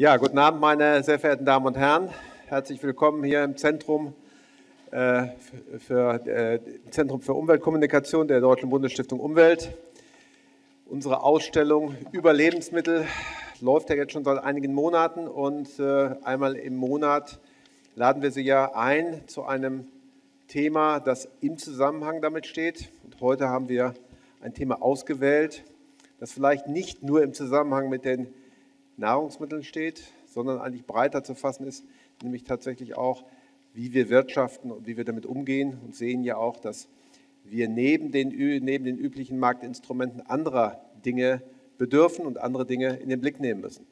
Ja, guten Abend, meine sehr verehrten Damen und Herren. Herzlich willkommen hier im Zentrum äh, für, äh, Zentrum für Umweltkommunikation der Deutschen Bundesstiftung Umwelt. Unsere Ausstellung über Lebensmittel läuft ja jetzt schon seit einigen Monaten und äh, einmal im Monat laden wir Sie ja ein zu einem Thema, das im Zusammenhang damit steht. Und heute haben wir ein Thema ausgewählt, das vielleicht nicht nur im Zusammenhang mit den Nahrungsmitteln steht, sondern eigentlich breiter zu fassen ist, nämlich tatsächlich auch, wie wir wirtschaften und wie wir damit umgehen und sehen ja auch, dass wir neben den, neben den üblichen Marktinstrumenten anderer Dinge bedürfen und andere Dinge in den Blick nehmen müssen.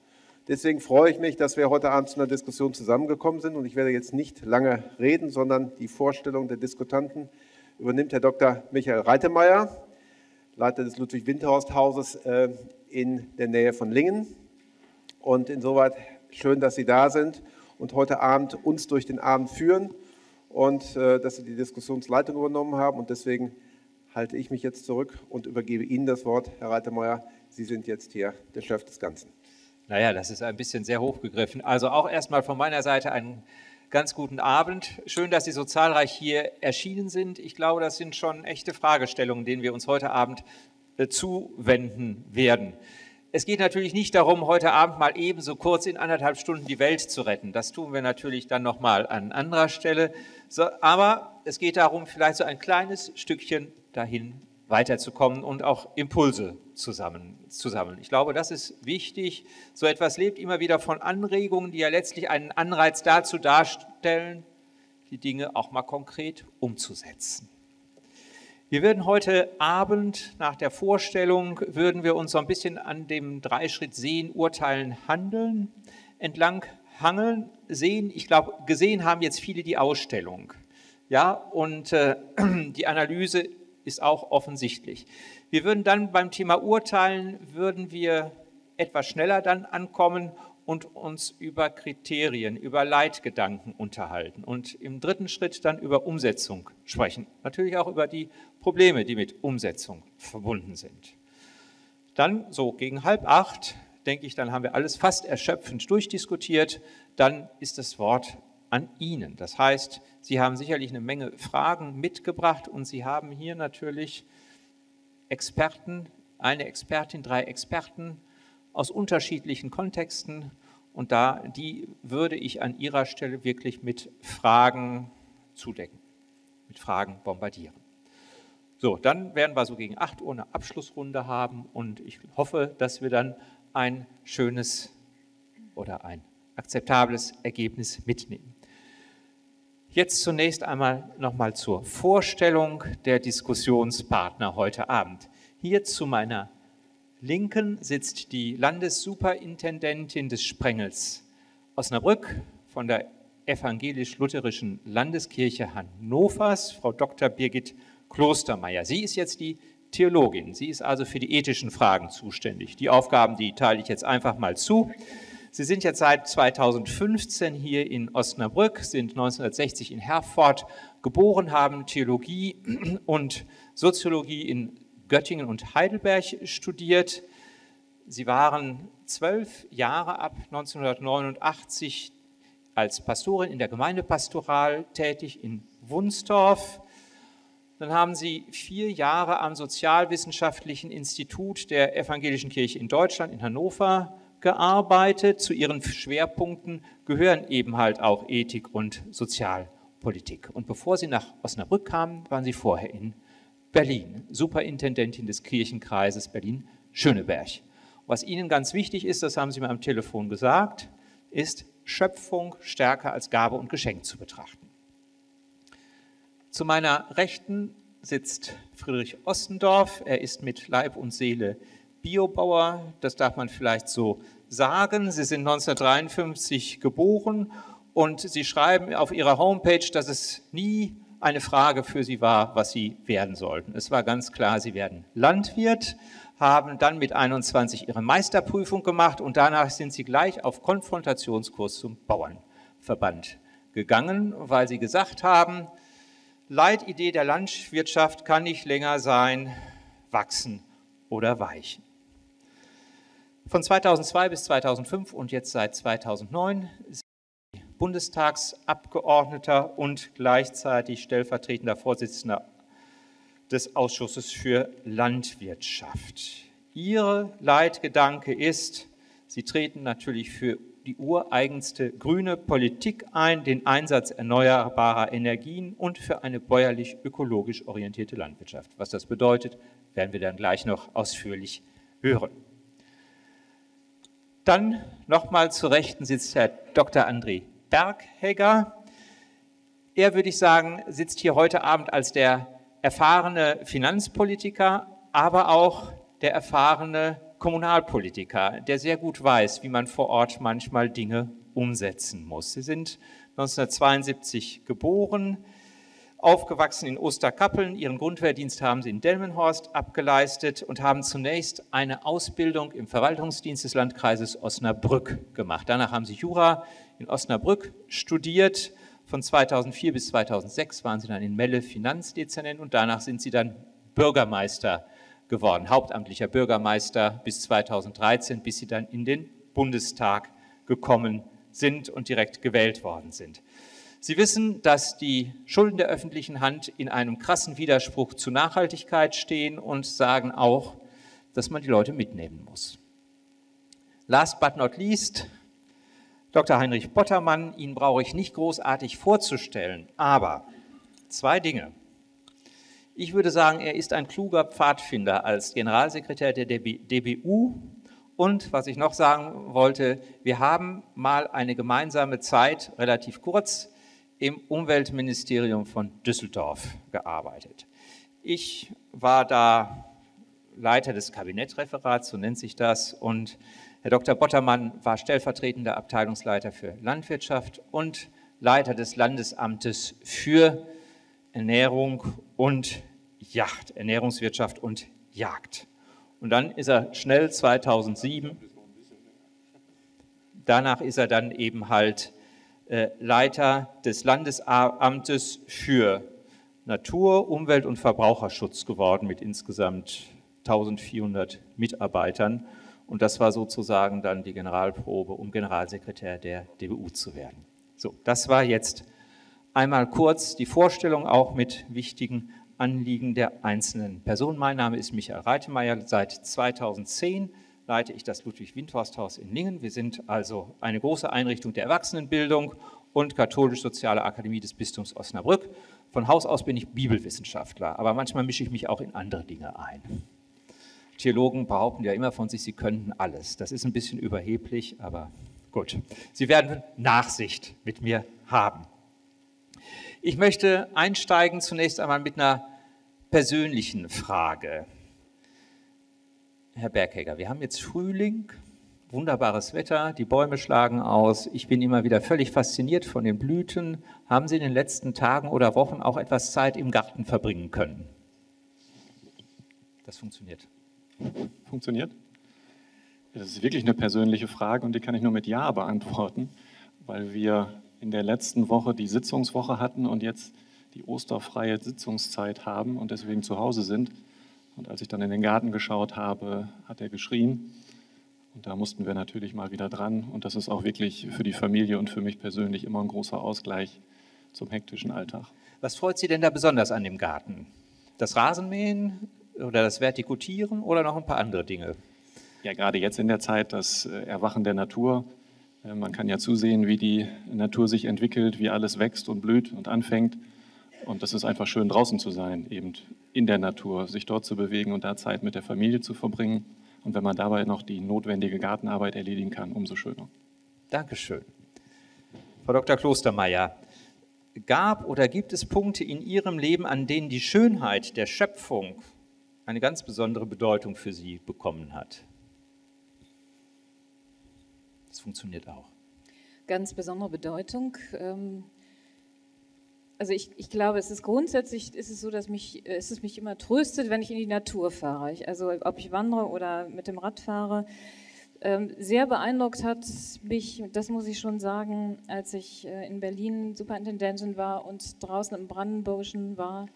Deswegen freue ich mich, dass wir heute Abend zu einer Diskussion zusammengekommen sind und ich werde jetzt nicht lange reden, sondern die Vorstellung der Diskutanten übernimmt Herr Dr. Michael Reitemeyer, Leiter des Ludwig-Winterhorst-Hauses äh, in der Nähe von Lingen. Und insoweit schön, dass Sie da sind und heute Abend uns durch den Abend führen und äh, dass Sie die Diskussionsleitung übernommen haben. Und deswegen halte ich mich jetzt zurück und übergebe Ihnen das Wort, Herr Reitemeyer. Sie sind jetzt hier der Chef des Ganzen. Naja, das ist ein bisschen sehr hochgegriffen. Also auch erstmal von meiner Seite einen ganz guten Abend. Schön, dass Sie so zahlreich hier erschienen sind. Ich glaube, das sind schon echte Fragestellungen, denen wir uns heute Abend äh, zuwenden werden. Es geht natürlich nicht darum, heute Abend mal ebenso kurz in anderthalb Stunden die Welt zu retten. Das tun wir natürlich dann nochmal an anderer Stelle. So, aber es geht darum, vielleicht so ein kleines Stückchen dahin weiterzukommen und auch Impulse zusammen, zu sammeln. Ich glaube, das ist wichtig. So etwas lebt immer wieder von Anregungen, die ja letztlich einen Anreiz dazu darstellen, die Dinge auch mal konkret umzusetzen. Wir würden heute Abend nach der Vorstellung, würden wir uns so ein bisschen an dem Dreischritt Sehen, Urteilen, Handeln entlang hangeln, sehen. Ich glaube, gesehen haben jetzt viele die Ausstellung. Ja, und äh, die Analyse ist auch offensichtlich. Wir würden dann beim Thema Urteilen, würden wir etwas schneller dann ankommen und uns über Kriterien, über Leitgedanken unterhalten und im dritten Schritt dann über Umsetzung sprechen. Natürlich auch über die Probleme, die mit Umsetzung verbunden sind. Dann so gegen halb acht, denke ich, dann haben wir alles fast erschöpfend durchdiskutiert. Dann ist das Wort an Ihnen. Das heißt, Sie haben sicherlich eine Menge Fragen mitgebracht und Sie haben hier natürlich Experten, eine Expertin, drei Experten aus unterschiedlichen Kontexten und da die würde ich an ihrer Stelle wirklich mit Fragen zudecken, mit Fragen bombardieren. So, dann werden wir so gegen 8 Uhr eine Abschlussrunde haben und ich hoffe, dass wir dann ein schönes oder ein akzeptables Ergebnis mitnehmen. Jetzt zunächst einmal nochmal zur Vorstellung der Diskussionspartner heute Abend. Hier zu meiner Linken sitzt die Landessuperintendentin des Sprengels Osnabrück von der evangelisch-lutherischen Landeskirche Hannovers, Frau Dr. Birgit Klostermeier. Sie ist jetzt die Theologin. Sie ist also für die ethischen Fragen zuständig. Die Aufgaben, die teile ich jetzt einfach mal zu. Sie sind jetzt seit 2015 hier in Osnabrück, sind 1960 in Herford geboren, haben Theologie und Soziologie in Göttingen und Heidelberg studiert. Sie waren zwölf Jahre ab 1989 als Pastorin in der Gemeindepastoral tätig in Wunsdorf. Dann haben Sie vier Jahre am Sozialwissenschaftlichen Institut der Evangelischen Kirche in Deutschland in Hannover gearbeitet. Zu Ihren Schwerpunkten gehören eben halt auch Ethik und Sozialpolitik. Und bevor Sie nach Osnabrück kamen, waren Sie vorher in Berlin, Superintendentin des Kirchenkreises Berlin-Schöneberg. Was Ihnen ganz wichtig ist, das haben Sie mir am Telefon gesagt, ist Schöpfung stärker als Gabe und Geschenk zu betrachten. Zu meiner Rechten sitzt Friedrich Ostendorf. Er ist mit Leib und Seele Biobauer. Das darf man vielleicht so sagen. Sie sind 1953 geboren und Sie schreiben auf Ihrer Homepage, dass es nie eine Frage für sie war, was sie werden sollten. Es war ganz klar, sie werden Landwirt, haben dann mit 21 ihre Meisterprüfung gemacht und danach sind sie gleich auf Konfrontationskurs zum Bauernverband gegangen, weil sie gesagt haben, Leitidee der Landwirtschaft kann nicht länger sein, wachsen oder weichen. Von 2002 bis 2005 und jetzt seit 2009 sind Sie Bundestagsabgeordneter und gleichzeitig stellvertretender Vorsitzender des Ausschusses für Landwirtschaft. Ihr Leitgedanke ist, Sie treten natürlich für die ureigenste grüne Politik ein, den Einsatz erneuerbarer Energien und für eine bäuerlich-ökologisch orientierte Landwirtschaft. Was das bedeutet, werden wir dann gleich noch ausführlich hören. Dann nochmal zur Rechten sitzt Herr Dr. André Berghegger. Er, würde ich sagen, sitzt hier heute Abend als der erfahrene Finanzpolitiker, aber auch der erfahrene Kommunalpolitiker, der sehr gut weiß, wie man vor Ort manchmal Dinge umsetzen muss. Sie sind 1972 geboren, aufgewachsen in Osterkappeln. Ihren Grundwehrdienst haben Sie in Delmenhorst abgeleistet und haben zunächst eine Ausbildung im Verwaltungsdienst des Landkreises Osnabrück gemacht. Danach haben Sie Jura in Osnabrück studiert. Von 2004 bis 2006 waren Sie dann in Melle Finanzdezernent und danach sind Sie dann Bürgermeister geworden, hauptamtlicher Bürgermeister bis 2013, bis Sie dann in den Bundestag gekommen sind und direkt gewählt worden sind. Sie wissen, dass die Schulden der öffentlichen Hand in einem krassen Widerspruch zu Nachhaltigkeit stehen und sagen auch, dass man die Leute mitnehmen muss. Last but not least, Dr. Heinrich Bottermann, ihn brauche ich nicht großartig vorzustellen, aber zwei Dinge. Ich würde sagen, er ist ein kluger Pfadfinder als Generalsekretär der DBU. Und was ich noch sagen wollte, wir haben mal eine gemeinsame Zeit, relativ kurz, im Umweltministerium von Düsseldorf gearbeitet. Ich war da Leiter des Kabinettreferats, so nennt sich das, und Herr Dr. Bottermann war stellvertretender Abteilungsleiter für Landwirtschaft und Leiter des Landesamtes für Ernährung und Jagd, Ernährungswirtschaft und Jagd. Und dann ist er schnell 2007, danach ist er dann eben halt äh, Leiter des Landesamtes für Natur, Umwelt und Verbraucherschutz geworden mit insgesamt 1400 Mitarbeitern. Und das war sozusagen dann die Generalprobe, um Generalsekretär der DBU zu werden. So, das war jetzt einmal kurz die Vorstellung auch mit wichtigen Anliegen der einzelnen Personen. Mein Name ist Michael Reitemeyer. Seit 2010 leite ich das Ludwig-Windhorst-Haus in Lingen. Wir sind also eine große Einrichtung der Erwachsenenbildung und Katholisch-Soziale Akademie des Bistums Osnabrück. Von Haus aus bin ich Bibelwissenschaftler, aber manchmal mische ich mich auch in andere Dinge ein. Theologen behaupten ja immer von sich, sie könnten alles. Das ist ein bisschen überheblich, aber gut. Sie werden Nachsicht mit mir haben. Ich möchte einsteigen zunächst einmal mit einer persönlichen Frage. Herr Berghegger, wir haben jetzt Frühling, wunderbares Wetter, die Bäume schlagen aus. Ich bin immer wieder völlig fasziniert von den Blüten. Haben Sie in den letzten Tagen oder Wochen auch etwas Zeit im Garten verbringen können? Das funktioniert. Funktioniert? Das ist wirklich eine persönliche Frage und die kann ich nur mit Ja beantworten, weil wir in der letzten Woche die Sitzungswoche hatten und jetzt die osterfreie Sitzungszeit haben und deswegen zu Hause sind. Und als ich dann in den Garten geschaut habe, hat er geschrien. Und da mussten wir natürlich mal wieder dran. Und das ist auch wirklich für die Familie und für mich persönlich immer ein großer Ausgleich zum hektischen Alltag. Was freut Sie denn da besonders an dem Garten? Das Rasenmähen oder das Vertikutieren oder noch ein paar andere Dinge? Ja, gerade jetzt in der Zeit, das Erwachen der Natur. Äh, man kann ja zusehen, wie die Natur sich entwickelt, wie alles wächst und blüht und anfängt. Und das ist einfach schön, draußen zu sein, eben in der Natur, sich dort zu bewegen und da Zeit mit der Familie zu verbringen. Und wenn man dabei noch die notwendige Gartenarbeit erledigen kann, umso schöner. Dankeschön. Frau Dr. Klostermeier, gab oder gibt es Punkte in Ihrem Leben, an denen die Schönheit der Schöpfung eine ganz besondere Bedeutung für Sie bekommen hat? Das funktioniert auch. Ganz besondere Bedeutung. Ähm also ich, ich, glaube, es ist grundsätzlich ist es so, dass mich, es mich immer tröstet, wenn ich in die Natur fahre. Also ob ich wandere oder mit dem Rad fahre. Ähm, sehr beeindruckt hat mich, das muss ich schon sagen, als ich äh, in Berlin Superintendentin war und draußen im Brandenburgischen war,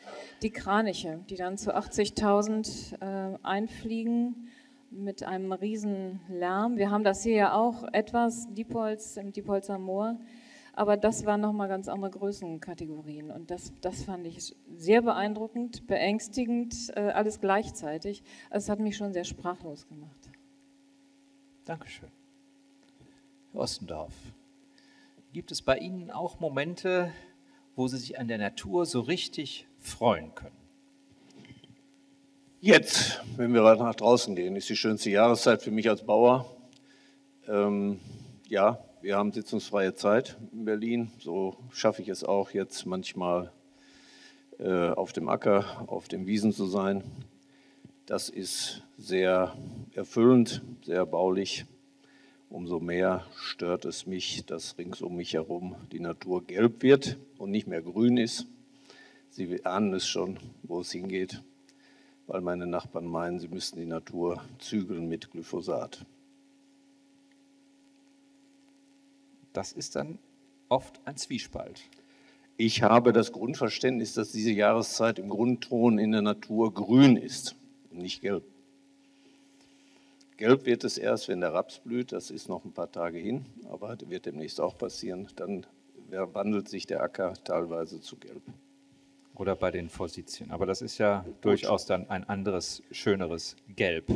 die Kraniche, die dann zu 80.000 äh, einfliegen mit einem riesen Lärm. Wir haben das hier ja auch etwas, Diepholz im Diepholzer Moor, aber das waren nochmal ganz andere Größenkategorien und das, das fand ich sehr beeindruckend, beängstigend, äh, alles gleichzeitig. Es hat mich schon sehr sprachlos gemacht. Dankeschön. Herr Ostendorf, gibt es bei Ihnen auch Momente, wo Sie sich an der Natur so richtig freuen können? Jetzt, wenn wir nach draußen gehen, ist die schönste Jahreszeit für mich als Bauer. Ähm, ja, wir haben sitzungsfreie Zeit in Berlin. So schaffe ich es auch jetzt manchmal äh, auf dem Acker, auf den Wiesen zu sein. Das ist sehr erfüllend, sehr baulich. Umso mehr stört es mich, dass rings um mich herum die Natur gelb wird und nicht mehr grün ist. Sie ahnen es schon, wo es hingeht weil meine Nachbarn meinen, sie müssten die Natur zügeln mit Glyphosat. Das ist dann oft ein Zwiespalt. Ich habe das Grundverständnis, dass diese Jahreszeit im Grundton in der Natur grün ist und nicht gelb. Gelb wird es erst, wenn der Raps blüht, das ist noch ein paar Tage hin, aber das wird demnächst auch passieren. Dann wandelt sich der Acker teilweise zu gelb. Oder bei den Forsythien. Aber das ist ja Gut. durchaus dann ein anderes, schöneres Gelb.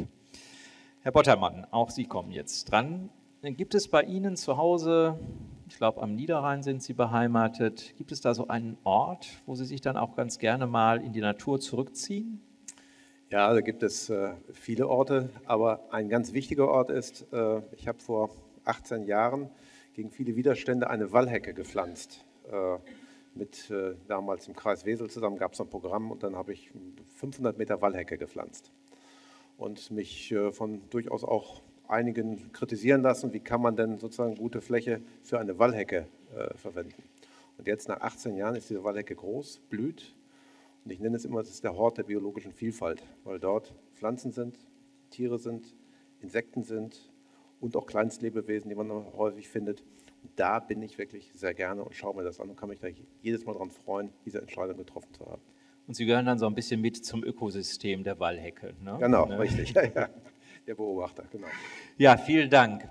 Herr Bottermann, auch Sie kommen jetzt dran. Gibt es bei Ihnen zu Hause, ich glaube am Niederrhein sind Sie beheimatet, gibt es da so einen Ort, wo Sie sich dann auch ganz gerne mal in die Natur zurückziehen? Ja, da gibt es äh, viele Orte, aber ein ganz wichtiger Ort ist, äh, ich habe vor 18 Jahren gegen viele Widerstände eine Wallhecke gepflanzt. Äh, mit äh, damals im Kreis Wesel zusammen gab es ein Programm und dann habe ich 500 Meter Wallhecke gepflanzt und mich äh, von durchaus auch einigen kritisieren lassen, wie kann man denn sozusagen gute Fläche für eine Wallhecke äh, verwenden. Und jetzt nach 18 Jahren ist diese Wallhecke groß, blüht und ich nenne es immer, das ist der Hort der biologischen Vielfalt, weil dort Pflanzen sind, Tiere sind, Insekten sind und auch Kleinstlebewesen, die man häufig findet da bin ich wirklich sehr gerne und schaue mir das an und kann mich da jedes Mal daran freuen, diese Entscheidung getroffen zu haben. Und Sie gehören dann so ein bisschen mit zum Ökosystem der Wallhecke. Ne? Genau, ne? richtig. Ja, ja. Der Beobachter, genau. Ja, vielen Dank.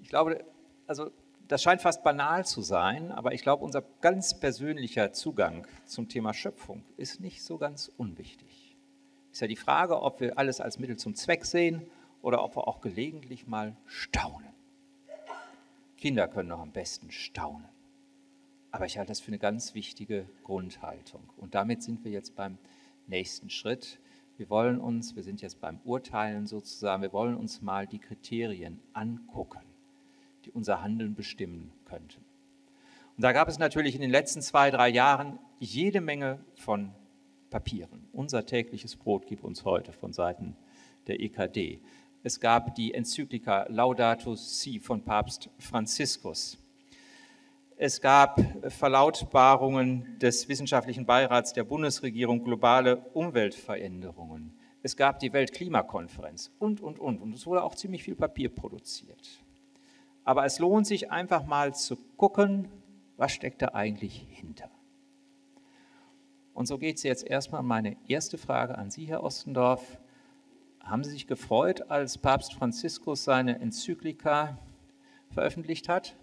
Ich glaube, also das scheint fast banal zu sein, aber ich glaube, unser ganz persönlicher Zugang zum Thema Schöpfung ist nicht so ganz unwichtig. Ist ja die Frage, ob wir alles als Mittel zum Zweck sehen oder ob wir auch gelegentlich mal staunen. Kinder können noch am besten staunen. Aber ich halte das für eine ganz wichtige Grundhaltung. Und damit sind wir jetzt beim nächsten Schritt. Wir wollen uns, wir sind jetzt beim Urteilen sozusagen, wir wollen uns mal die Kriterien angucken, die unser Handeln bestimmen könnten. Und da gab es natürlich in den letzten zwei, drei Jahren jede Menge von Papieren. Unser tägliches Brot gibt uns heute von Seiten der EKD. Es gab die Enzyklika Laudato Si von Papst Franziskus. Es gab Verlautbarungen des Wissenschaftlichen Beirats der Bundesregierung Globale Umweltveränderungen. Es gab die Weltklimakonferenz und, und, und. Und es wurde auch ziemlich viel Papier produziert. Aber es lohnt sich einfach mal zu gucken, was steckt da eigentlich hinter. Und so geht es jetzt erstmal meine erste Frage an Sie, Herr Ostendorf. Haben Sie sich gefreut, als Papst Franziskus seine Enzyklika veröffentlicht hat?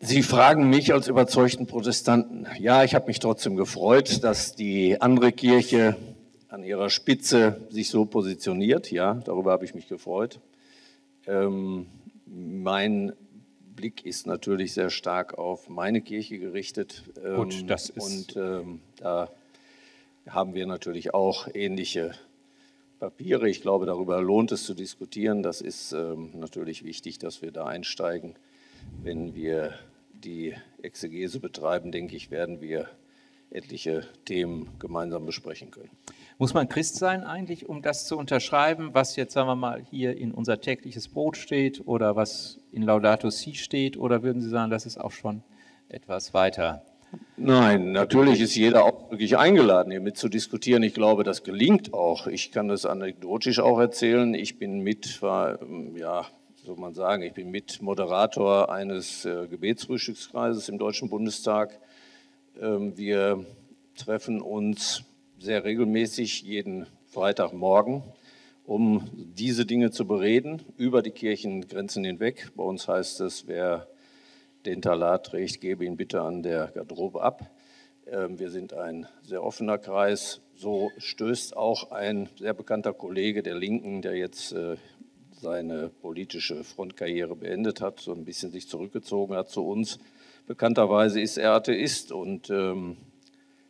Sie fragen mich als überzeugten Protestanten. Ja, ich habe mich trotzdem gefreut, dass die andere Kirche an ihrer Spitze sich so positioniert. Ja, darüber habe ich mich gefreut. Ähm, mein Blick ist natürlich sehr stark auf meine Kirche gerichtet. Ähm, Gut, das ist. Und ähm, da haben wir natürlich auch ähnliche Papiere. Ich glaube, darüber lohnt es zu diskutieren. Das ist ähm, natürlich wichtig, dass wir da einsteigen. Wenn wir die Exegese betreiben, denke ich, werden wir etliche Themen gemeinsam besprechen können. Muss man Christ sein eigentlich, um das zu unterschreiben, was jetzt, sagen wir mal, hier in unser tägliches Brot steht oder was in Laudato Si steht? Oder würden Sie sagen, das ist auch schon etwas weiter Nein, natürlich ist jeder auch wirklich eingeladen, hier mitzudiskutieren. Ich glaube, das gelingt auch. Ich kann das anekdotisch auch erzählen. Ich bin mit, war, ja, soll man sagen, ich bin mit Moderator eines äh, Gebetsfrühstückskreises im Deutschen Bundestag. Ähm, wir treffen uns sehr regelmäßig jeden Freitagmorgen, um diese Dinge zu bereden, über die Kirchengrenzen hinweg. Bei uns heißt es, wer den Talar trägt, gebe ihn bitte an der Garderobe ab. Ähm, wir sind ein sehr offener Kreis. So stößt auch ein sehr bekannter Kollege der Linken, der jetzt äh, seine politische Frontkarriere beendet hat, so ein bisschen sich zurückgezogen hat zu uns. Bekannterweise ist er Atheist und ähm,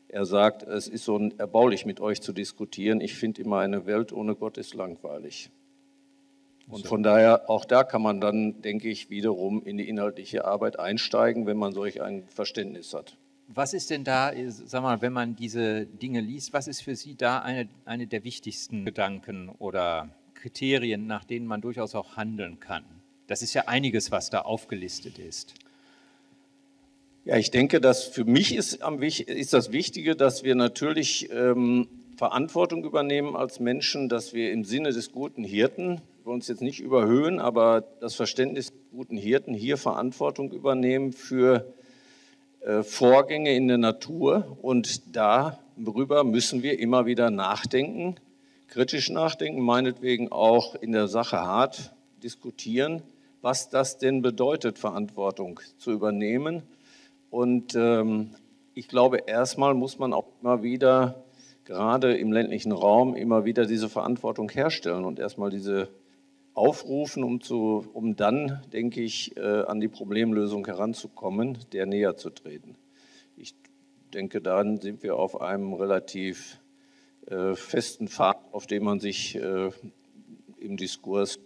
er sagt, es ist so erbaulich mit euch zu diskutieren. Ich finde immer, eine Welt ohne Gott ist langweilig. Und von daher, auch da kann man dann, denke ich, wiederum in die inhaltliche Arbeit einsteigen, wenn man solch ein Verständnis hat. Was ist denn da, sag mal, wenn man diese Dinge liest, was ist für Sie da eine, eine der wichtigsten Gedanken oder Kriterien, nach denen man durchaus auch handeln kann? Das ist ja einiges, was da aufgelistet ist. Ja, ich denke, dass für mich ist, am, ist das Wichtige, dass wir natürlich ähm, Verantwortung übernehmen als Menschen, dass wir im Sinne des guten Hirten, wir uns jetzt nicht überhöhen, aber das Verständnis guten Hirten hier Verantwortung übernehmen für äh, Vorgänge in der Natur. Und darüber müssen wir immer wieder nachdenken, kritisch nachdenken, meinetwegen auch in der Sache hart diskutieren, was das denn bedeutet, Verantwortung zu übernehmen. Und ähm, ich glaube, erstmal muss man auch immer wieder, gerade im ländlichen Raum, immer wieder diese Verantwortung herstellen und erstmal diese aufrufen, um, zu, um dann, denke ich, äh, an die Problemlösung heranzukommen, der näher zu treten. Ich denke, dann sind wir auf einem relativ äh, festen Pfad, auf dem man sich äh, im Diskurs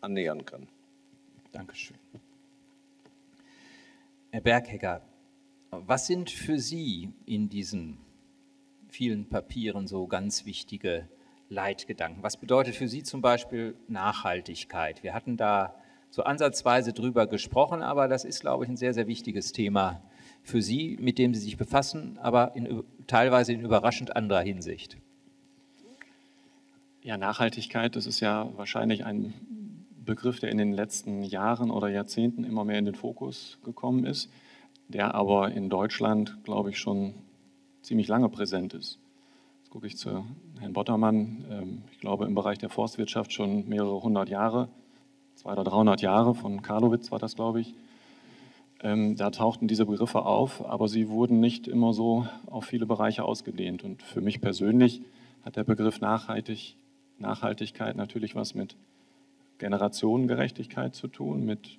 annähern kann. Dankeschön. Herr Berghecker, was sind für Sie in diesen vielen Papieren so ganz wichtige Leitgedanken? Was bedeutet für Sie zum Beispiel Nachhaltigkeit? Wir hatten da so ansatzweise drüber gesprochen, aber das ist, glaube ich, ein sehr, sehr wichtiges Thema für Sie, mit dem Sie sich befassen, aber in, teilweise in überraschend anderer Hinsicht. Ja, Nachhaltigkeit, das ist ja wahrscheinlich ein Begriff, der in den letzten Jahren oder Jahrzehnten immer mehr in den Fokus gekommen ist, der aber in Deutschland, glaube ich, schon ziemlich lange präsent ist. Gucke ich zu Herrn Bottermann. Ähm, ich glaube, im Bereich der Forstwirtschaft schon mehrere hundert Jahre, zwei oder dreihundert Jahre, von Karlowitz war das, glaube ich. Ähm, da tauchten diese Begriffe auf, aber sie wurden nicht immer so auf viele Bereiche ausgedehnt. Und für mich persönlich hat der Begriff Nachhaltig, Nachhaltigkeit natürlich was mit Generationengerechtigkeit zu tun, mit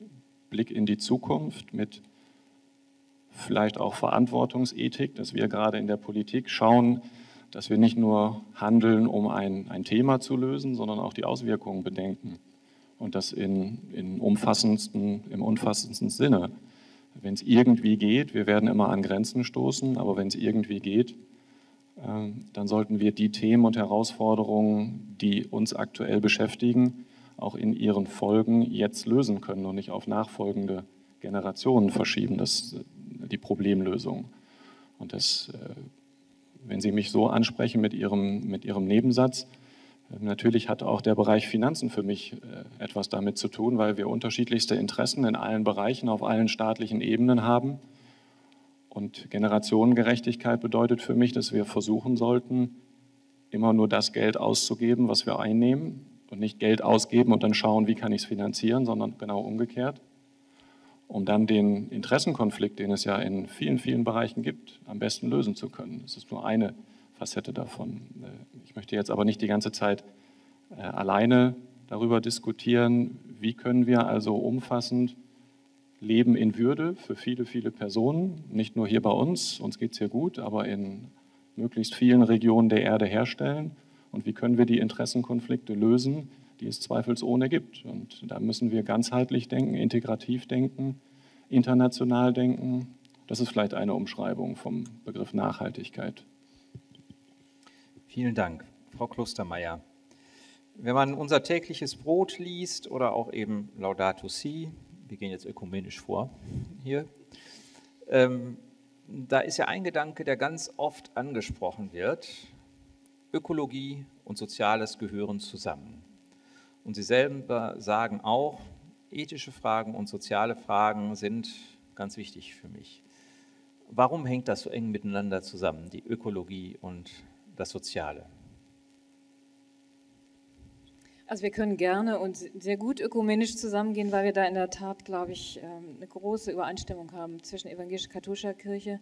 Blick in die Zukunft, mit vielleicht auch Verantwortungsethik, dass wir gerade in der Politik schauen, dass wir nicht nur handeln, um ein, ein Thema zu lösen, sondern auch die Auswirkungen bedenken. Und das in, in umfassendsten, im umfassendsten Sinne. Wenn es irgendwie geht, wir werden immer an Grenzen stoßen, aber wenn es irgendwie geht, äh, dann sollten wir die Themen und Herausforderungen, die uns aktuell beschäftigen, auch in ihren Folgen jetzt lösen können und nicht auf nachfolgende Generationen verschieben, das, die Problemlösung. Und das, äh, wenn Sie mich so ansprechen mit Ihrem, mit Ihrem Nebensatz, äh, natürlich hat auch der Bereich Finanzen für mich äh, etwas damit zu tun, weil wir unterschiedlichste Interessen in allen Bereichen, auf allen staatlichen Ebenen haben. Und Generationengerechtigkeit bedeutet für mich, dass wir versuchen sollten, immer nur das Geld auszugeben, was wir einnehmen und nicht Geld ausgeben und dann schauen, wie kann ich es finanzieren, sondern genau umgekehrt, um dann den Interessenkonflikt, den es ja in vielen, vielen Bereichen gibt, am besten lösen zu können. Das ist nur eine Facette davon. Äh, ich möchte jetzt aber nicht die ganze Zeit äh, alleine darüber diskutieren, wie können wir also umfassend Leben in Würde für viele, viele Personen, nicht nur hier bei uns, uns geht es hier gut, aber in möglichst vielen Regionen der Erde herstellen und wie können wir die Interessenkonflikte lösen, die es zweifelsohne gibt. Und da müssen wir ganzheitlich denken, integrativ denken, international denken. Das ist vielleicht eine Umschreibung vom Begriff Nachhaltigkeit. Vielen Dank, Frau Klostermeier. Wenn man unser tägliches Brot liest oder auch eben Laudato Si, wir gehen jetzt ökumenisch vor hier, ähm, da ist ja ein Gedanke, der ganz oft angesprochen wird, Ökologie und Soziales gehören zusammen. Und Sie selber sagen auch, ethische Fragen und soziale Fragen sind ganz wichtig für mich. Warum hängt das so eng miteinander zusammen, die Ökologie und das Soziale? Also wir können gerne und sehr gut ökumenisch zusammengehen, weil wir da in der Tat, glaube ich, ähm, eine große Übereinstimmung haben zwischen evangelisch-katholischer Kirche.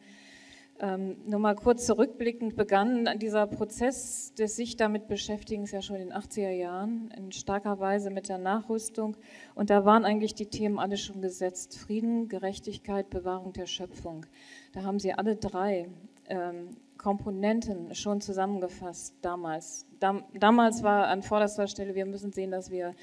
Ähm, nur mal kurz zurückblickend begann dieser Prozess des sich damit Beschäftigens ja schon in den 80er Jahren in starker Weise mit der Nachrüstung. Und da waren eigentlich die Themen alle schon gesetzt. Frieden, Gerechtigkeit, Bewahrung der Schöpfung. Da haben sie alle drei ähm, Komponenten schon zusammengefasst damals. Dam damals war an vorderster Stelle, wir müssen sehen, dass wir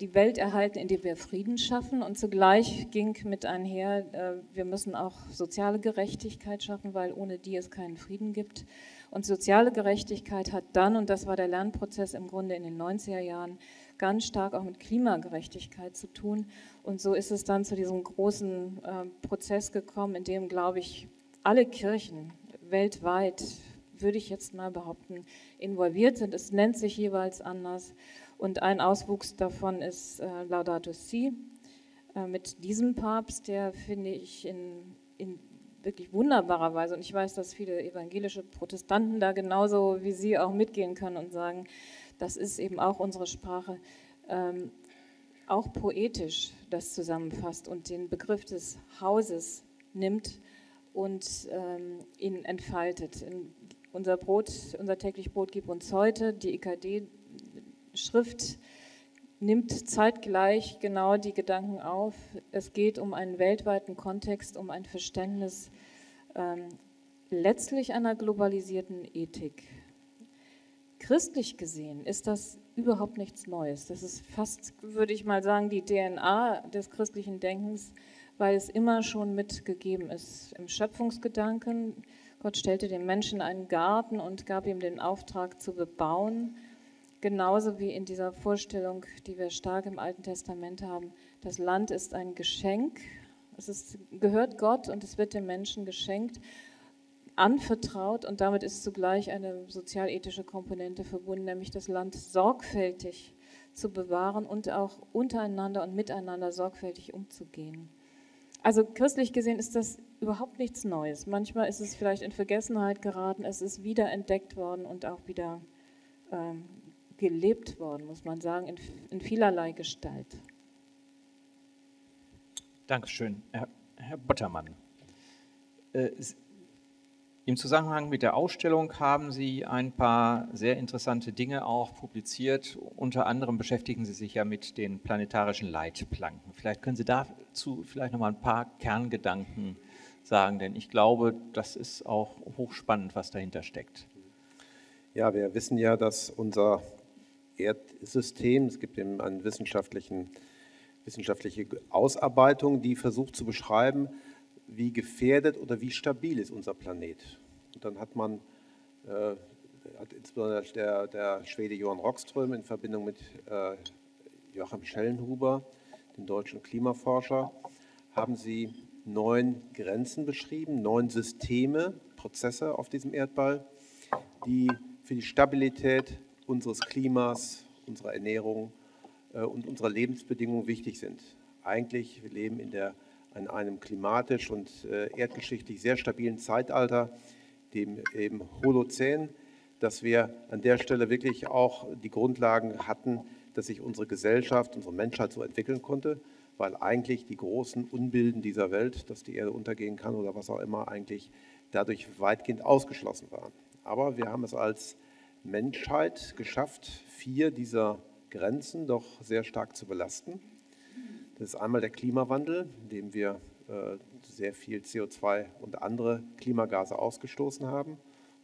die Welt erhalten, indem wir Frieden schaffen. Und zugleich ging mit einher, äh, wir müssen auch soziale Gerechtigkeit schaffen, weil ohne die es keinen Frieden gibt. Und soziale Gerechtigkeit hat dann, und das war der Lernprozess im Grunde in den 90er Jahren, ganz stark auch mit Klimagerechtigkeit zu tun. Und so ist es dann zu diesem großen äh, Prozess gekommen, in dem, glaube ich, alle Kirchen weltweit, würde ich jetzt mal behaupten, involviert sind. Es nennt sich jeweils anders. Und ein Auswuchs davon ist äh, Laudato Si äh, mit diesem Papst, der finde ich in, in wirklich wunderbarer Weise, und ich weiß, dass viele evangelische Protestanten da genauso wie Sie auch mitgehen können und sagen, das ist eben auch unsere Sprache, ähm, auch poetisch das zusammenfasst und den Begriff des Hauses nimmt und ähm, ihn entfaltet. In unser Brot, unser täglich Brot gib uns heute. Die EKD-Schrift nimmt zeitgleich genau die Gedanken auf. Es geht um einen weltweiten Kontext, um ein Verständnis ähm, letztlich einer globalisierten Ethik. Christlich gesehen ist das überhaupt nichts Neues. Das ist fast, würde ich mal sagen, die DNA des christlichen Denkens weil es immer schon mitgegeben ist. Im Schöpfungsgedanken, Gott stellte dem Menschen einen Garten und gab ihm den Auftrag zu bebauen, genauso wie in dieser Vorstellung, die wir stark im Alten Testament haben. Das Land ist ein Geschenk, es ist, gehört Gott und es wird dem Menschen geschenkt, anvertraut und damit ist zugleich eine sozialethische Komponente verbunden, nämlich das Land sorgfältig zu bewahren und auch untereinander und miteinander sorgfältig umzugehen. Also christlich gesehen ist das überhaupt nichts Neues. Manchmal ist es vielleicht in Vergessenheit geraten, es ist wieder entdeckt worden und auch wieder ähm, gelebt worden, muss man sagen, in, in vielerlei Gestalt. Dankeschön, Herr, Herr Bottermann. Äh, im Zusammenhang mit der Ausstellung haben Sie ein paar sehr interessante Dinge auch publiziert. Unter anderem beschäftigen Sie sich ja mit den planetarischen Leitplanken. Vielleicht können Sie dazu vielleicht noch mal ein paar Kerngedanken sagen, denn ich glaube, das ist auch hochspannend, was dahinter steckt. Ja, wir wissen ja, dass unser Erdsystem, es gibt eben eine wissenschaftliche Ausarbeitung, die versucht zu beschreiben, wie gefährdet oder wie stabil ist unser Planet. Und dann hat man, äh, hat insbesondere der, der, Schwede Johann Rockström in Verbindung mit äh, Joachim Schellenhuber, dem deutschen Klimaforscher, haben sie neun Grenzen beschrieben, neun Systeme, Prozesse auf diesem Erdball, die für die Stabilität unseres Klimas, unserer Ernährung äh, und unserer Lebensbedingungen wichtig sind. Eigentlich, wir leben in der in einem klimatisch und äh, erdgeschichtlich sehr stabilen Zeitalter, dem eben Holozän, dass wir an der Stelle wirklich auch die Grundlagen hatten, dass sich unsere Gesellschaft, unsere Menschheit so entwickeln konnte, weil eigentlich die großen Unbilden dieser Welt, dass die Erde untergehen kann oder was auch immer, eigentlich dadurch weitgehend ausgeschlossen waren. Aber wir haben es als Menschheit geschafft, vier dieser Grenzen doch sehr stark zu belasten. Das ist einmal der Klimawandel, in dem wir äh, sehr viel CO2 und andere Klimagase ausgestoßen haben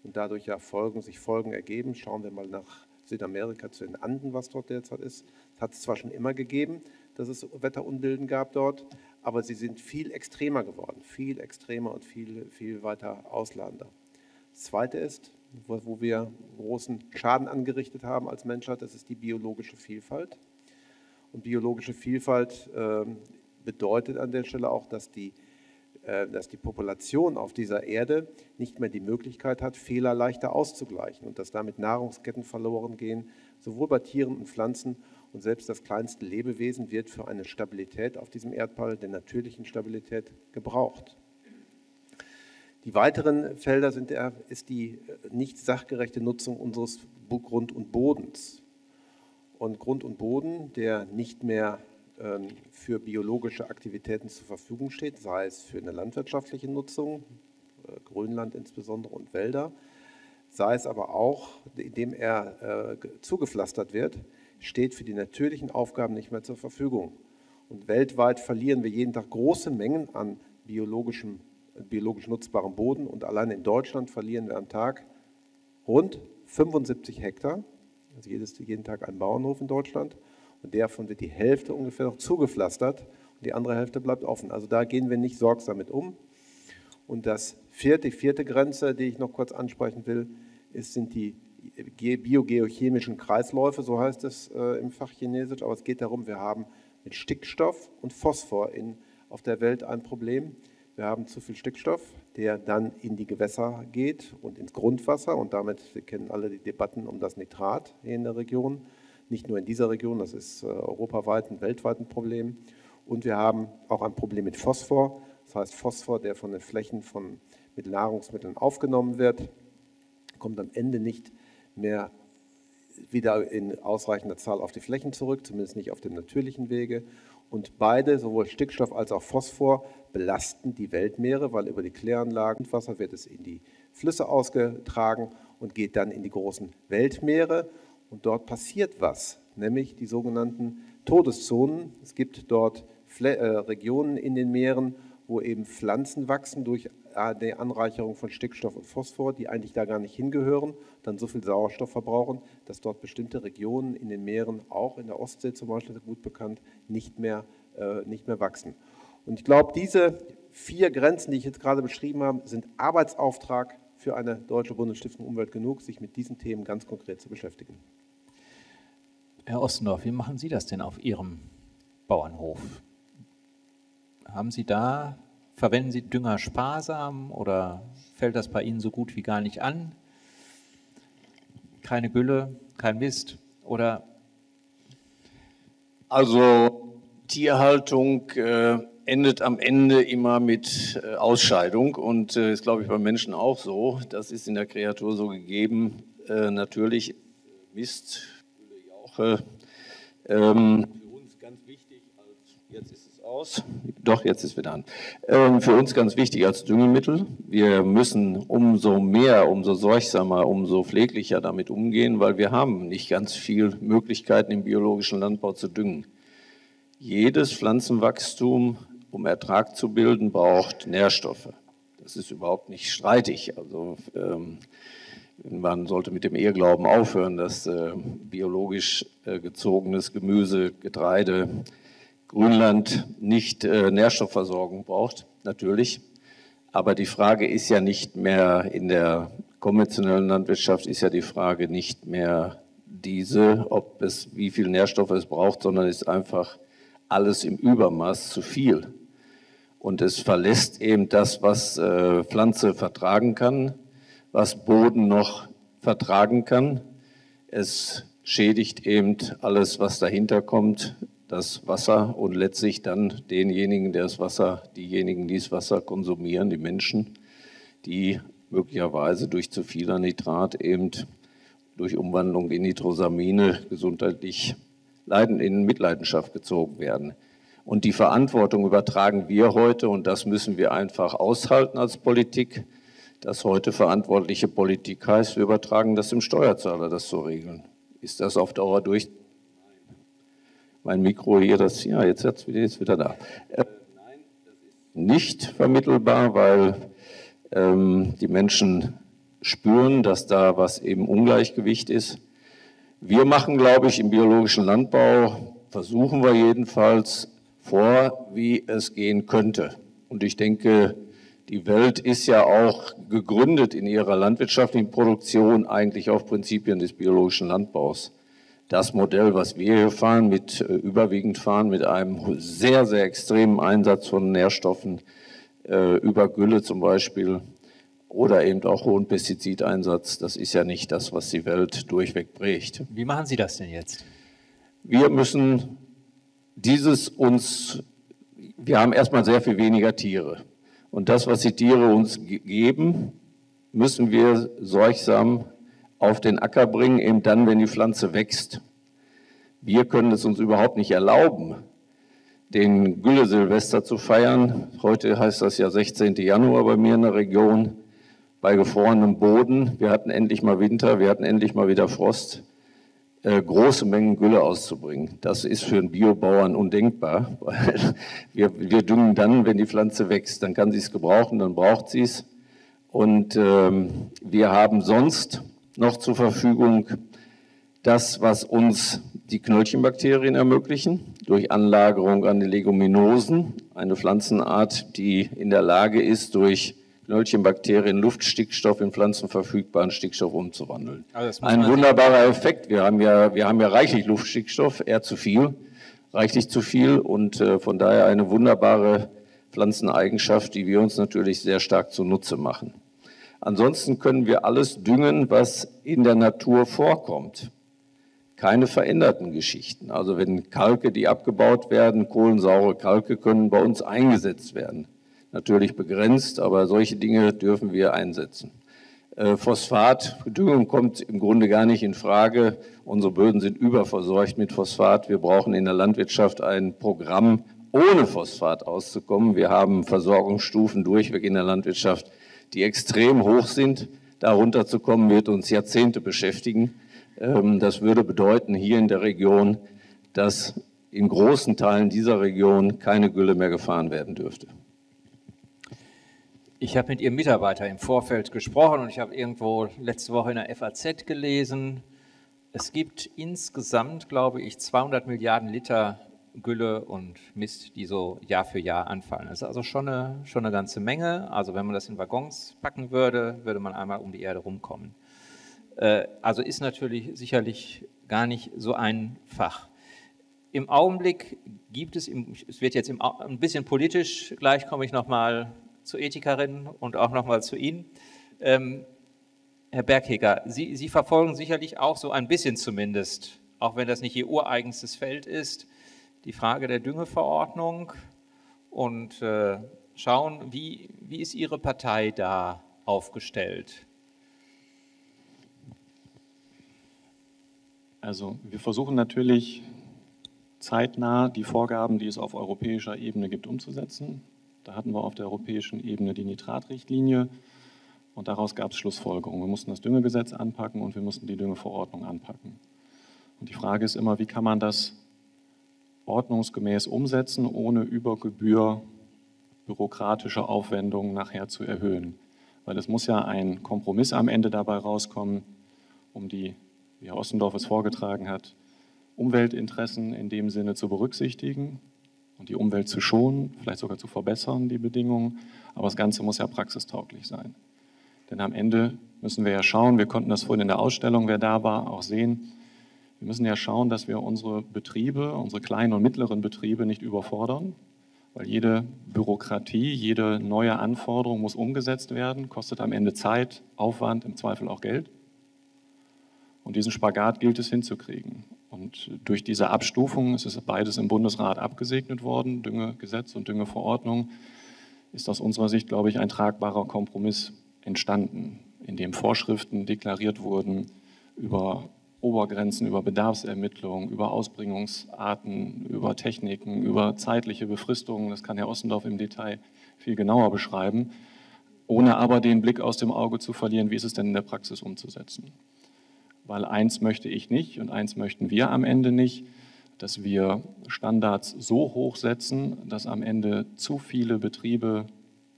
und dadurch ja Folgen, sich Folgen ergeben. Schauen wir mal nach Südamerika zu den Anden, was dort derzeit ist. Es hat es zwar schon immer gegeben, dass es Wetterunbilden gab dort, aber sie sind viel extremer geworden, viel extremer und viel, viel weiter ausladender. Das Zweite ist, wo, wo wir großen Schaden angerichtet haben als Menschheit, das ist die biologische Vielfalt. Und biologische Vielfalt äh, bedeutet an der Stelle auch, dass die, äh, dass die Population auf dieser Erde nicht mehr die Möglichkeit hat, Fehler leichter auszugleichen und dass damit Nahrungsketten verloren gehen, sowohl bei Tieren und Pflanzen und selbst das kleinste Lebewesen wird für eine Stabilität auf diesem Erdball, der natürlichen Stabilität, gebraucht. Die weiteren Felder sind, ist die äh, nicht sachgerechte Nutzung unseres Grund und Bodens. und Grund und Boden, der nicht mehr ähm, für biologische Aktivitäten zur Verfügung steht, sei es für eine landwirtschaftliche Nutzung, äh, Grünland insbesondere und Wälder, sei es aber auch, indem er äh, zugepflastert wird, steht für die natürlichen Aufgaben nicht mehr zur Verfügung. Und weltweit verlieren wir jeden Tag große Mengen an biologischem, biologisch nutzbarem Boden und allein in Deutschland verlieren wir am Tag rund 75 Hektar, also jedes, jeden Tag ein Bauernhof in Deutschland und davon wird die Hälfte ungefähr noch zugepflastert und die andere Hälfte bleibt offen. Also da gehen wir nicht sorgsam mit um. Und das vierte, vierte Grenze, die ich noch kurz ansprechen will, ist, sind die biogeochemischen Kreisläufe, so heißt es äh, im Fach Chinesisch. Aber es geht darum, wir haben mit Stickstoff und Phosphor in, auf der Welt ein Problem. Wir haben zu viel Stickstoff, der dann in die Gewässer geht und ins Grundwasser. Und damit, wir kennen alle die Debatten um das Nitrat in der Region. Nicht nur in dieser Region, das ist äh, europaweit ein weltweit ein Problem. Und wir haben auch ein Problem mit Phosphor. Das heißt, Phosphor, der von den Flächen von, mit Nahrungsmitteln aufgenommen wird, kommt am Ende nicht mehr wieder in ausreichender Zahl auf die Flächen zurück, zumindest nicht auf dem natürlichen Wege. Und beide, sowohl Stickstoff als auch Phosphor, belasten die Weltmeere, weil über die Kläranlagen Wasser wird es in die Flüsse ausgetragen und geht dann in die großen Weltmeere. Und dort passiert was, nämlich die sogenannten Todeszonen. Es gibt dort äh, Regionen in den Meeren, wo eben Pflanzen wachsen durch die Anreicherung von Stickstoff und Phosphor, die eigentlich da gar nicht hingehören, dann so viel Sauerstoff verbrauchen, dass dort bestimmte Regionen in den Meeren, auch in der Ostsee zum Beispiel gut bekannt, nicht mehr, äh, nicht mehr wachsen. Und ich glaube, diese vier Grenzen, die ich jetzt gerade beschrieben habe, sind Arbeitsauftrag für eine Deutsche Bundesstiftung Umwelt genug, sich mit diesen Themen ganz konkret zu beschäftigen. Herr Ostendorf, wie machen Sie das denn auf Ihrem Bauernhof? Haben Sie da Verwenden Sie Dünger sparsam oder fällt das bei Ihnen so gut wie gar nicht an? Keine Gülle, kein Mist oder? Also Tierhaltung äh, endet am Ende immer mit äh, Ausscheidung und äh, ist, glaube ich, beim Menschen auch so. Das ist in der Kreatur so gegeben. Äh, natürlich Mist, Gülle, Jauche. Ähm, für uns ganz wichtig, als jetzt ist aus. Doch, jetzt ist wieder an. Ähm, für uns ganz wichtig als Düngemittel. Wir müssen umso mehr, umso sorgsamer, umso pfleglicher damit umgehen, weil wir haben nicht ganz viele Möglichkeiten im biologischen Landbau zu düngen. Jedes Pflanzenwachstum, um Ertrag zu bilden, braucht Nährstoffe. Das ist überhaupt nicht streitig. Also ähm, man sollte mit dem Irrglauben aufhören, dass äh, biologisch äh, gezogenes Gemüse, Getreide, Grünland nicht äh, Nährstoffversorgung braucht, natürlich. Aber die Frage ist ja nicht mehr in der konventionellen Landwirtschaft ist ja die Frage nicht mehr diese, ob es wie viel Nährstoffe es braucht, sondern ist einfach alles im Übermaß zu viel. Und es verlässt eben das, was äh, Pflanze vertragen kann, was Boden noch vertragen kann. Es schädigt eben alles, was dahinter kommt, das Wasser und letztlich dann denjenigen, der das Wasser, diejenigen, die das Wasser konsumieren, die Menschen, die möglicherweise durch zu vieler Nitrat eben durch Umwandlung in Nitrosamine gesundheitlich leiden, in Mitleidenschaft gezogen werden. Und die Verantwortung übertragen wir heute, und das müssen wir einfach aushalten als Politik, dass heute verantwortliche Politik heißt, wir übertragen das dem Steuerzahler, das zu regeln. Ist das auf Dauer durch? mein Mikro hier, das, ja, jetzt ist es wieder da. Äh, nicht vermittelbar, weil ähm, die Menschen spüren, dass da was eben Ungleichgewicht ist. Wir machen, glaube ich, im biologischen Landbau, versuchen wir jedenfalls vor, wie es gehen könnte. Und ich denke, die Welt ist ja auch gegründet in ihrer landwirtschaftlichen Produktion eigentlich auf Prinzipien des biologischen Landbaus das Modell, was wir hier fahren, mit äh, überwiegend fahren, mit einem sehr, sehr extremen Einsatz von Nährstoffen, äh, über Gülle zum Beispiel, oder eben auch hohen Pestizideinsatz, das ist ja nicht das, was die Welt durchweg prägt. Wie machen Sie das denn jetzt? Wir müssen dieses uns, wir haben erstmal sehr viel weniger Tiere. Und das, was die Tiere uns geben, müssen wir sorgsam auf den Acker bringen, eben dann, wenn die Pflanze wächst. Wir können es uns überhaupt nicht erlauben, den Gülle-Silvester zu feiern. Heute heißt das ja 16. Januar bei mir in der Region, bei gefrorenem Boden. Wir hatten endlich mal Winter, wir hatten endlich mal wieder Frost. Äh, große Mengen Gülle auszubringen. Das ist für einen Biobauern undenkbar, weil wir, wir düngen dann, wenn die Pflanze wächst, dann kann sie es gebrauchen, dann braucht sie es. Und ähm, wir haben sonst noch zur Verfügung das, was uns die Knöllchenbakterien ermöglichen, durch Anlagerung an die Leguminosen, eine Pflanzenart, die in der Lage ist, durch Knöllchenbakterien Luftstickstoff in pflanzenverfügbaren Stickstoff umzuwandeln. Also Ein wunderbarer Effekt. Wir haben, ja, wir haben ja reichlich Luftstickstoff, eher zu viel, reichlich zu viel und äh, von daher eine wunderbare Pflanzeneigenschaft, die wir uns natürlich sehr stark zunutze machen. Ansonsten können wir alles düngen, was in der Natur vorkommt. Keine veränderten Geschichten. Also wenn Kalke, die abgebaut werden, kohlensaure Kalke können bei uns eingesetzt werden natürlich begrenzt, aber solche Dinge dürfen wir einsetzen. Äh, Phosphat, Düngung kommt im Grunde gar nicht in Frage. Unsere Böden sind überversorgt mit Phosphat. Wir brauchen in der Landwirtschaft ein Programm, ohne Phosphat auszukommen. Wir haben Versorgungsstufen durchweg in der Landwirtschaft, die extrem hoch sind. Darunter zu kommen, wird uns Jahrzehnte beschäftigen. Ähm, das würde bedeuten, hier in der Region, dass in großen Teilen dieser Region keine Gülle mehr gefahren werden dürfte. Ich habe mit Ihrem Mitarbeiter im Vorfeld gesprochen und ich habe irgendwo letzte Woche in der FAZ gelesen, es gibt insgesamt, glaube ich, 200 Milliarden Liter Gülle und Mist, die so Jahr für Jahr anfallen. Das ist also schon eine, schon eine ganze Menge. Also wenn man das in Waggons packen würde, würde man einmal um die Erde rumkommen. Äh, also ist natürlich sicherlich gar nicht so einfach. Im Augenblick gibt es, es wird jetzt ein bisschen politisch, gleich komme ich nochmal zur Ethikerin und auch nochmal zu Ihnen. Ähm, Herr Bergheger, Sie, Sie verfolgen sicherlich auch so ein bisschen zumindest, auch wenn das nicht Ihr ureigenstes Feld ist, die Frage der Düngeverordnung und äh, schauen, wie, wie ist Ihre Partei da aufgestellt? Also wir versuchen natürlich zeitnah die Vorgaben, die es auf europäischer Ebene gibt, umzusetzen. Da hatten wir auf der europäischen Ebene die Nitratrichtlinie und daraus gab es Schlussfolgerungen. Wir mussten das Düngegesetz anpacken und wir mussten die Düngeverordnung anpacken. Und die Frage ist immer, wie kann man das ordnungsgemäß umsetzen, ohne über Gebühr bürokratische Aufwendungen nachher zu erhöhen. Weil es muss ja ein Kompromiss am Ende dabei rauskommen, um die, wie Herr Ostendorf es vorgetragen hat, Umweltinteressen in dem Sinne zu berücksichtigen und die Umwelt zu schonen, vielleicht sogar zu verbessern, die Bedingungen. Aber das Ganze muss ja praxistauglich sein. Denn am Ende müssen wir ja schauen, wir konnten das vorhin in der Ausstellung, wer da war, auch sehen, wir müssen ja schauen, dass wir unsere Betriebe, unsere kleinen und mittleren Betriebe nicht überfordern, weil jede Bürokratie, jede neue Anforderung muss umgesetzt werden, kostet am Ende Zeit, Aufwand, im Zweifel auch Geld. Und diesen Spagat gilt es hinzukriegen. Und durch diese Abstufung, es ist beides im Bundesrat abgesegnet worden, Düngegesetz und Düngeverordnung, ist aus unserer Sicht, glaube ich, ein tragbarer Kompromiss entstanden, in dem Vorschriften deklariert wurden über Obergrenzen, über Bedarfsermittlungen, über Ausbringungsarten, über Techniken, über zeitliche Befristungen. Das kann Herr Ossendorf im Detail viel genauer beschreiben, ohne aber den Blick aus dem Auge zu verlieren, wie ist es denn in der Praxis umzusetzen weil eins möchte ich nicht und eins möchten wir am Ende nicht, dass wir Standards so hoch setzen, dass am Ende zu viele Betriebe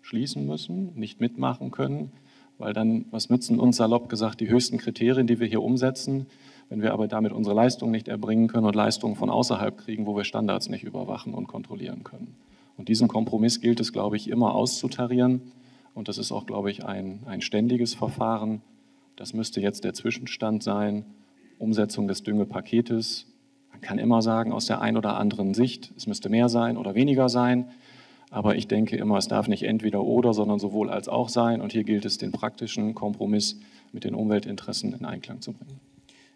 schließen müssen, nicht mitmachen können, weil dann, was nützen uns salopp gesagt die höchsten Kriterien, die wir hier umsetzen, wenn wir aber damit unsere Leistung nicht erbringen können und Leistungen von außerhalb kriegen, wo wir Standards nicht überwachen und kontrollieren können. Und diesen Kompromiss gilt es, glaube ich, immer auszutarieren. Und das ist auch, glaube ich, ein, ein ständiges Verfahren, das müsste jetzt der Zwischenstand sein. Umsetzung des Düngepaketes. Man kann immer sagen, aus der einen oder anderen Sicht, es müsste mehr sein oder weniger sein. Aber ich denke immer, es darf nicht entweder oder, sondern sowohl als auch sein. Und hier gilt es, den praktischen Kompromiss mit den Umweltinteressen in Einklang zu bringen.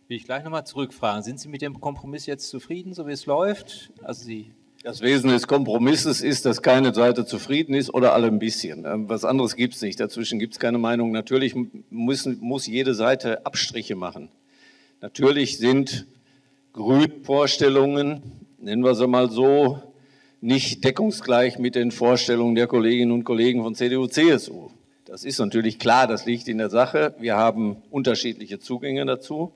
Will ich gleich nochmal zurückfragen. Sind Sie mit dem Kompromiss jetzt zufrieden, so wie es läuft? Also Sie das Wesen des Kompromisses ist, dass keine Seite zufrieden ist oder alle ein bisschen. Ähm, was anderes gibt es nicht. Dazwischen gibt es keine Meinung. Natürlich müssen, muss jede Seite Abstriche machen. Natürlich sind grünen Vorstellungen, nennen wir sie mal so, nicht deckungsgleich mit den Vorstellungen der Kolleginnen und Kollegen von CDU, CSU. Das ist natürlich klar, das liegt in der Sache. Wir haben unterschiedliche Zugänge dazu.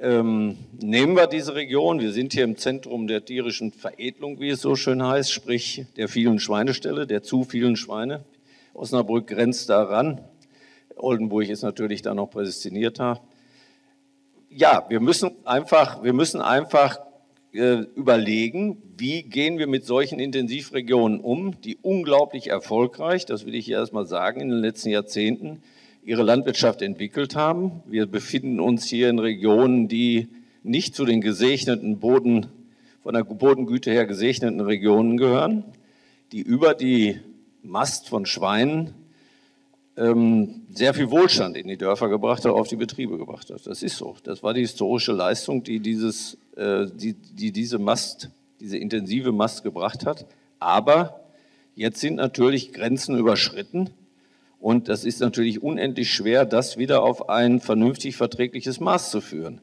Ähm, nehmen wir diese Region, wir sind hier im Zentrum der tierischen Veredelung, wie es so schön heißt, sprich der vielen Schweineställe, der zu vielen Schweine. Osnabrück grenzt daran. Oldenburg ist natürlich da noch prädestinierter. Ja, wir müssen einfach, wir müssen einfach äh, überlegen, wie gehen wir mit solchen Intensivregionen um, die unglaublich erfolgreich, das will ich hier erstmal sagen, in den letzten Jahrzehnten ihre Landwirtschaft entwickelt haben. Wir befinden uns hier in Regionen, die nicht zu den gesegneten Boden, von der Bodengüte her gesegneten Regionen gehören, die über die Mast von Schweinen ähm, sehr viel Wohlstand in die Dörfer gebracht hat, auf die Betriebe gebracht hat. Das ist so. Das war die historische Leistung, die, dieses, äh, die, die diese Mast, diese intensive Mast gebracht hat. Aber jetzt sind natürlich Grenzen überschritten und das ist natürlich unendlich schwer, das wieder auf ein vernünftig verträgliches Maß zu führen.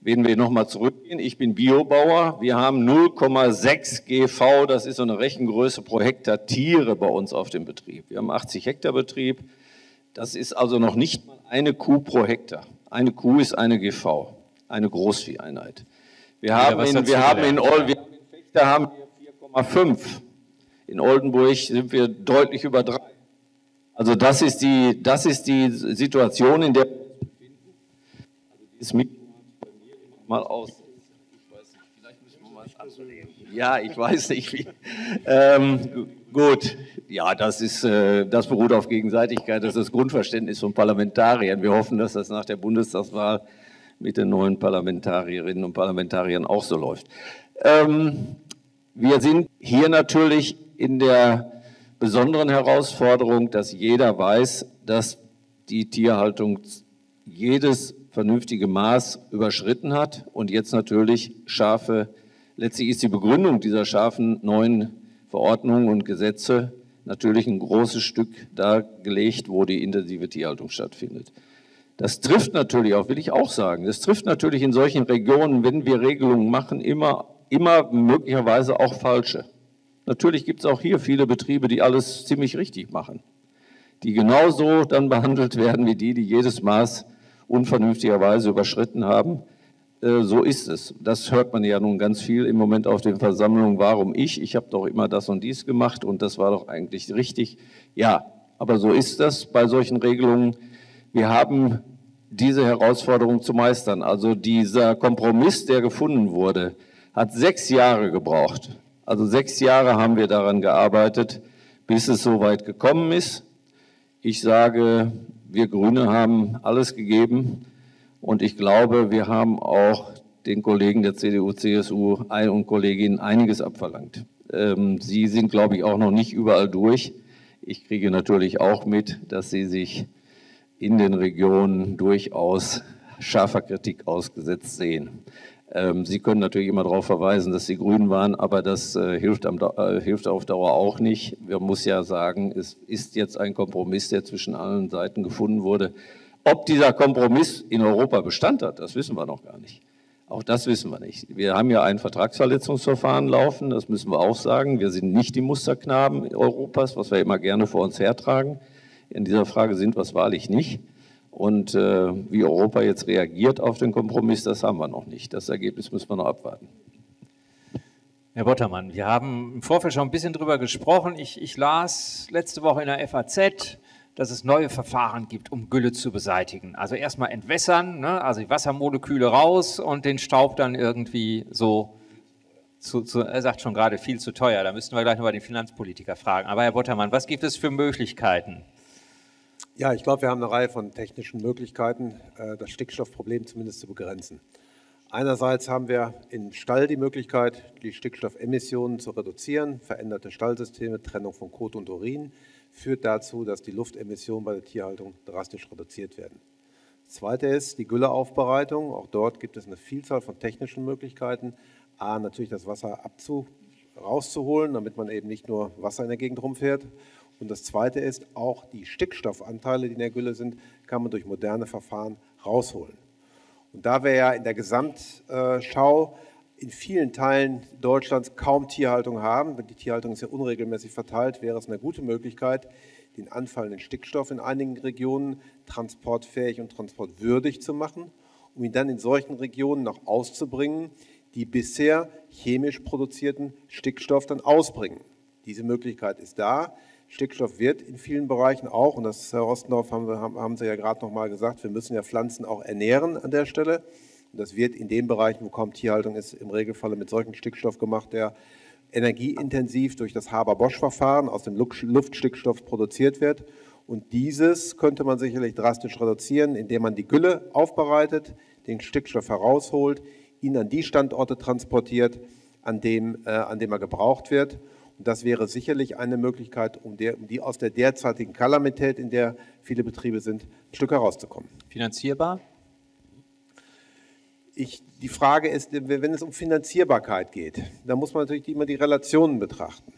Wenn wir nochmal zurückgehen, ich bin Biobauer, wir haben 0,6 GV, das ist so eine Rechengröße pro Hektar Tiere bei uns auf dem Betrieb. Wir haben 80 Hektar Betrieb, das ist also noch nicht mal eine Kuh pro Hektar. Eine Kuh ist eine GV, eine Großvieheinheit. Wir ja, haben, in, wir haben in, Ol wir haben in Fechter haben wir 4,5. In Oldenburg sind wir deutlich über 3. Also das ist die, das ist die Situation, in der wir uns befinden. Also dieses Mikro bei mir mal aus. Ich weiß nicht, vielleicht müssen wir mal anzunehmen. Ja, ich weiß nicht wie. Ähm, gut, ja, das ist, äh, das beruht auf Gegenseitigkeit. Das ist das Grundverständnis von Parlamentariern. Wir hoffen, dass das nach der Bundestagswahl mit den neuen Parlamentarierinnen und Parlamentariern auch so läuft. Ähm, wir sind hier natürlich in der besonderen Herausforderung, dass jeder weiß, dass die Tierhaltung jedes vernünftige Maß überschritten hat und jetzt natürlich scharfe, letztlich ist die Begründung dieser scharfen neuen Verordnungen und Gesetze natürlich ein großes Stück dargelegt, wo die intensive Tierhaltung stattfindet. Das trifft natürlich auch, will ich auch sagen, das trifft natürlich in solchen Regionen, wenn wir Regelungen machen, immer, immer möglicherweise auch falsche. Natürlich gibt es auch hier viele Betriebe, die alles ziemlich richtig machen, die genauso dann behandelt werden wie die, die jedes Maß unvernünftigerweise überschritten haben. Äh, so ist es. Das hört man ja nun ganz viel im Moment auf den Versammlungen. Warum ich? Ich habe doch immer das und dies gemacht und das war doch eigentlich richtig. Ja, aber so ist das bei solchen Regelungen. Wir haben diese Herausforderung zu meistern. Also dieser Kompromiss, der gefunden wurde, hat sechs Jahre gebraucht. Also sechs Jahre haben wir daran gearbeitet, bis es so weit gekommen ist. Ich sage, wir Grüne haben alles gegeben und ich glaube, wir haben auch den Kollegen der CDU, CSU und Kolleginnen einiges abverlangt. Ähm, sie sind, glaube ich, auch noch nicht überall durch. Ich kriege natürlich auch mit, dass Sie sich in den Regionen durchaus scharfer Kritik ausgesetzt sehen. Ähm, Sie können natürlich immer darauf verweisen, dass Sie Grün waren, aber das äh, hilft, am, äh, hilft, auf Dauer auch nicht. Man muss ja sagen, es ist jetzt ein Kompromiss, der zwischen allen Seiten gefunden wurde. Ob dieser Kompromiss in Europa Bestand hat, das wissen wir noch gar nicht. Auch das wissen wir nicht. Wir haben ja ein Vertragsverletzungsverfahren laufen, das müssen wir auch sagen. Wir sind nicht die Musterknaben Europas, was wir immer gerne vor uns hertragen. In dieser Frage sind wir es wahrlich nicht. Und äh, wie Europa jetzt reagiert auf den Kompromiss, das haben wir noch nicht. Das Ergebnis müssen wir noch abwarten. Herr Bottermann, wir haben im Vorfeld schon ein bisschen drüber gesprochen. Ich, ich las letzte Woche in der FAZ, dass es neue Verfahren gibt, um Gülle zu beseitigen. Also erstmal entwässern, ne? also die Wassermoleküle raus und den Staub dann irgendwie so zu, zu, er sagt schon gerade viel zu teuer. Da müssten wir gleich noch mal den Finanzpolitiker fragen. Aber Herr Bottermann, was gibt es für Möglichkeiten? Ja, ich glaube, wir haben eine Reihe von technischen Möglichkeiten, äh, das Stickstoffproblem zumindest zu begrenzen. Einerseits haben wir im Stall die Möglichkeit, die Stickstoffemissionen zu reduzieren. Veränderte Stallsysteme, Trennung von Kot und Urin führt dazu, dass die Luftemissionen bei der Tierhaltung drastisch reduziert werden. Das Zweite ist die Gülleaufbereitung. Auch dort gibt es eine Vielzahl von technischen Möglichkeiten. A, natürlich das Wasser abzu, rauszuholen, damit man eben nicht nur Wasser in der Gegend rumfährt und das Zweite ist, auch die Stickstoffanteile, die in der Gülle sind, kann man durch moderne Verfahren rausholen. Und da wir ja in der Gesamtschau in vielen Teilen Deutschlands kaum Tierhaltung haben, die Tierhaltung ist ja unregelmäßig verteilt, wäre es eine gute Möglichkeit, den anfallenden Stickstoff in einigen Regionen transportfähig und transportwürdig zu machen, um ihn dann in solchen Regionen noch auszubringen, die bisher chemisch produzierten Stickstoff dann ausbringen. Diese Möglichkeit ist da. Stickstoff wird in vielen Bereichen auch, und das, Herr Ostendorf, haben, haben Sie ja gerade noch mal gesagt, wir müssen ja Pflanzen auch ernähren an der Stelle. Und das wird in den Bereichen, wo kaum Tierhaltung ist, im Regelfall mit solchem Stickstoff gemacht, der energieintensiv durch das Haber-Bosch-Verfahren aus dem Luftstickstoff produziert wird. Und dieses könnte man sicherlich drastisch reduzieren, indem man die Gülle aufbereitet, den Stickstoff herausholt, ihn an die Standorte transportiert, an dem, äh, an dem er gebraucht wird. Und das wäre sicherlich eine Möglichkeit, um, der, um die aus der derzeitigen Kalamität, in der viele Betriebe sind, ein Stück herauszukommen. Finanzierbar? Ich, die Frage ist, wenn es um Finanzierbarkeit geht, dann muss man natürlich immer die Relationen betrachten.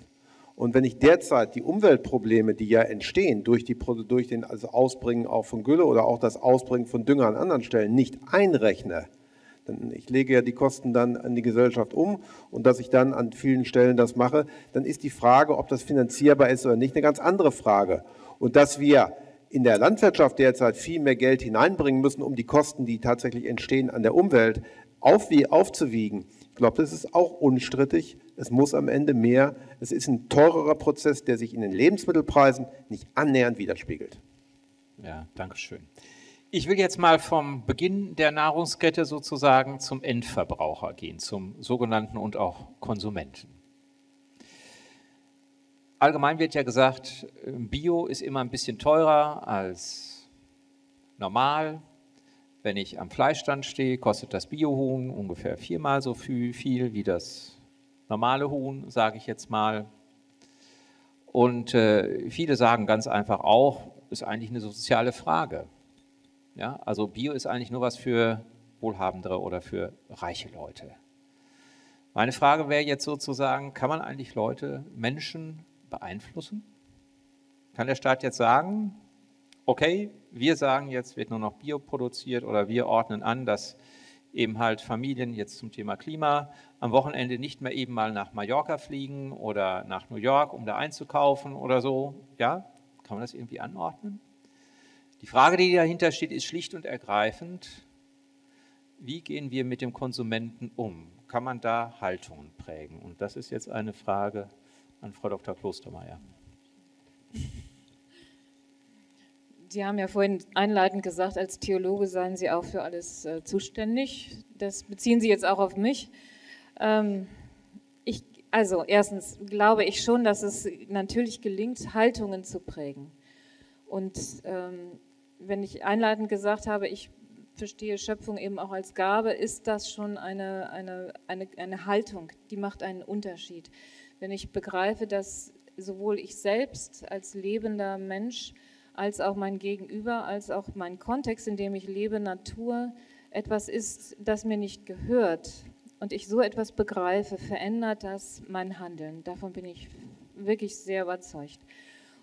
Und wenn ich derzeit die Umweltprobleme, die ja entstehen durch, die, durch den also Ausbringen auch von Gülle oder auch das Ausbringen von Dünger an anderen Stellen, nicht einrechne, ich lege ja die Kosten dann an die Gesellschaft um und dass ich dann an vielen Stellen das mache, dann ist die Frage, ob das finanzierbar ist oder nicht, eine ganz andere Frage. Und dass wir in der Landwirtschaft derzeit viel mehr Geld hineinbringen müssen, um die Kosten, die tatsächlich entstehen an der Umwelt, auf, aufzuwiegen. Ich glaube, das ist auch unstrittig. Es muss am Ende mehr. Es ist ein teurerer Prozess, der sich in den Lebensmittelpreisen nicht annähernd widerspiegelt. Ja, danke schön. Ich will jetzt mal vom Beginn der Nahrungskette sozusagen zum Endverbraucher gehen, zum sogenannten und auch Konsumenten. Allgemein wird ja gesagt, Bio ist immer ein bisschen teurer als normal. Wenn ich am Fleischstand stehe, kostet das Biohuhn ungefähr viermal so viel wie das normale Huhn, sage ich jetzt mal. Und äh, viele sagen ganz einfach auch, ist eigentlich eine soziale Frage. Ja, also Bio ist eigentlich nur was für Wohlhabendere oder für reiche Leute. Meine Frage wäre jetzt sozusagen, kann man eigentlich Leute, Menschen beeinflussen? Kann der Staat jetzt sagen, okay, wir sagen jetzt, wird nur noch Bio produziert oder wir ordnen an, dass eben halt Familien jetzt zum Thema Klima am Wochenende nicht mehr eben mal nach Mallorca fliegen oder nach New York, um da einzukaufen oder so. Ja, kann man das irgendwie anordnen? Die Frage, die dahinter steht, ist schlicht und ergreifend, wie gehen wir mit dem Konsumenten um? Kann man da Haltungen prägen? Und das ist jetzt eine Frage an Frau Dr. Klostermeier. Sie haben ja vorhin einleitend gesagt, als Theologe seien Sie auch für alles äh, zuständig. Das beziehen Sie jetzt auch auf mich. Ähm, ich, also erstens glaube ich schon, dass es natürlich gelingt, Haltungen zu prägen. Und ähm, wenn ich einleitend gesagt habe, ich verstehe Schöpfung eben auch als Gabe, ist das schon eine, eine, eine, eine Haltung, die macht einen Unterschied. Wenn ich begreife, dass sowohl ich selbst als lebender Mensch, als auch mein Gegenüber, als auch mein Kontext, in dem ich lebe, Natur, etwas ist, das mir nicht gehört und ich so etwas begreife, verändert das mein Handeln. Davon bin ich wirklich sehr überzeugt.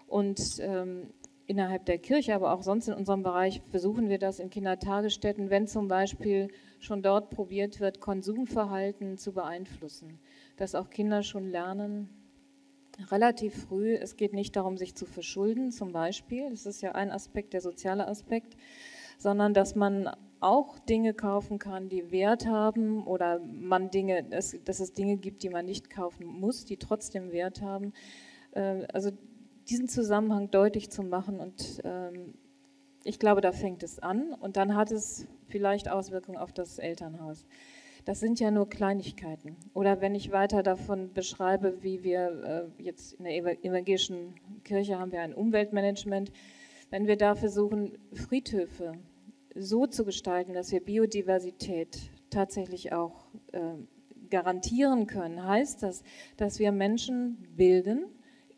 Und ähm, innerhalb der Kirche, aber auch sonst in unserem Bereich versuchen wir das in Kindertagesstätten, wenn zum Beispiel schon dort probiert wird, Konsumverhalten zu beeinflussen, dass auch Kinder schon lernen, relativ früh, es geht nicht darum, sich zu verschulden zum Beispiel, das ist ja ein Aspekt, der soziale Aspekt, sondern dass man auch Dinge kaufen kann, die Wert haben oder man Dinge, dass, dass es Dinge gibt, die man nicht kaufen muss, die trotzdem Wert haben. Äh, also diesen Zusammenhang deutlich zu machen. Und ähm, ich glaube, da fängt es an und dann hat es vielleicht Auswirkungen auf das Elternhaus. Das sind ja nur Kleinigkeiten. Oder wenn ich weiter davon beschreibe, wie wir äh, jetzt in der evangelischen Kirche haben wir ein Umweltmanagement, wenn wir da versuchen, Friedhöfe so zu gestalten, dass wir Biodiversität tatsächlich auch äh, garantieren können, heißt das, dass wir Menschen bilden,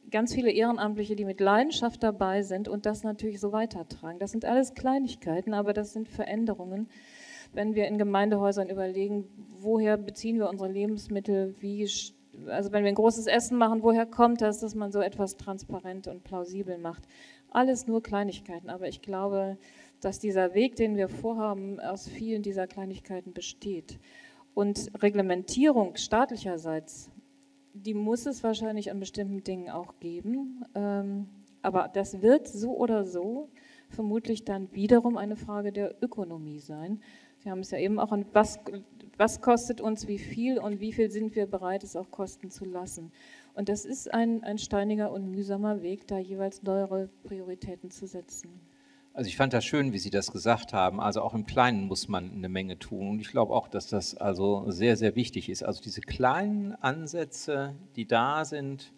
ganz viele Ehrenamtliche, die mit Leidenschaft dabei sind und das natürlich so weitertragen. Das sind alles Kleinigkeiten, aber das sind Veränderungen. Wenn wir in Gemeindehäusern überlegen, woher beziehen wir unsere Lebensmittel, wie, also wenn wir ein großes Essen machen, woher kommt das, dass man so etwas transparent und plausibel macht? Alles nur Kleinigkeiten, aber ich glaube, dass dieser Weg, den wir vorhaben, aus vielen dieser Kleinigkeiten besteht. Und Reglementierung staatlicherseits, die muss es wahrscheinlich an bestimmten Dingen auch geben. Ähm, aber das wird so oder so vermutlich dann wiederum eine Frage der Ökonomie sein. Sie haben es ja eben auch an, was, was kostet uns wie viel und wie viel sind wir bereit, es auch kosten zu lassen. Und das ist ein, ein steiniger und mühsamer Weg, da jeweils neuere Prioritäten zu setzen. Also ich fand das schön, wie Sie das gesagt haben. Also auch im Kleinen muss man eine Menge tun. Und ich glaube auch, dass das also sehr, sehr wichtig ist. Also diese kleinen Ansätze, die da sind,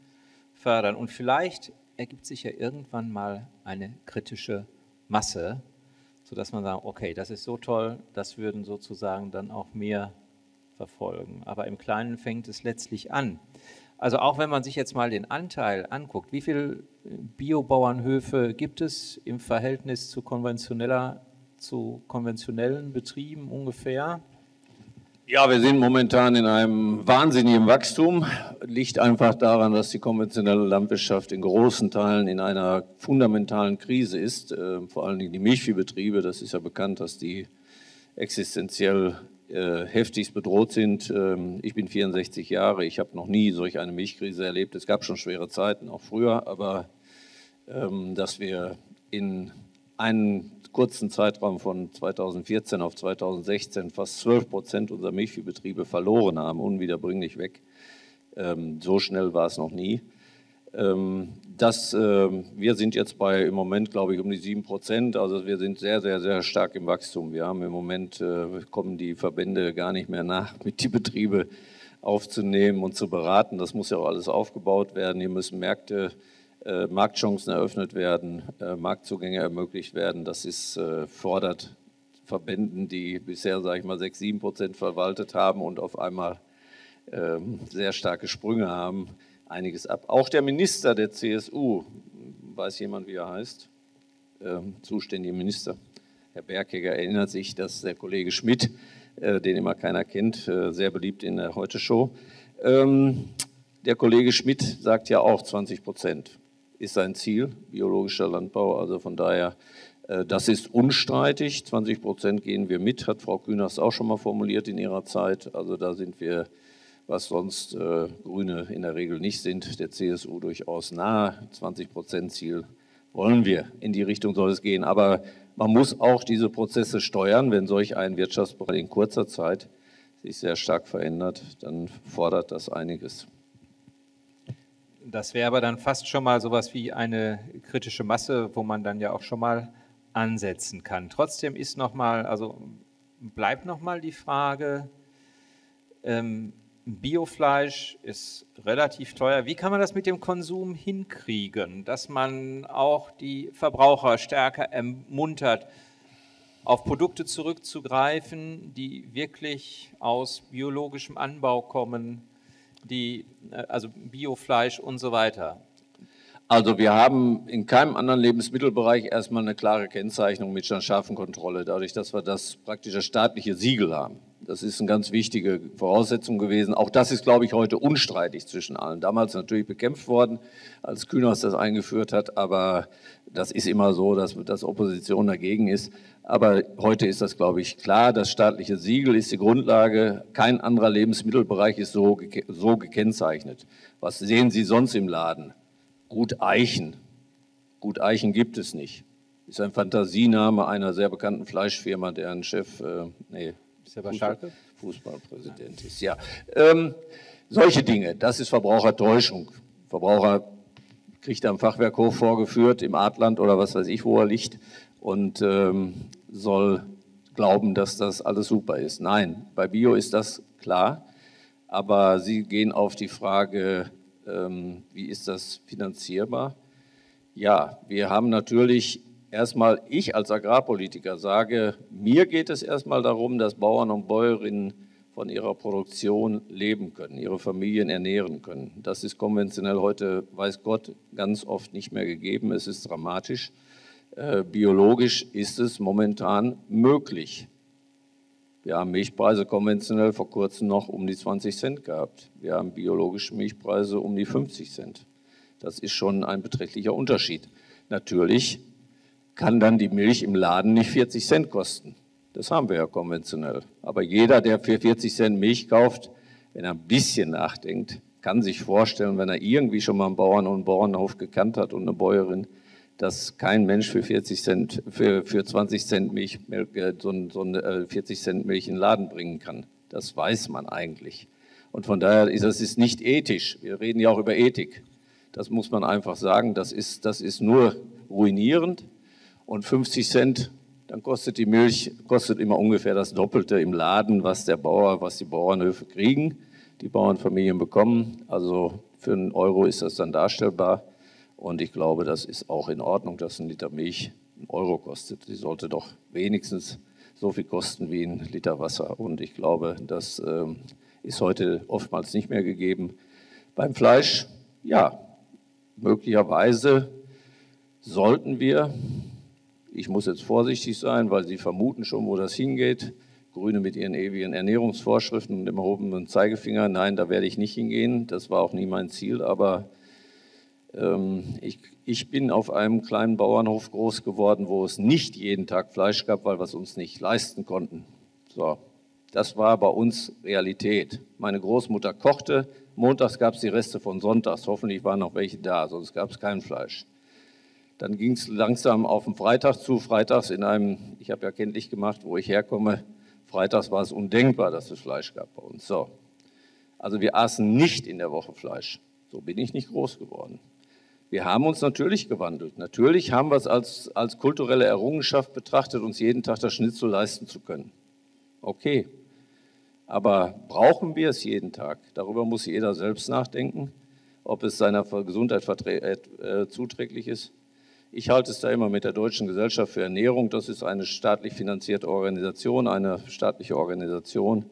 fördern. Und vielleicht ergibt sich ja irgendwann mal eine kritische Masse, sodass man sagt, okay, das ist so toll, das würden sozusagen dann auch mehr verfolgen. Aber im Kleinen fängt es letztlich an. Also auch wenn man sich jetzt mal den Anteil anguckt, wie viele Biobauernhöfe gibt es im Verhältnis zu konventioneller, zu konventionellen Betrieben ungefähr? Ja, wir sind momentan in einem wahnsinnigen Wachstum. Liegt einfach daran, dass die konventionelle Landwirtschaft in großen Teilen in einer fundamentalen Krise ist. Äh, vor allen Dingen die Milchviehbetriebe. Das ist ja bekannt, dass die existenziell äh, heftigst bedroht sind. Ähm, ich bin 64 Jahre. Ich habe noch nie solch eine Milchkrise erlebt. Es gab schon schwere Zeiten, auch früher. Aber ähm, dass wir in einem kurzen Zeitraum von 2014 auf 2016 fast 12 Prozent unserer Milchviehbetriebe verloren haben, unwiederbringlich weg. Ähm, so schnell war es noch nie. Ähm, das, ähm, wir sind jetzt bei im Moment, glaube ich, um die 7 Prozent. Also wir sind sehr, sehr, sehr stark im Wachstum. Wir haben im Moment, äh, kommen die Verbände gar nicht mehr nach, mit die Betriebe aufzunehmen und zu beraten. Das muss ja auch alles aufgebaut werden. Hier müssen Märkte äh, Marktchancen eröffnet werden, äh, Marktzugänge ermöglicht werden. Das ist, äh, fordert Verbänden, die bisher, sage ich mal, 6, 7 Prozent verwaltet haben und auf einmal ähm, sehr starke Sprünge haben, einiges ab. Auch der Minister der CSU, weiß jemand, wie er heißt, ähm, zuständige Minister, Herr Bergheger, erinnert sich, dass der Kollege Schmidt, äh, den immer keiner kennt, äh, sehr beliebt in der Heute-Show, ähm, der Kollege Schmidt sagt ja auch 20 Prozent ist sein Ziel, biologischer Landbau. Also von daher, äh, das ist unstreitig. 20 Prozent gehen wir mit, hat Frau Kühners auch schon mal formuliert in ihrer Zeit. Also da sind wir, was sonst äh, Grüne in der Regel nicht sind, der CSU durchaus nahe. 20 Prozent Ziel wollen wir. In die Richtung soll es gehen. Aber man muss auch diese Prozesse steuern. Wenn solch ein Wirtschaftsbereich in kurzer Zeit sich sehr stark verändert, dann fordert das einiges. Das wäre aber dann fast schon mal sowas wie eine kritische Masse, wo man dann ja auch schon mal ansetzen kann. Trotzdem ist noch mal, also bleibt noch mal die Frage, ähm, Biofleisch ist relativ teuer. Wie kann man das mit dem Konsum hinkriegen, dass man auch die Verbraucher stärker ermuntert, auf Produkte zurückzugreifen, die wirklich aus biologischem Anbau kommen, die, äh, also Biofleisch und so weiter? Also wir haben in keinem anderen Lebensmittelbereich erstmal eine klare Kennzeichnung mit einer scharfen Kontrolle, dadurch, dass wir das praktische staatliche Siegel haben. Das ist eine ganz wichtige Voraussetzung gewesen. Auch das ist, glaube ich, heute unstreitig zwischen allen. Damals natürlich bekämpft worden, als Kühners das eingeführt hat, aber das ist immer so, dass, dass Opposition dagegen ist. Aber heute ist das, glaube ich, klar. Das staatliche Siegel ist die Grundlage. Kein anderer Lebensmittelbereich ist so, so gekennzeichnet. Was sehen Sie sonst im Laden? Gut Eichen. Gut Eichen gibt es nicht. Ist ein Fantasiename einer sehr bekannten Fleischfirma, deren Chef, äh, nee, ist bei Schalke? Fußballpräsident ist, ja. Ähm, solche Dinge, das ist Verbrauchertäuschung. Verbraucher kriegt am Fachwerkhof vorgeführt, im Artland oder was weiß ich, wo er liegt, und ähm, soll glauben, dass das alles super ist. Nein, bei Bio ist das klar, aber Sie gehen auf die Frage, ähm, wie ist das finanzierbar? Ja, wir haben natürlich erstmal, ich als Agrarpolitiker sage, mir geht es erstmal darum, dass Bauern und Bäuerinnen von ihrer Produktion leben können, ihre Familien ernähren können. Das ist konventionell heute, weiß Gott, ganz oft nicht mehr gegeben. Es ist dramatisch. Äh, biologisch ist es momentan möglich. Wir haben Milchpreise konventionell vor kurzem noch um die 20 Cent gehabt. Wir haben biologische Milchpreise um die 50 Cent. Das ist schon ein beträchtlicher Unterschied. Natürlich kann dann die Milch im Laden nicht 40 Cent kosten. Das haben wir ja konventionell. Aber jeder, der für 40 Cent Milch kauft, wenn er ein bisschen nachdenkt, kann sich vorstellen, wenn er irgendwie schon mal einen Bauern und einen Bauernhof gekannt hat und eine Bäuerin, dass kein Mensch für 40 Cent, für, für 20 Cent Milch, äh, so, so eine 40 äh, Cent Milch in den Laden bringen kann. Das weiß man eigentlich. Und von daher ist es ist nicht ethisch. Wir reden ja auch über Ethik. Das muss man einfach sagen. Das ist, das ist nur ruinierend. Und 50 Cent, dann kostet die Milch, kostet immer ungefähr das Doppelte im Laden, was der Bauer, was die Bauernhöfe kriegen, die Bauernfamilien bekommen. Also für einen Euro ist das dann darstellbar. Und ich glaube, das ist auch in Ordnung, dass ein Liter Milch einen Euro kostet. Die sollte doch wenigstens so viel kosten wie ein Liter Wasser. Und ich glaube, das ähm, ist heute oftmals nicht mehr gegeben. Beim Fleisch, ja, möglicherweise sollten wir, ich muss jetzt vorsichtig sein, weil Sie vermuten schon, wo das hingeht, Grüne mit ihren ewigen Ernährungsvorschriften und dem erhobenen Zeigefinger, nein, da werde ich nicht hingehen, das war auch nie mein Ziel, aber ähm, ich, ich bin auf einem kleinen Bauernhof groß geworden, wo es nicht jeden Tag Fleisch gab, weil wir es uns nicht leisten konnten. So, das war bei uns Realität. Meine Großmutter kochte, montags gab es die Reste von sonntags, hoffentlich waren noch welche da, sonst gab es kein Fleisch. Dann ging es langsam auf den Freitag zu, freitags in einem, ich habe ja kenntlich gemacht, wo ich herkomme, freitags war es undenkbar, dass es Fleisch gab bei uns. So. Also wir aßen nicht in der Woche Fleisch. So bin ich nicht groß geworden. Wir haben uns natürlich gewandelt. Natürlich haben wir es als, als kulturelle Errungenschaft betrachtet, uns jeden Tag das Schnitzel leisten zu können. Okay. Aber brauchen wir es jeden Tag? Darüber muss jeder selbst nachdenken, ob es seiner Gesundheit äh, äh, zuträglich ist. Ich halte es da immer mit der Deutschen Gesellschaft für Ernährung. Das ist eine staatlich finanzierte Organisation, eine staatliche Organisation,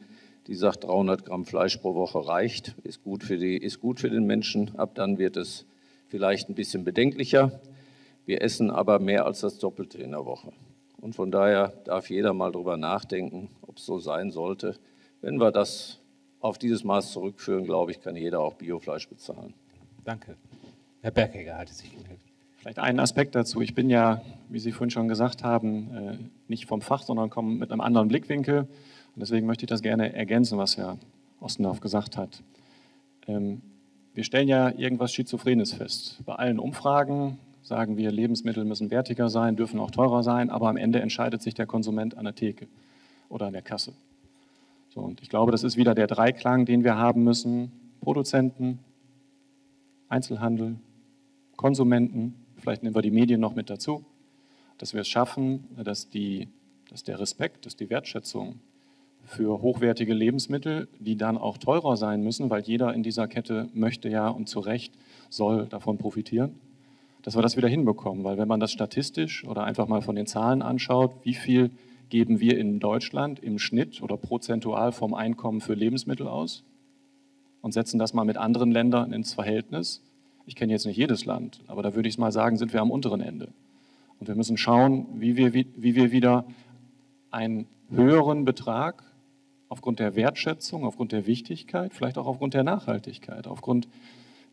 die sagt, 300 Gramm Fleisch pro Woche reicht, ist gut für, die, ist gut für den Menschen. Ab dann wird es vielleicht ein bisschen bedenklicher. Wir essen aber mehr als das Doppelte in der Woche. Und von daher darf jeder mal darüber nachdenken, ob es so sein sollte. Wenn wir das auf dieses Maß zurückführen, glaube ich, kann jeder auch Biofleisch bezahlen. Danke. Herr Bergegger hatte sich gemeldet. Vielleicht einen Aspekt dazu. Ich bin ja, wie Sie vorhin schon gesagt haben, äh, nicht vom Fach, sondern komme mit einem anderen Blickwinkel. Und deswegen möchte ich das gerne ergänzen, was Herr Ostendorf gesagt hat. Ähm, wir stellen ja irgendwas Schizophrenes fest. Bei allen Umfragen sagen wir, Lebensmittel müssen wertiger sein, dürfen auch teurer sein, aber am Ende entscheidet sich der Konsument an der Theke oder an der Kasse. So, und ich glaube, das ist wieder der Dreiklang, den wir haben müssen. Produzenten, Einzelhandel, Konsumenten, vielleicht nehmen wir die Medien noch mit dazu, dass wir es schaffen, dass, die, dass der Respekt, dass die Wertschätzung für hochwertige Lebensmittel, die dann auch teurer sein müssen, weil jeder in dieser Kette möchte ja und zu Recht soll davon profitieren, dass wir das wieder hinbekommen. Weil wenn man das statistisch oder einfach mal von den Zahlen anschaut, wie viel geben wir in Deutschland im Schnitt oder prozentual vom Einkommen für Lebensmittel aus und setzen das mal mit anderen Ländern ins Verhältnis. Ich kenne jetzt nicht jedes Land, aber da würde ich mal sagen, sind wir am unteren Ende. Und wir müssen schauen, wie wir, wie wir wieder einen höheren Betrag aufgrund der Wertschätzung, aufgrund der Wichtigkeit, vielleicht auch aufgrund der Nachhaltigkeit, aufgrund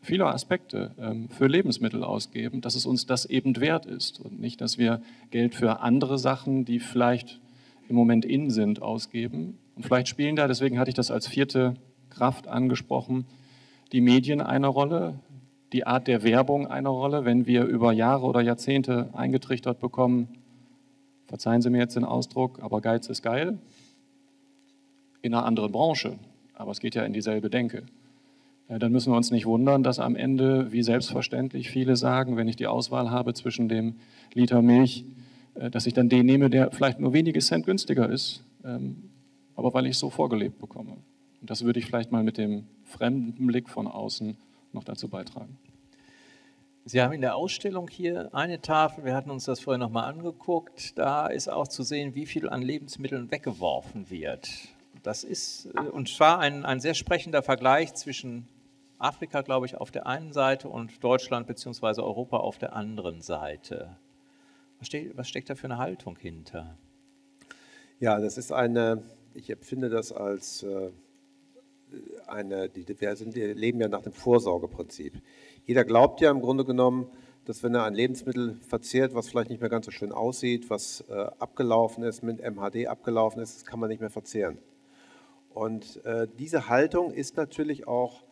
vieler Aspekte ähm, für Lebensmittel ausgeben, dass es uns das eben wert ist und nicht, dass wir Geld für andere Sachen, die vielleicht im Moment in sind, ausgeben. Und vielleicht spielen da, deswegen hatte ich das als vierte Kraft angesprochen, die Medien eine Rolle, die Art der Werbung eine Rolle, wenn wir über Jahre oder Jahrzehnte eingetrichtert bekommen, verzeihen Sie mir jetzt den Ausdruck, aber Geiz ist geil, in einer anderen Branche, aber es geht ja in dieselbe Denke. Dann müssen wir uns nicht wundern, dass am Ende, wie selbstverständlich viele sagen, wenn ich die Auswahl habe zwischen dem Liter Milch, äh, dass ich dann den nehme, der vielleicht nur wenige Cent günstiger ist, ähm, aber weil ich es so vorgelebt bekomme. Und das würde ich vielleicht mal mit dem fremden Blick von außen noch dazu beitragen. Sie haben in der Ausstellung hier eine Tafel, wir hatten uns das vorher nochmal angeguckt, da ist auch zu sehen, wie viel an Lebensmitteln weggeworfen wird. Das ist, äh, und zwar ein, ein sehr sprechender Vergleich zwischen Afrika, glaube ich, auf der einen Seite und Deutschland bzw. Europa auf der anderen Seite. Was, steht, was steckt da für eine Haltung hinter? Ja, das ist eine, ich empfinde das als äh, eine, die, wir, sind, wir leben ja nach dem Vorsorgeprinzip. Jeder glaubt ja im Grunde genommen, dass wenn er ein Lebensmittel verzehrt, was vielleicht nicht mehr ganz so schön aussieht, was äh, abgelaufen ist, mit MHD abgelaufen ist, das kann man nicht mehr verzehren. Und äh, diese Haltung ist natürlich auch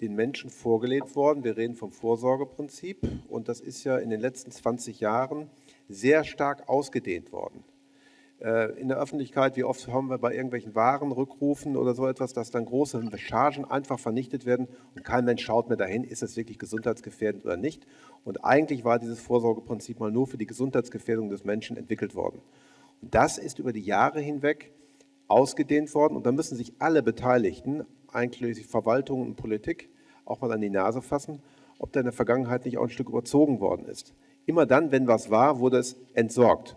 den Menschen vorgelebt worden. Wir reden vom Vorsorgeprinzip und das ist ja in den letzten 20 Jahren sehr stark ausgedehnt worden. Äh, in der Öffentlichkeit, wie oft haben wir bei irgendwelchen Warenrückrufen oder so etwas, dass dann große Chargen einfach vernichtet werden und kein Mensch schaut mehr dahin, ist es wirklich gesundheitsgefährdend oder nicht. Und eigentlich war dieses Vorsorgeprinzip mal nur für die Gesundheitsgefährdung des Menschen entwickelt worden. Und das ist über die Jahre hinweg ausgedehnt worden und da müssen sich alle Beteiligten, einschließlich Verwaltung und Politik, auch mal an die Nase fassen, ob da in der Vergangenheit nicht auch ein Stück überzogen worden ist. Immer dann, wenn was war, wurde es entsorgt.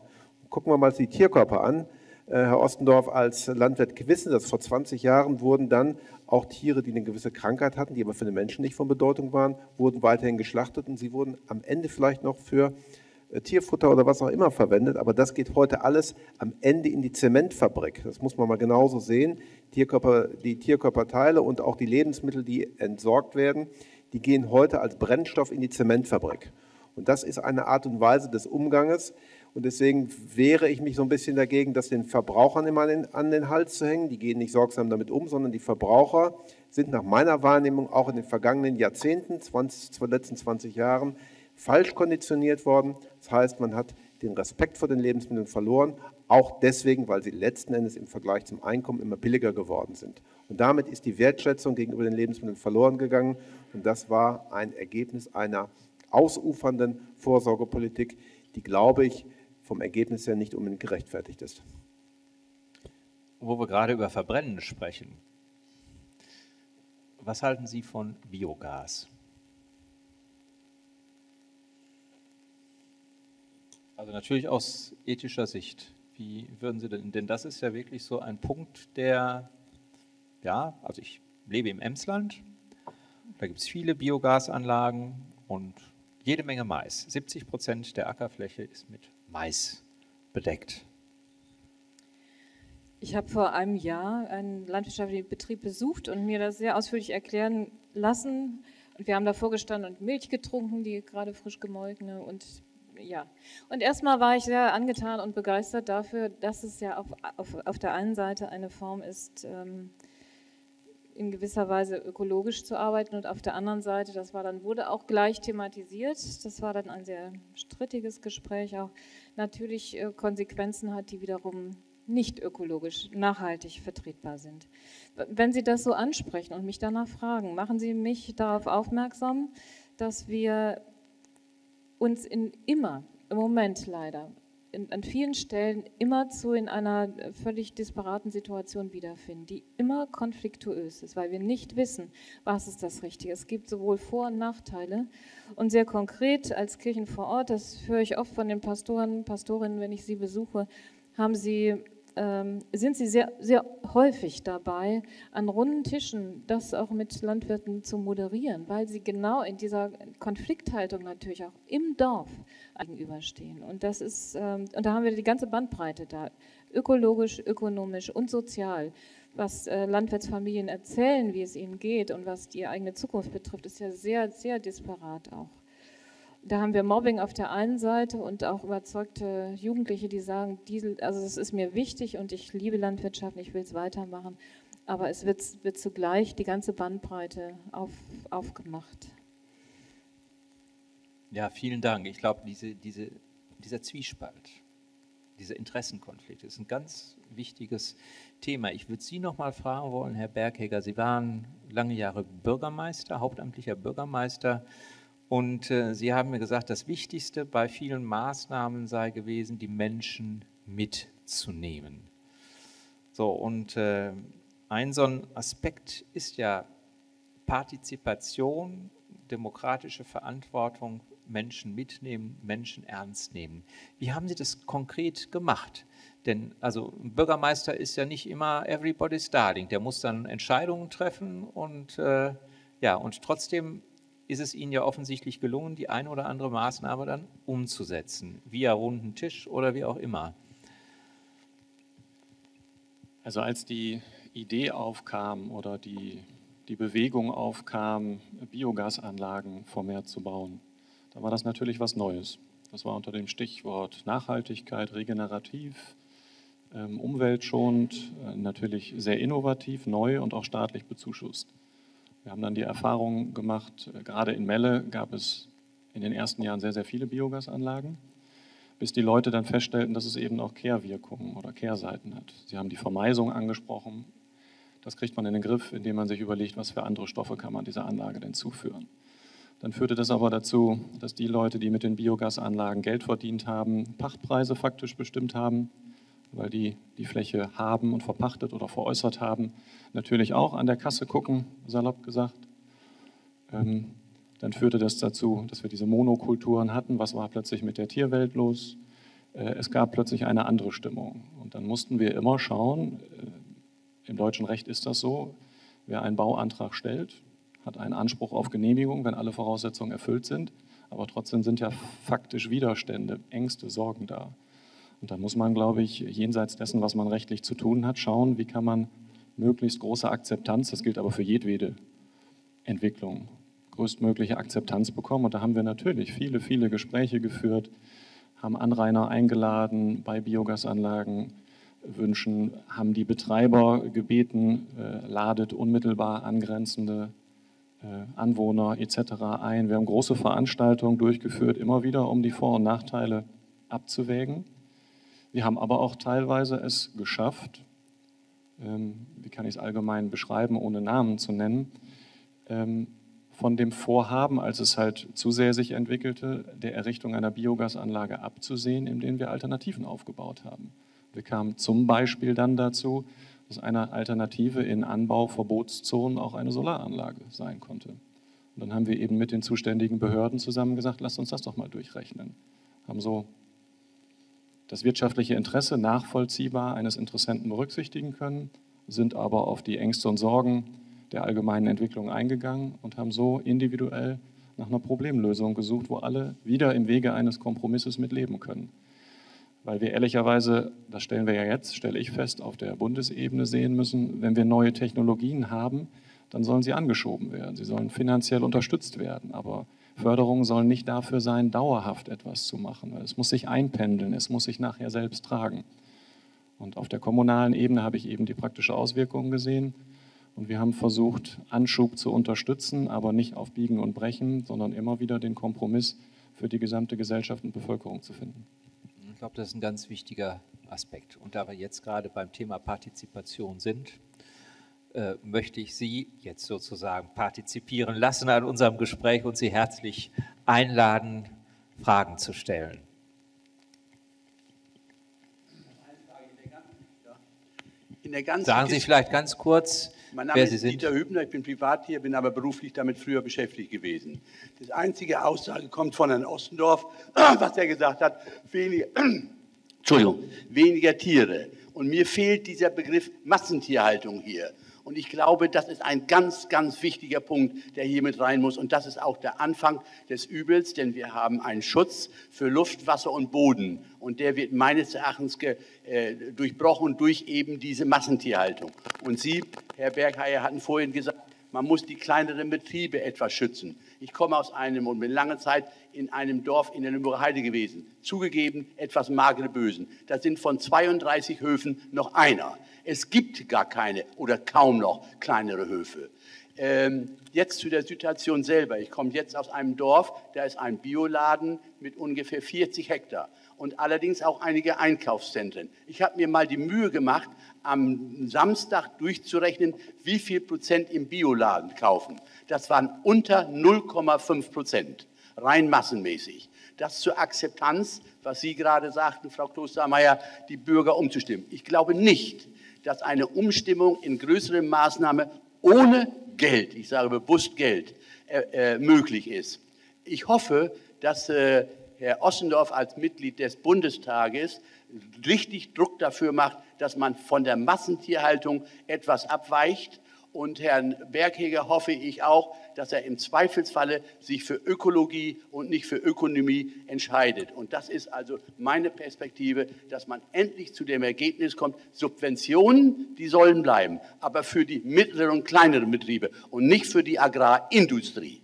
Gucken wir mal die Tierkörper an. Äh, Herr Ostendorf als Landwirt gewissen, dass vor 20 Jahren wurden dann auch Tiere, die eine gewisse Krankheit hatten, die aber für den Menschen nicht von Bedeutung waren, wurden weiterhin geschlachtet und sie wurden am Ende vielleicht noch für äh, Tierfutter oder was auch immer verwendet, aber das geht heute alles am Ende in die Zementfabrik. Das muss man mal genauso sehen. Tierkörper, die Tierkörperteile und auch die Lebensmittel, die entsorgt werden, die gehen heute als Brennstoff in die Zementfabrik. Und das ist eine Art und Weise des Umganges, und deswegen wehre ich mich so ein bisschen dagegen, das den Verbrauchern immer an den Hals zu hängen. Die gehen nicht sorgsam damit um, sondern die Verbraucher sind nach meiner Wahrnehmung auch in den vergangenen Jahrzehnten, 20, letzten 20 Jahren, falsch konditioniert worden. Das heißt, man hat den Respekt vor den Lebensmitteln verloren, auch deswegen, weil sie letzten Endes im Vergleich zum Einkommen immer billiger geworden sind. Und damit ist die Wertschätzung gegenüber den Lebensmitteln verloren gegangen. Und das war ein Ergebnis einer ausufernden Vorsorgepolitik, die, glaube ich, vom Ergebnis her nicht unbedingt gerechtfertigt ist. Wo wir gerade über Verbrennen sprechen, was halten Sie von Biogas? Also natürlich aus ethischer Sicht. Wie würden Sie denn, denn das ist ja wirklich so ein Punkt, der, ja, also ich lebe im Emsland, da gibt es viele Biogasanlagen und jede Menge Mais. 70 Prozent der Ackerfläche ist mit Mais bedeckt. Ich habe vor einem Jahr einen landwirtschaftlichen Betrieb besucht und mir das sehr ausführlich erklären lassen. Und wir haben davor gestanden und Milch getrunken, die gerade frisch gemolkene. Und ja, und erstmal war ich sehr angetan und begeistert dafür, dass es ja auf, auf, auf der einen Seite eine Form ist, ähm, in gewisser Weise ökologisch zu arbeiten und auf der anderen Seite, das war dann, wurde auch gleich thematisiert, das war dann ein sehr strittiges Gespräch, auch natürlich äh, Konsequenzen hat, die wiederum nicht ökologisch nachhaltig vertretbar sind. Wenn Sie das so ansprechen und mich danach fragen, machen Sie mich darauf aufmerksam, dass wir uns in immer, im Moment leider, in, an vielen Stellen immerzu in einer völlig disparaten Situation wiederfinden, die immer konfliktuös ist, weil wir nicht wissen, was ist das Richtige. Es gibt sowohl Vor- und Nachteile. Und sehr konkret als Kirchen vor Ort, das höre ich oft von den Pastoren, Pastorinnen, wenn ich sie besuche, haben sie sind sie sehr, sehr häufig dabei, an runden Tischen das auch mit Landwirten zu moderieren, weil sie genau in dieser Konflikthaltung natürlich auch im Dorf gegenüberstehen. Und das ist, ähm, und da haben wir die ganze Bandbreite da, ökologisch, ökonomisch und sozial. Was äh, Landwirtsfamilien erzählen, wie es ihnen geht und was die eigene Zukunft betrifft, ist ja sehr, sehr disparat auch. Da haben wir Mobbing auf der einen Seite und auch überzeugte Jugendliche, die sagen, Diesel, also es ist mir wichtig und ich liebe Landwirtschaft, ich will es weitermachen, aber es wird, wird zugleich die ganze Bandbreite auf, aufgemacht. Ja, vielen Dank. Ich glaube, diese, diese, dieser Zwiespalt, dieser Interessenkonflikt ist ein ganz wichtiges Thema. Ich würde Sie noch mal fragen wollen, Herr Bergheger, Sie waren lange Jahre Bürgermeister, hauptamtlicher Bürgermeister. Und äh, Sie haben mir gesagt, das Wichtigste bei vielen Maßnahmen sei gewesen, die Menschen mitzunehmen. So, und äh, ein so ein Aspekt ist ja Partizipation, demokratische Verantwortung Menschen mitnehmen, Menschen ernst nehmen. Wie haben Sie das konkret gemacht? Denn also ein Bürgermeister ist ja nicht immer everybody's darling. Der muss dann Entscheidungen treffen und äh, ja, und trotzdem ist es Ihnen ja offensichtlich gelungen, die eine oder andere Maßnahme dann umzusetzen, via runden Tisch oder wie auch immer. Also als die Idee aufkam oder die, die Bewegung aufkam, Biogasanlagen vermehrt zu bauen, da war das natürlich was Neues. Das war unter dem Stichwort Nachhaltigkeit, regenerativ, ähm, umweltschonend, äh, natürlich sehr innovativ, neu und auch staatlich bezuschusst. Wir haben dann die Erfahrung gemacht, äh, gerade in Melle gab es in den ersten Jahren sehr, sehr viele Biogasanlagen, bis die Leute dann feststellten, dass es eben auch Kehrwirkungen oder Kehrseiten hat. Sie haben die Vermeisung angesprochen. Das kriegt man in den Griff, indem man sich überlegt, was für andere Stoffe kann man dieser Anlage denn zuführen. Dann führte das aber dazu, dass die Leute, die mit den Biogasanlagen Geld verdient haben, Pachtpreise faktisch bestimmt haben, weil die die Fläche haben und verpachtet oder veräußert haben, natürlich auch an der Kasse gucken, salopp gesagt. Ähm, dann führte das dazu, dass wir diese Monokulturen hatten. Was war plötzlich mit der Tierwelt los? Äh, es gab plötzlich eine andere Stimmung. Und dann mussten wir immer schauen, äh, im deutschen Recht ist das so, wer einen Bauantrag stellt, hat einen Anspruch auf Genehmigung, wenn alle Voraussetzungen erfüllt sind. Aber trotzdem sind ja faktisch Widerstände, Ängste, Sorgen da. Und da muss man, glaube ich, jenseits dessen, was man rechtlich zu tun hat, schauen, wie kann man möglichst große Akzeptanz, das gilt aber für jedwede Entwicklung, größtmögliche Akzeptanz bekommen. Und da haben wir natürlich viele, viele Gespräche geführt, haben Anrainer eingeladen bei Biogasanlagen, Wünschen, haben die Betreiber gebeten, äh, ladet unmittelbar angrenzende äh, Anwohner etc. ein. Wir haben große Veranstaltungen durchgeführt, immer wieder, um die Vor- und Nachteile abzuwägen. Wir haben aber auch teilweise es geschafft, ähm, wie kann ich es allgemein beschreiben, ohne Namen zu nennen, ähm, von dem Vorhaben, als es halt zu sehr sich entwickelte, der Errichtung einer Biogasanlage abzusehen, indem wir Alternativen aufgebaut haben. Wir kamen zum Beispiel dann dazu, dass eine Alternative in Anbauverbotszonen auch eine Solaranlage sein konnte. Und dann haben wir eben mit den zuständigen Behörden zusammen gesagt, lasst uns das doch mal durchrechnen. Haben so das wirtschaftliche Interesse nachvollziehbar eines Interessenten berücksichtigen können, sind aber auf die Ängste und Sorgen der allgemeinen Entwicklung eingegangen und haben so individuell nach einer Problemlösung gesucht, wo alle wieder im Wege eines Kompromisses mitleben können. Weil wir ehrlicherweise, das stellen wir ja jetzt, stelle ich fest, auf der Bundesebene sehen müssen, wenn wir neue Technologien haben, dann sollen sie angeschoben werden, sie sollen finanziell unterstützt werden, aber Förderungen sollen nicht dafür sein, dauerhaft etwas zu machen. Es muss sich einpendeln, es muss sich nachher selbst tragen. Und auf der kommunalen Ebene habe ich eben die praktische Auswirkungen gesehen. Und wir haben versucht, Anschub zu unterstützen, aber nicht auf Biegen und Brechen, sondern immer wieder den Kompromiss für die gesamte Gesellschaft und Bevölkerung zu finden glaube, das ist ein ganz wichtiger Aspekt. Und da wir jetzt gerade beim Thema Partizipation sind, äh, möchte ich Sie jetzt sozusagen partizipieren lassen an unserem Gespräch und Sie herzlich einladen, Fragen zu stellen. Sagen Sie vielleicht ganz kurz, mein Name ist Dieter Hübner, ich bin privat hier, bin aber beruflich damit früher beschäftigt gewesen. Das einzige Aussage kommt von Herrn Ostendorf, was er gesagt hat, weniger, Entschuldigung, weniger Tiere. Und mir fehlt dieser Begriff Massentierhaltung hier. Und ich glaube, das ist ein ganz, ganz wichtiger Punkt, der hier mit rein muss. Und das ist auch der Anfang des Übels, denn wir haben einen Schutz für Luft, Wasser und Boden. Und der wird meines Erachtens ge, äh, durchbrochen durch eben diese Massentierhaltung. Und Sie, Herr Bergheier, hatten vorhin gesagt, man muss die kleineren Betriebe etwas schützen. Ich komme aus einem und bin lange Zeit in einem Dorf in der Nürnberger Heide gewesen. Zugegeben, etwas magere Bösen. Da sind von 32 Höfen noch einer. Es gibt gar keine oder kaum noch kleinere Höfe. Ähm, jetzt zu der Situation selber. Ich komme jetzt aus einem Dorf, da ist ein Bioladen mit ungefähr 40 Hektar und allerdings auch einige Einkaufszentren. Ich habe mir mal die Mühe gemacht, am Samstag durchzurechnen, wie viel Prozent im Bioladen kaufen. Das waren unter 0,5 Prozent, rein massenmäßig. Das zur Akzeptanz, was Sie gerade sagten, Frau Klostermeier, die Bürger umzustimmen. Ich glaube nicht, dass eine Umstimmung in größeren Maßnahmen ohne Geld, ich sage bewusst Geld, äh, äh, möglich ist. Ich hoffe, dass äh, Herr Ossendorf als Mitglied des Bundestages richtig Druck dafür macht, dass man von der Massentierhaltung etwas abweicht und Herrn Bergheger hoffe ich auch, dass er im Zweifelsfalle sich für Ökologie und nicht für Ökonomie entscheidet. Und das ist also meine Perspektive, dass man endlich zu dem Ergebnis kommt, Subventionen, die sollen bleiben, aber für die mittleren und kleineren Betriebe und nicht für die Agrarindustrie.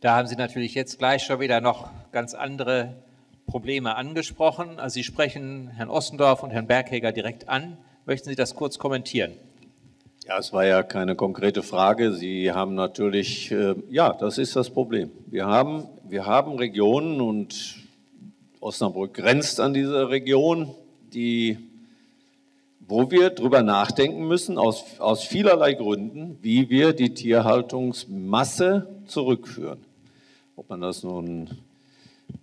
Da haben Sie natürlich jetzt gleich schon wieder noch ganz andere Probleme angesprochen. Also Sie sprechen Herrn Ostendorf und Herrn Berghäger direkt an. Möchten Sie das kurz kommentieren? Ja, es war ja keine konkrete Frage. Sie haben natürlich, äh, ja, das ist das Problem. Wir haben, wir haben Regionen und Osnabrück grenzt an diese Region, die, wo wir darüber nachdenken müssen, aus, aus vielerlei Gründen, wie wir die Tierhaltungsmasse zurückführen. Ob man das nun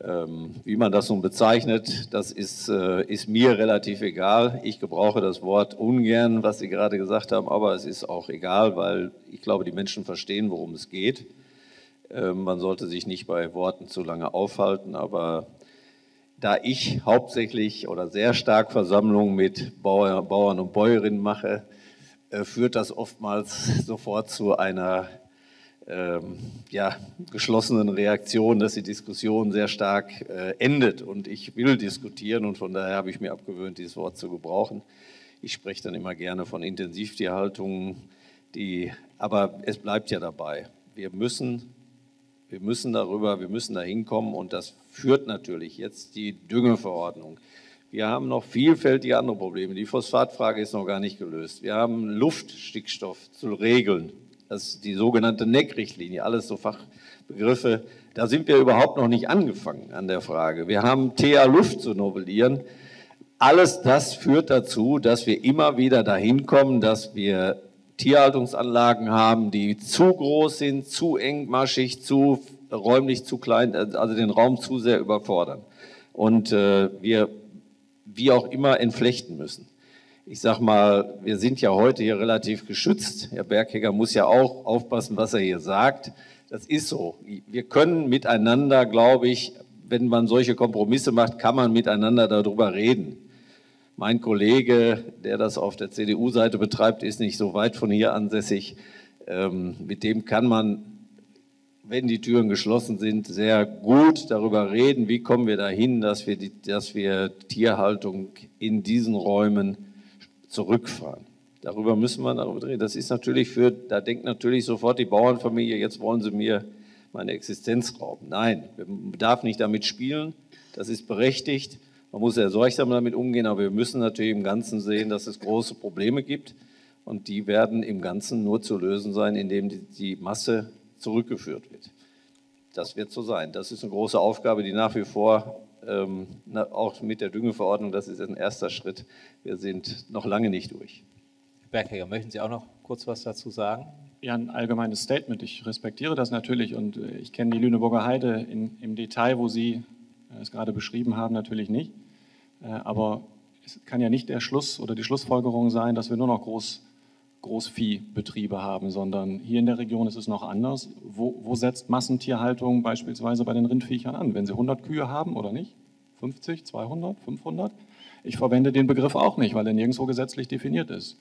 ähm, wie man das nun bezeichnet, das ist, äh, ist mir relativ egal. Ich gebrauche das Wort ungern, was Sie gerade gesagt haben, aber es ist auch egal, weil ich glaube, die Menschen verstehen, worum es geht. Ähm, man sollte sich nicht bei Worten zu lange aufhalten, aber da ich hauptsächlich oder sehr stark Versammlungen mit Bauern und Bäuerinnen mache, äh, führt das oftmals sofort zu einer ähm, ja, geschlossenen Reaktion, dass die Diskussion sehr stark äh, endet. Und ich will diskutieren und von daher habe ich mir abgewöhnt, dieses Wort zu gebrauchen. Ich spreche dann immer gerne von Intensivtierhaltungen, die, aber es bleibt ja dabei. Wir müssen, wir müssen darüber, wir müssen da hinkommen und das führt natürlich jetzt die Düngeverordnung. Wir haben noch vielfältige andere Probleme. Die Phosphatfrage ist noch gar nicht gelöst. Wir haben Luftstickstoff zu regeln das ist die sogenannte NEC-Richtlinie, alles so Fachbegriffe. Da sind wir überhaupt noch nicht angefangen an der Frage. Wir haben TA Luft zu novellieren. Alles das führt dazu, dass wir immer wieder dahin kommen, dass wir Tierhaltungsanlagen haben, die zu groß sind, zu engmaschig, zu räumlich zu klein, also den Raum zu sehr überfordern. Und äh, wir wie auch immer entflechten müssen ich sag mal, wir sind ja heute hier relativ geschützt. Herr Berghegger muss ja auch aufpassen, was er hier sagt. Das ist so. Wir können miteinander, glaube ich, wenn man solche Kompromisse macht, kann man miteinander darüber reden. Mein Kollege, der das auf der CDU-Seite betreibt, ist nicht so weit von hier ansässig. Ähm, mit dem kann man, wenn die Türen geschlossen sind, sehr gut darüber reden, wie kommen wir dahin, dass wir, die, dass wir Tierhaltung in diesen Räumen zurückfahren. Darüber müssen wir darüber reden. Das ist natürlich für, da denkt natürlich sofort die Bauernfamilie, jetzt wollen sie mir meine Existenz rauben. Nein, man darf nicht damit spielen. Das ist berechtigt. Man muss sehr sorgsam damit umgehen, aber wir müssen natürlich im Ganzen sehen, dass es große Probleme gibt. Und die werden im Ganzen nur zu lösen sein, indem die, die Masse zurückgeführt wird. Das wird so sein. Das ist eine große Aufgabe, die nach wie vor ähm, auch mit der Düngeverordnung, das ist ein erster Schritt. Wir sind noch lange nicht durch. Herr Berghäger, möchten Sie auch noch kurz was dazu sagen? Ja, ein allgemeines Statement. Ich respektiere das natürlich und äh, ich kenne die Lüneburger Heide in, im Detail, wo Sie äh, es gerade beschrieben haben, natürlich nicht. Äh, aber es kann ja nicht der Schluss oder die Schlussfolgerung sein, dass wir nur noch groß Großviehbetriebe haben, sondern hier in der Region ist es noch anders. Wo, wo, setzt Massentierhaltung beispielsweise bei den Rindviechern an? Wenn sie 100 Kühe haben oder nicht? 50, 200, 500? Ich verwende den Begriff auch nicht, weil er nirgendwo gesetzlich definiert ist.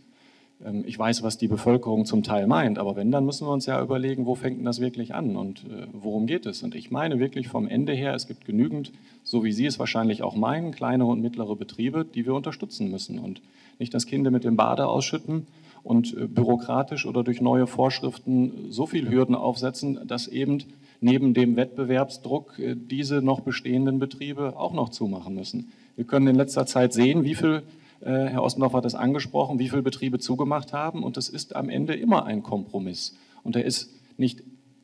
Ähm, ich weiß, was die Bevölkerung zum Teil meint, aber wenn, dann müssen wir uns ja überlegen, wo fängt denn das wirklich an und äh, worum geht es? Und ich meine wirklich vom Ende her, es gibt genügend, so wie Sie es wahrscheinlich auch meinen, kleine und mittlere Betriebe, die wir unterstützen müssen und nicht das Kind mit dem Bade ausschütten, und äh, bürokratisch oder durch neue Vorschriften so viel Hürden aufsetzen, dass eben neben dem Wettbewerbsdruck äh, diese noch bestehenden Betriebe auch noch zumachen müssen. Wir können in letzter Zeit sehen, wie viel, äh, Herr Ostendorf hat es angesprochen, wie viele Betriebe zugemacht haben und das ist am Ende immer ein Kompromiss. Und er ist nicht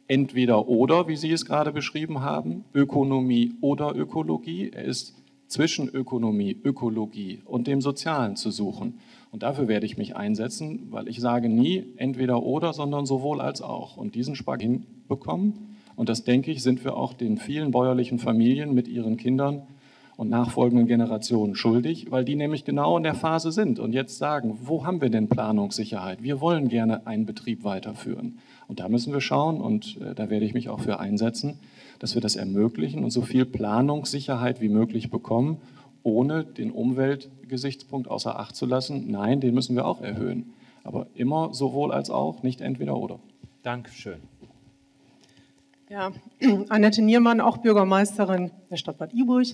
entweder oder, wie Sie es gerade beschrieben haben, Ökonomie oder Ökologie. Er ist zwischen Ökonomie, Ökologie und dem Sozialen zu suchen. Und dafür werde ich mich einsetzen, weil ich sage nie entweder oder, sondern sowohl als auch. Und diesen Spagat hinbekommen. Und das denke ich, sind wir auch den vielen bäuerlichen Familien mit ihren Kindern und nachfolgenden Generationen schuldig, weil die nämlich genau in der Phase sind und jetzt sagen, wo haben wir denn Planungssicherheit? Wir wollen gerne einen Betrieb weiterführen. Und da müssen wir schauen und äh, da werde ich mich auch für einsetzen, dass wir das ermöglichen und so viel Planungssicherheit wie möglich bekommen ohne den Umweltgesichtspunkt außer Acht zu lassen. Nein, den müssen wir auch erhöhen. Aber immer sowohl als auch, nicht entweder oder. Dankeschön. Ja, Annette Niermann, auch Bürgermeisterin der Stadt Bad Iburg.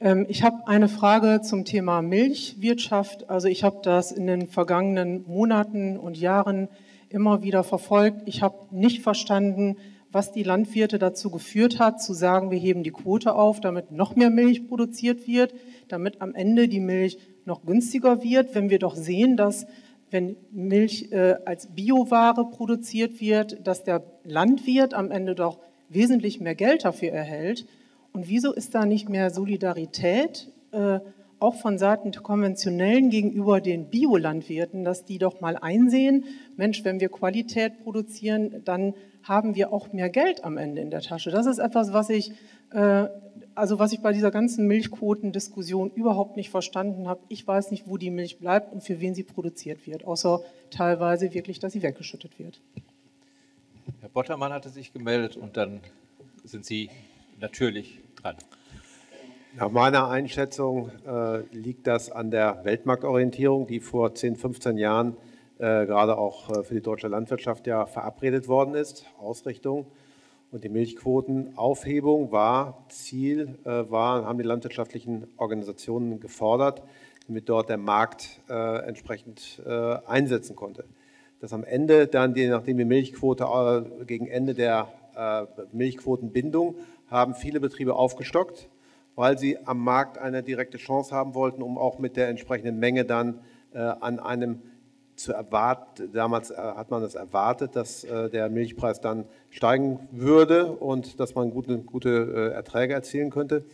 Ähm, ich habe eine Frage zum Thema Milchwirtschaft. Also ich habe das in den vergangenen Monaten und Jahren immer wieder verfolgt. Ich habe nicht verstanden, was die Landwirte dazu geführt hat, zu sagen, wir heben die Quote auf, damit noch mehr Milch produziert wird, damit am Ende die Milch noch günstiger wird, wenn wir doch sehen, dass wenn Milch äh, als Bioware produziert wird, dass der Landwirt am Ende doch wesentlich mehr Geld dafür erhält. Und wieso ist da nicht mehr Solidarität, äh, auch von Seiten der konventionellen gegenüber den Biolandwirten, dass die doch mal einsehen, Mensch, wenn wir Qualität produzieren, dann haben wir auch mehr Geld am Ende in der Tasche. Das ist etwas, was ich, äh, also was ich bei dieser ganzen Milchquotendiskussion überhaupt nicht verstanden habe. Ich weiß nicht, wo die Milch bleibt und für wen sie produziert wird, außer teilweise wirklich, dass sie weggeschüttet wird. Herr Bottermann hatte sich gemeldet und dann sind Sie natürlich dran. Nach meiner Einschätzung äh, liegt das an der Weltmarktorientierung, die vor 10, 15 Jahren äh, gerade auch äh, für die deutsche Landwirtschaft ja verabredet worden ist, Ausrichtung. Und die Milchquotenaufhebung war Ziel, äh, war, haben die landwirtschaftlichen Organisationen gefordert, damit dort der Markt äh, entsprechend äh, einsetzen konnte dass am Ende dann, die, nachdem die Milchquote äh, gegen Ende der äh, Milchquotenbindung, haben viele Betriebe aufgestockt, weil sie am Markt eine direkte Chance haben wollten, um auch mit der entsprechenden Menge dann äh, an einem zu erwarten, damals hat man das erwartet, dass der Milchpreis dann steigen würde und dass man gute, gute Erträge erzielen könnte.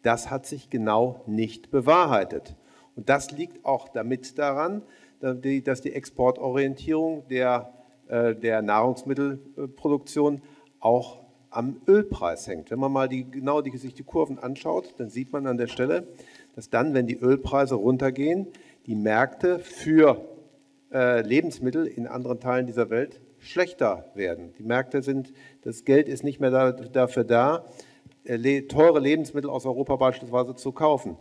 Das hat sich genau nicht bewahrheitet. Und das liegt auch damit daran, dass die Exportorientierung der, äh, der Nahrungsmittelproduktion auch am Ölpreis hängt. Wenn man mal die, genau die, sich die Kurven anschaut, dann sieht man an der Stelle, dass dann, wenn die Ölpreise runtergehen, die Märkte für äh, Lebensmittel in anderen Teilen dieser Welt schlechter werden. Die Märkte sind, das Geld ist nicht mehr da, dafür da, äh, teure Lebensmittel aus Europa beispielsweise zu kaufen.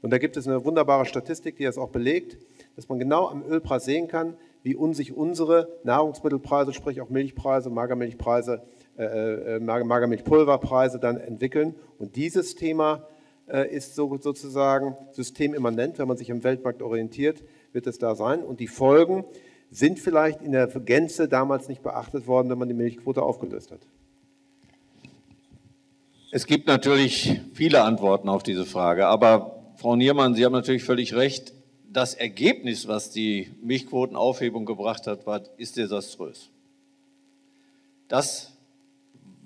Und da gibt es eine wunderbare Statistik, die das auch belegt dass man genau am Ölpreis sehen kann, wie sich unsere Nahrungsmittelpreise, sprich auch Milchpreise, Magermilchpreise, äh, äh, äh Magermilchpulverpreise dann entwickeln. Und dieses Thema äh, ist so, sozusagen systemimmanent. Wenn man sich am Weltmarkt orientiert, wird es da sein. Und die Folgen sind vielleicht in der Gänze damals nicht beachtet worden, wenn man die Milchquote aufgelöst hat. Es gibt natürlich viele Antworten auf diese Frage, aber Frau Niermann, Sie haben natürlich völlig recht das Ergebnis, was die Milchquotenaufhebung gebracht hat, ist desaströs. Das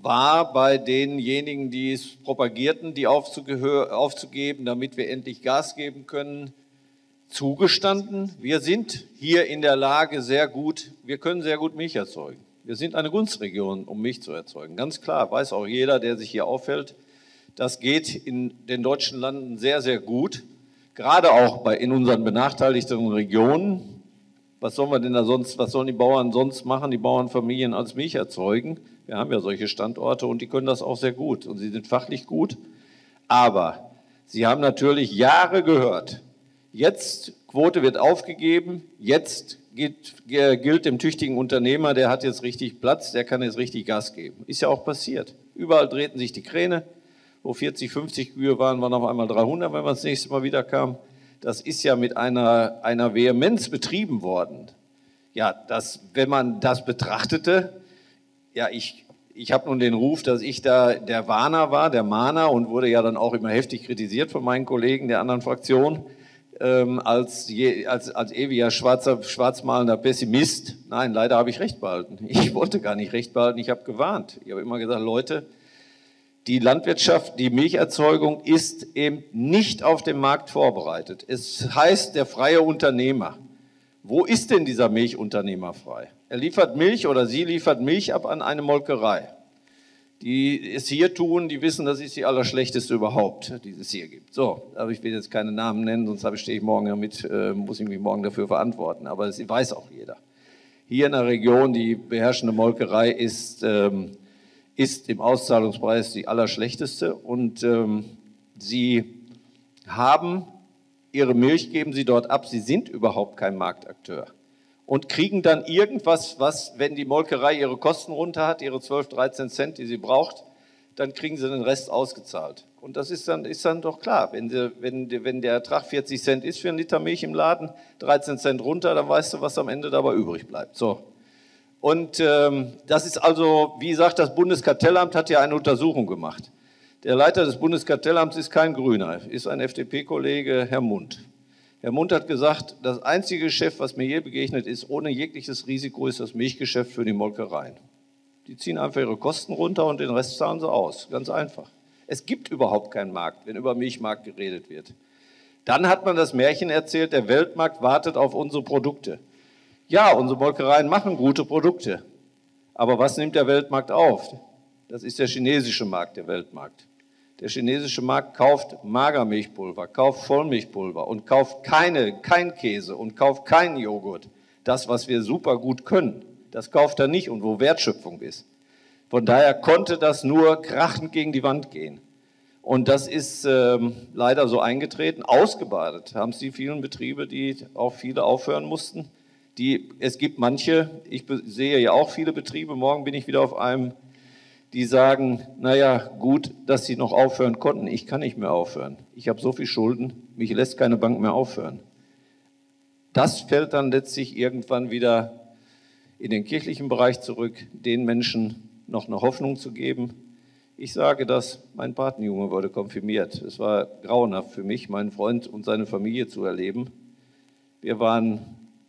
war bei denjenigen, die es propagierten, die aufzugeben, damit wir endlich Gas geben können, zugestanden. Wir sind hier in der Lage sehr gut, wir können sehr gut Milch erzeugen. Wir sind eine Gunstregion, um Milch zu erzeugen. Ganz klar, weiß auch jeder, der sich hier auffällt. Das geht in den deutschen Landen sehr, sehr gut gerade auch bei, in unseren benachteiligten Regionen, was sollen wir denn da sonst, was sollen die Bauern sonst machen, die Bauernfamilien als Milch erzeugen? Wir haben ja solche Standorte und die können das auch sehr gut und sie sind fachlich gut. Aber sie haben natürlich Jahre gehört, jetzt Quote wird aufgegeben, jetzt gilt, gilt dem tüchtigen Unternehmer, der hat jetzt richtig Platz, der kann jetzt richtig Gas geben. Ist ja auch passiert. Überall drehten sich die Kräne wo 40, 50 Kühe waren, waren auf einmal 300, wenn man das nächste Mal wieder kam. Das ist ja mit einer, einer Vehemenz betrieben worden. Ja, das, wenn man das betrachtete, ja, ich, ich habe nun den Ruf, dass ich da der Warner war, der Mahner und wurde ja dann auch immer heftig kritisiert von meinen Kollegen der anderen Fraktion ähm, als, je, als, als ewiger schwarzer, schwarzmalender Pessimist. Nein, leider habe ich recht behalten. Ich wollte gar nicht recht behalten, ich habe gewarnt. Ich habe immer gesagt, Leute, die Landwirtschaft, die Milcherzeugung ist eben nicht auf dem Markt vorbereitet. Es heißt der freie Unternehmer. Wo ist denn dieser Milchunternehmer frei? Er liefert Milch oder sie liefert Milch ab an eine Molkerei. Die es hier tun, die wissen, das ist die allerschlechteste überhaupt, die es hier gibt. So, aber ich will jetzt keine Namen nennen, sonst stehe ich morgen damit, äh, muss ich mich morgen dafür verantworten. Aber das weiß auch jeder. Hier in der Region, die beherrschende Molkerei ist ähm, ist im Auszahlungspreis die allerschlechteste und ähm, sie haben ihre Milch, geben sie dort ab, sie sind überhaupt kein Marktakteur und kriegen dann irgendwas, was, wenn die Molkerei ihre Kosten runter hat, ihre 12, 13 Cent, die sie braucht, dann kriegen sie den Rest ausgezahlt. Und das ist dann, ist dann doch klar, wenn, sie, wenn, wenn der Ertrag 40 Cent ist für einen Liter Milch im Laden, 13 Cent runter, dann weißt du, was am Ende dabei übrig bleibt. So. Und ähm, das ist also, wie gesagt, das Bundeskartellamt hat ja eine Untersuchung gemacht. Der Leiter des Bundeskartellamts ist kein Grüner, ist ein FDP-Kollege, Herr Mund. Herr Mund hat gesagt, das einzige Geschäft, was mir hier begegnet ist, ohne jegliches Risiko, ist das Milchgeschäft für die Molkereien. Die ziehen einfach ihre Kosten runter und den Rest zahlen sie aus. Ganz einfach. Es gibt überhaupt keinen Markt, wenn über Milchmarkt geredet wird. Dann hat man das Märchen erzählt, der Weltmarkt wartet auf unsere Produkte. Ja, unsere Molkereien machen gute Produkte. Aber was nimmt der Weltmarkt auf? Das ist der chinesische Markt, der Weltmarkt. Der chinesische Markt kauft Magermilchpulver, kauft Vollmilchpulver und kauft keine, kein Käse und kauft keinen Joghurt. Das, was wir super gut können, das kauft er nicht und wo Wertschöpfung ist. Von daher konnte das nur krachend gegen die Wand gehen. Und das ist ähm, leider so eingetreten. Ausgebadet haben es die vielen Betriebe, die auch viele aufhören mussten. Die, es gibt manche, ich sehe ja auch viele Betriebe, morgen bin ich wieder auf einem die sagen, naja, gut, dass sie noch aufhören konnten, ich kann nicht mehr aufhören. Ich habe so viel Schulden, mich lässt keine Bank mehr aufhören. Das fällt dann letztlich irgendwann wieder in den kirchlichen Bereich zurück, den Menschen noch eine Hoffnung zu geben. Ich sage das, mein Patenjunge wurde konfirmiert. Es war grauenhaft für mich, meinen Freund und seine Familie zu erleben. Wir waren,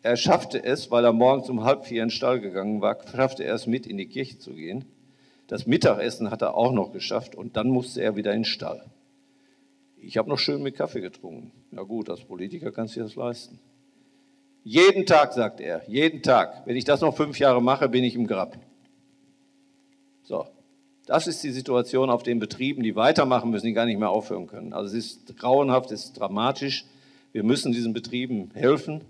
er schaffte es, weil er morgens um halb vier in den Stall gegangen war, schaffte er es mit in die Kirche zu gehen. Das Mittagessen hat er auch noch geschafft und dann musste er wieder in den Stall. Ich habe noch schön mit Kaffee getrunken. Na gut, als Politiker kannst du das leisten. Jeden Tag, sagt er, jeden Tag. Wenn ich das noch fünf Jahre mache, bin ich im Grab. So, das ist die Situation auf den Betrieben, die weitermachen müssen, die gar nicht mehr aufhören können. Also es ist grauenhaft, es ist dramatisch. Wir müssen diesen Betrieben helfen,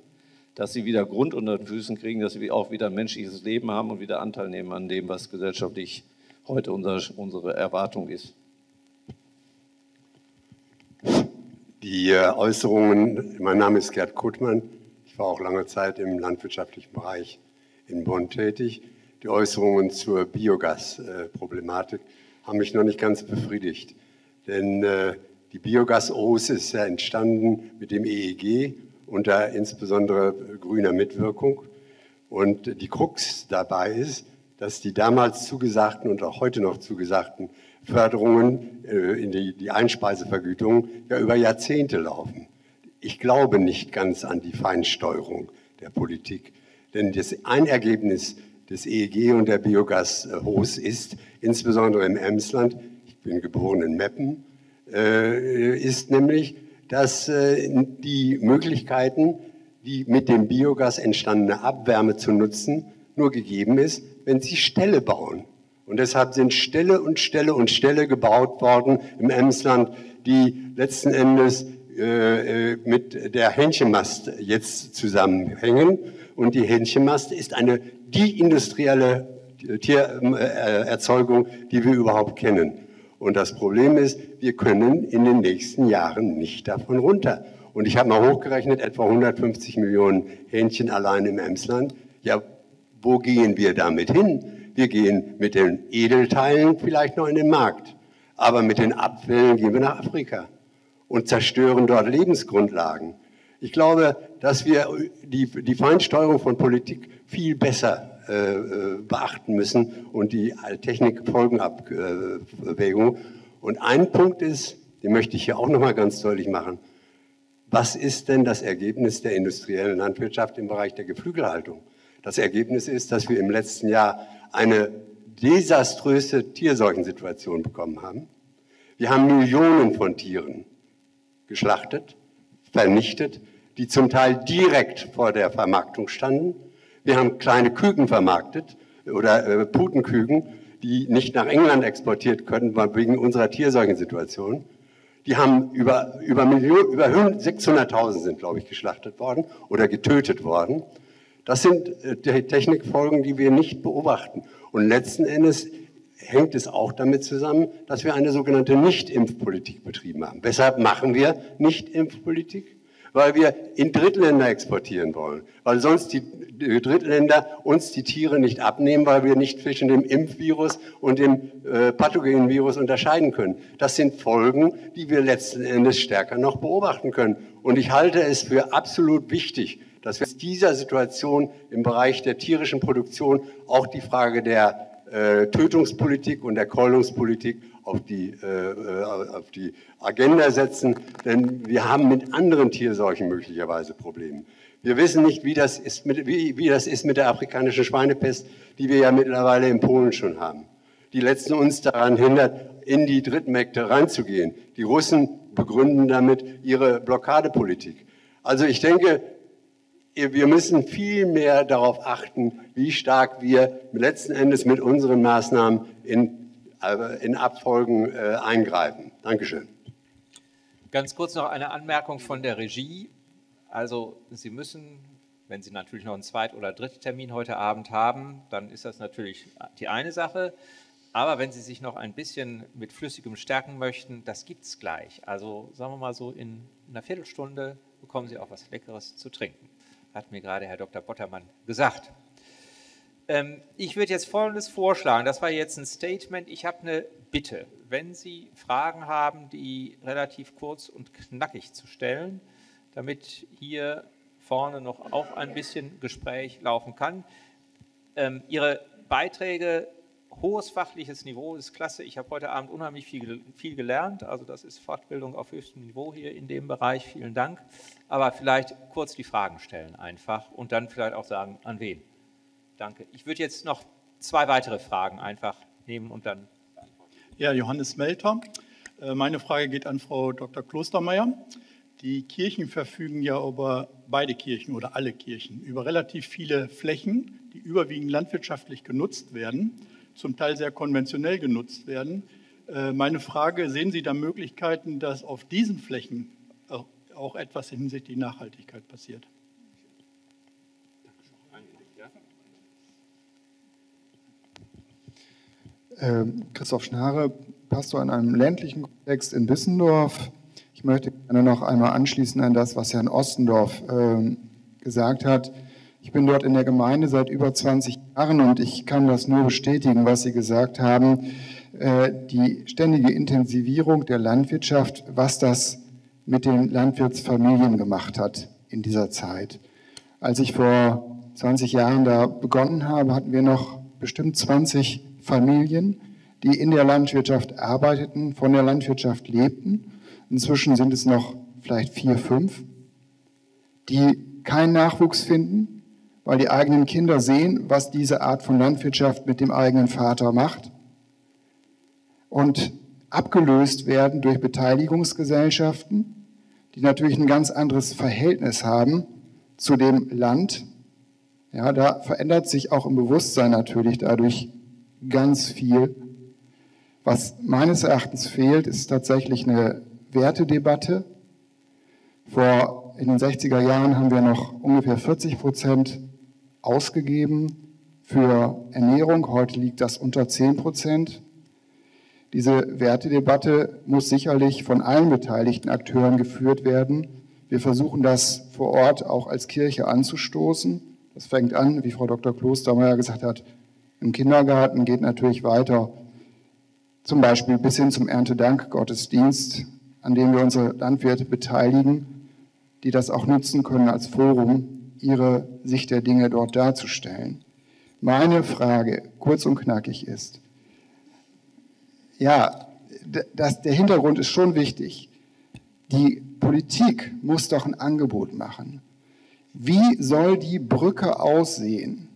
dass sie wieder Grund unter den Füßen kriegen, dass sie auch wieder ein menschliches Leben haben und wieder Anteil nehmen an dem, was gesellschaftlich heute unser, unsere Erwartung ist. Die äh, Äußerungen, mein Name ist Gerd Kuttmann, ich war auch lange Zeit im landwirtschaftlichen Bereich in Bonn tätig. Die Äußerungen zur Biogasproblematik haben mich noch nicht ganz befriedigt. Denn äh, die Biogas-OS ist ja entstanden mit dem EEG unter insbesondere grüner Mitwirkung. Und die Krux dabei ist, dass die damals zugesagten und auch heute noch zugesagten Förderungen äh, in die, die Einspeisevergütung ja über Jahrzehnte laufen. Ich glaube nicht ganz an die Feinsteuerung der Politik, denn das ein Ergebnis des EEG und der Biogas-Hos ist, insbesondere im Emsland, ich bin geboren in Meppen, äh, ist nämlich, dass äh, die Möglichkeiten, die mit dem Biogas entstandene Abwärme zu nutzen, nur gegeben ist, wenn sie Ställe bauen. Und deshalb sind Ställe und Ställe und Ställe gebaut worden im Emsland, die letzten Endes äh, äh mit der Hähnchenmast jetzt zusammenhängen. Und die Hähnchenmast ist eine die industrielle Tiererzeugung, die wir überhaupt kennen. Und das Problem ist, wir können in den nächsten Jahren nicht davon runter. Und ich habe mal hochgerechnet, etwa 150 Millionen Hähnchen allein im Emsland. Ja, wo gehen wir damit hin? Wir gehen mit den Edelteilen vielleicht noch in den Markt, aber mit den Abfällen gehen wir nach Afrika und zerstören dort Lebensgrundlagen. Ich glaube, dass wir die, die Feinsteuerung von Politik viel besser äh, äh beachten müssen und die Technikfolgenabwägung. Und ein Punkt ist, den möchte ich hier auch noch mal ganz deutlich machen. Was ist denn das Ergebnis der industriellen Landwirtschaft im Bereich der Geflügelhaltung? Das Ergebnis ist, dass wir im letzten Jahr eine desaströse Tierseuchensituation bekommen haben. Wir haben Millionen von Tieren geschlachtet, vernichtet, die zum Teil direkt vor der Vermarktung standen. Wir haben kleine Küken vermarktet oder äh, Putenküken, die nicht nach England exportiert können, wegen unserer Tierseuchensituation. Die haben über, über, über 600.000 sind, glaube ich, geschlachtet worden oder getötet worden. Das sind äh, Technikfolgen, die wir nicht beobachten. Und letzten Endes hängt es auch damit zusammen, dass wir eine sogenannte Nicht-Impfpolitik betrieben haben. Weshalb machen wir Nicht-Impfpolitik? Weil wir in Drittländer exportieren wollen, weil sonst die Drittländer uns die Tiere nicht abnehmen, weil wir nicht zwischen dem Impfvirus und dem äh, pathogenen Virus unterscheiden können. Das sind Folgen, die wir letzten Endes stärker noch beobachten können. Und ich halte es für absolut wichtig, dass wir in dieser Situation im Bereich der tierischen Produktion auch die Frage der äh, Tötungspolitik und der Keulungspolitik auf die, äh, auf die Agenda setzen, denn wir haben mit anderen Tierseuchen möglicherweise Probleme. Wir wissen nicht, wie das, ist mit, wie, wie das ist mit der afrikanischen Schweinepest, die wir ja mittlerweile in Polen schon haben, die letzten uns daran hindert, in die Drittmärkte reinzugehen. Die Russen begründen damit ihre Blockadepolitik. Also ich denke, wir müssen viel mehr darauf achten, wie stark wir letzten Endes mit unseren Maßnahmen in, äh, in Abfolgen äh, eingreifen. Dankeschön. Ganz kurz noch eine Anmerkung von der Regie. Also Sie müssen, wenn Sie natürlich noch einen Zweit- oder Dritttermin heute Abend haben, dann ist das natürlich die eine Sache. Aber wenn Sie sich noch ein bisschen mit Flüssigem stärken möchten, das gibt es gleich. Also sagen wir mal so, in einer Viertelstunde bekommen Sie auch was Leckeres zu trinken. Hat mir gerade Herr Dr. Bottermann gesagt. Ähm, ich würde jetzt Folgendes vorschlagen. Das war jetzt ein Statement. Ich habe eine Bitte. Wenn Sie Fragen haben, die relativ kurz und knackig zu stellen, damit hier vorne noch auch ein bisschen Gespräch laufen kann. Ähm, Ihre Beiträge, hohes fachliches Niveau, ist klasse. Ich habe heute Abend unheimlich viel, viel gelernt. Also das ist Fortbildung auf höchstem Niveau hier in dem Bereich. Vielen Dank. Aber vielleicht kurz die Fragen stellen einfach und dann vielleicht auch sagen, an wen. Danke. Ich würde jetzt noch zwei weitere Fragen einfach nehmen und dann. Ja, Johannes Melter. Äh, meine Frage geht an Frau Dr. Klostermeier. Die Kirchen verfügen ja über beide Kirchen oder alle Kirchen über relativ viele Flächen, die überwiegend landwirtschaftlich genutzt werden, zum Teil sehr konventionell genutzt werden. Äh, meine Frage, sehen Sie da Möglichkeiten, dass auf diesen Flächen auch etwas hinsichtlich Nachhaltigkeit passiert? Ähm, Christoph Schnare, Pastor in einem ländlichen Kontext in Bissendorf. Ich möchte gerne noch einmal anschließen an das, was Herrn Ostendorf äh, gesagt hat. Ich bin dort in der Gemeinde seit über 20 Jahren und ich kann das nur bestätigen, was Sie gesagt haben. Äh, die ständige Intensivierung der Landwirtschaft, was das mit den Landwirtsfamilien gemacht hat in dieser Zeit. Als ich vor 20 Jahren da begonnen habe, hatten wir noch bestimmt 20 Familien, die in der Landwirtschaft arbeiteten, von der Landwirtschaft lebten Inzwischen sind es noch vielleicht vier, fünf, die keinen Nachwuchs finden, weil die eigenen Kinder sehen, was diese Art von Landwirtschaft mit dem eigenen Vater macht und abgelöst werden durch Beteiligungsgesellschaften, die natürlich ein ganz anderes Verhältnis haben zu dem Land. Ja, da verändert sich auch im Bewusstsein natürlich dadurch ganz viel. Was meines Erachtens fehlt, ist tatsächlich eine Wertedebatte. Vor, in den 60er Jahren haben wir noch ungefähr 40 Prozent ausgegeben für Ernährung. Heute liegt das unter 10 Prozent. Diese Wertedebatte muss sicherlich von allen beteiligten Akteuren geführt werden. Wir versuchen das vor Ort auch als Kirche anzustoßen. Das fängt an, wie Frau Dr. Klostermeier gesagt hat, im Kindergarten, geht natürlich weiter, zum Beispiel bis hin zum Erntedank-Gottesdienst, an dem wir unsere Landwirte beteiligen, die das auch nutzen können als Forum, ihre Sicht der Dinge dort darzustellen. Meine Frage, kurz und knackig, ist, ja, das, der Hintergrund ist schon wichtig. Die Politik muss doch ein Angebot machen. Wie soll die Brücke aussehen,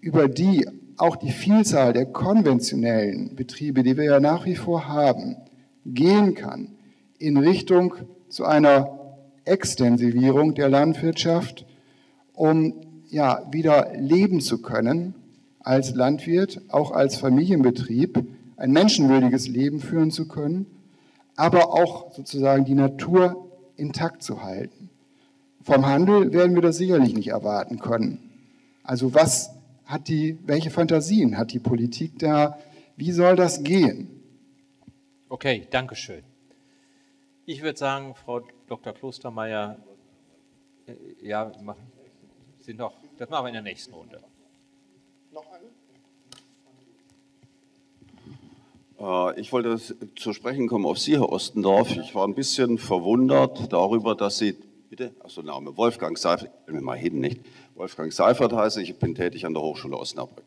über die auch die Vielzahl der konventionellen Betriebe, die wir ja nach wie vor haben, gehen kann in Richtung zu einer Extensivierung der Landwirtschaft, um ja, wieder leben zu können als Landwirt, auch als Familienbetrieb, ein menschenwürdiges Leben führen zu können, aber auch sozusagen die Natur intakt zu halten. Vom Handel werden wir das sicherlich nicht erwarten können. Also was hat die, welche Fantasien hat die Politik da? Wie soll das gehen? Okay, danke schön. Ich würde sagen, Frau Dr. Klostermeier, äh, ja, machen Sie noch, das machen wir in der nächsten Runde. Noch eine? Äh, ich wollte zu sprechen kommen auf Sie, Herr Ostendorf. Ich war ein bisschen verwundert darüber, dass Sie Bitte? Achso, Name. Wolfgang Seifert. Ich mir mal hin, nicht? Wolfgang Seifert heiße ich. Ich bin tätig an der Hochschule Osnabrück.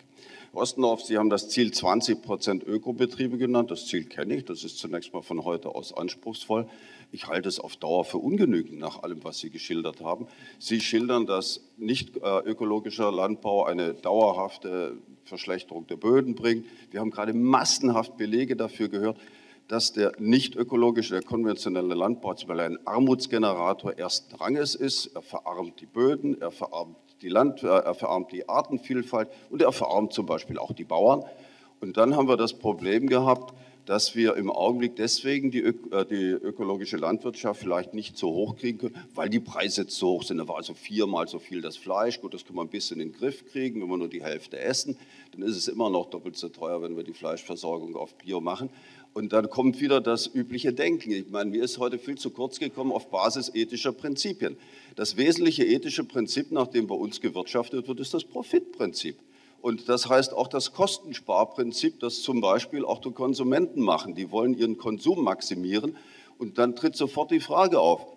Ostendorf, Sie haben das Ziel 20 Prozent Ökobetriebe genannt. Das Ziel kenne ich. Das ist zunächst mal von heute aus anspruchsvoll. Ich halte es auf Dauer für ungenügend nach allem, was Sie geschildert haben. Sie schildern, dass nicht äh, ökologischer Landbau eine dauerhafte Verschlechterung der Böden bringt. Wir haben gerade massenhaft Belege dafür gehört, dass der nicht ökologische, der konventionelle Landbau zum Beispiel ein Armutsgenerator ersten Ranges ist. Er verarmt die Böden, er verarmt die, Land, äh, er verarmt die Artenvielfalt und er verarmt zum Beispiel auch die Bauern. Und dann haben wir das Problem gehabt, dass wir im Augenblick deswegen die, äh, die, ökologische Landwirtschaft vielleicht nicht so hoch kriegen können, weil die Preise so hoch sind. Da war also viermal so viel das Fleisch. Gut, das können wir ein bisschen in den Griff kriegen, wenn wir nur die Hälfte essen. Dann ist es immer noch doppelt so teuer, wenn wir die Fleischversorgung auf Bio machen. Und dann kommt wieder das übliche Denken. Ich meine, mir ist heute viel zu kurz gekommen auf Basis ethischer Prinzipien. Das wesentliche ethische Prinzip, nach dem bei uns gewirtschaftet wird, ist das Profitprinzip. Und das heißt auch das Kostensparprinzip, das zum Beispiel auch die Konsumenten machen. Die wollen ihren Konsum maximieren. Und dann tritt sofort die Frage auf,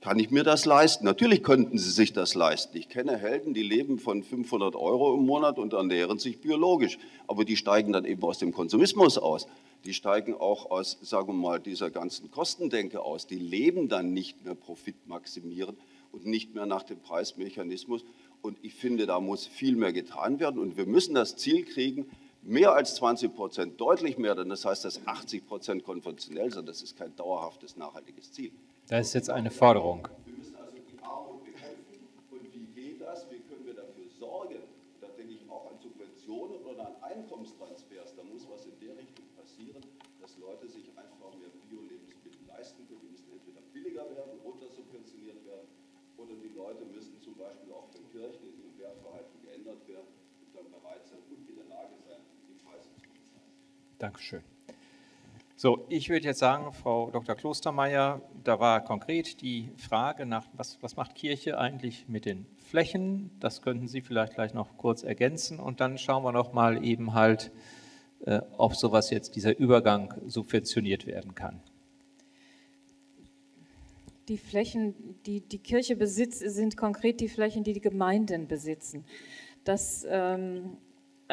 kann ich mir das leisten? Natürlich könnten sie sich das leisten. Ich kenne Helden, die leben von 500 Euro im Monat und ernähren sich biologisch. Aber die steigen dann eben aus dem Konsumismus aus. Die steigen auch aus, sagen wir mal, dieser ganzen Kostendenke aus. Die leben dann nicht mehr Profit maximieren und nicht mehr nach dem Preismechanismus. Und ich finde, da muss viel mehr getan werden. Und wir müssen das Ziel kriegen, mehr als 20 Prozent, deutlich mehr, denn das heißt, dass 80 Prozent konventionell sind. Das ist kein dauerhaftes, nachhaltiges Ziel. Das ist jetzt eine Forderung. Wir müssen also die Armut bekämpfen. Und wie geht das? Wie können wir dafür sorgen? Da denke ich auch an Subventionen oder an Einkommenstransfers. Da muss was in der Richtung passieren, dass Leute sich einfach mehr Bio-Lebensmittel leisten können. Die müssen entweder billiger werden, runtersubventioniert werden, oder die Leute müssen zum Beispiel auch von Kirchen in ihrem Wertverhalten geändert werden und dann bereit sein und in der Lage sein, die Preise zu bezahlen. Dankeschön. So, ich würde jetzt sagen, Frau Dr. Klostermeier, da war konkret die Frage nach, was, was macht Kirche eigentlich mit den Flächen? Das könnten Sie vielleicht gleich noch kurz ergänzen und dann schauen wir noch mal eben halt, äh, ob sowas jetzt dieser Übergang subventioniert werden kann. Die Flächen, die die Kirche besitzt, sind konkret die Flächen, die die Gemeinden besitzen. Das ähm,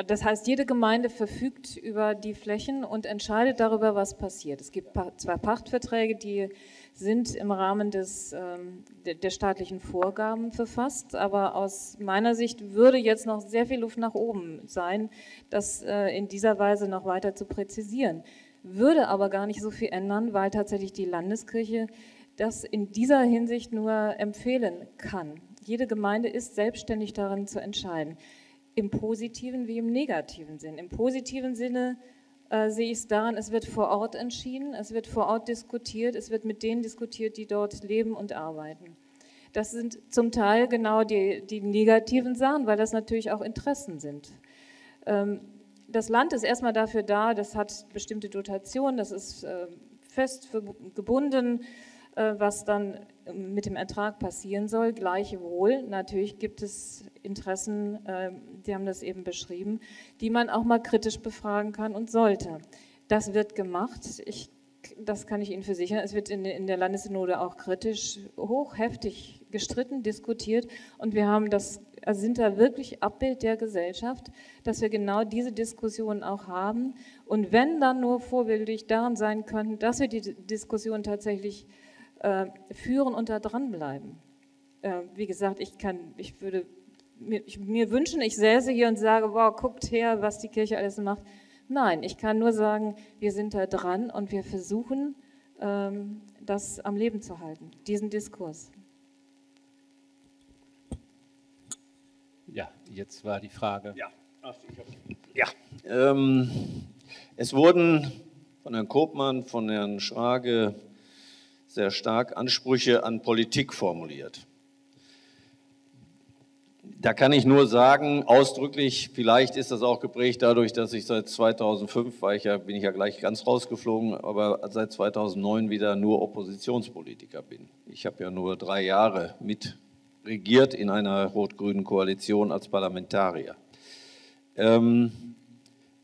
das heißt, jede Gemeinde verfügt über die Flächen und entscheidet darüber, was passiert. Es gibt zwei Pachtverträge, die sind im Rahmen des, ähm, der staatlichen Vorgaben verfasst, aber aus meiner Sicht würde jetzt noch sehr viel Luft nach oben sein, das äh, in dieser Weise noch weiter zu präzisieren. Würde aber gar nicht so viel ändern, weil tatsächlich die Landeskirche das in dieser Hinsicht nur empfehlen kann. Jede Gemeinde ist selbstständig darin zu entscheiden im positiven wie im negativen Sinn. Im positiven Sinne äh, sehe ich es daran, es wird vor Ort entschieden, es wird vor Ort diskutiert, es wird mit denen diskutiert, die dort leben und arbeiten. Das sind zum Teil genau die, die negativen Sachen, weil das natürlich auch Interessen sind. Ähm, das Land ist erstmal dafür da, das hat bestimmte Dotationen, das ist äh, fest gebunden, äh, was dann mit dem Ertrag passieren soll. Gleichwohl, natürlich gibt es Interessen, äh, die haben das eben beschrieben, die man auch mal kritisch befragen kann und sollte. Das wird gemacht. Ich, das kann ich Ihnen versichern. Es wird in, in der Landessynode auch kritisch, hoch, heftig gestritten, diskutiert. Und wir haben das, also sind da wirklich Abbild der Gesellschaft, dass wir genau diese Diskussion auch haben. Und wenn dann nur vorbildlich daran sein könnten, dass wir die Diskussion tatsächlich äh, führen und da dranbleiben. Äh, wie gesagt, ich kann, ich würde mir, ich, mir wünschen, ich säße hier und sage, wow, guckt her, was die Kirche alles macht. Nein, ich kann nur sagen, wir sind da dran und wir versuchen, ähm, das am Leben zu halten, diesen Diskurs. Ja, jetzt war die Frage. Ja, ja. Ähm, es wurden von Herrn Kopmann, von Herrn Schrage sehr stark Ansprüche an Politik formuliert. Da kann ich nur sagen, ausdrücklich, vielleicht ist das auch geprägt dadurch, dass ich seit 2005, war ich ja, bin ich ja gleich ganz rausgeflogen, aber seit 2009 wieder nur Oppositionspolitiker bin. Ich habe ja nur drei Jahre mit regiert in einer rot-grünen Koalition als Parlamentarier. Ähm,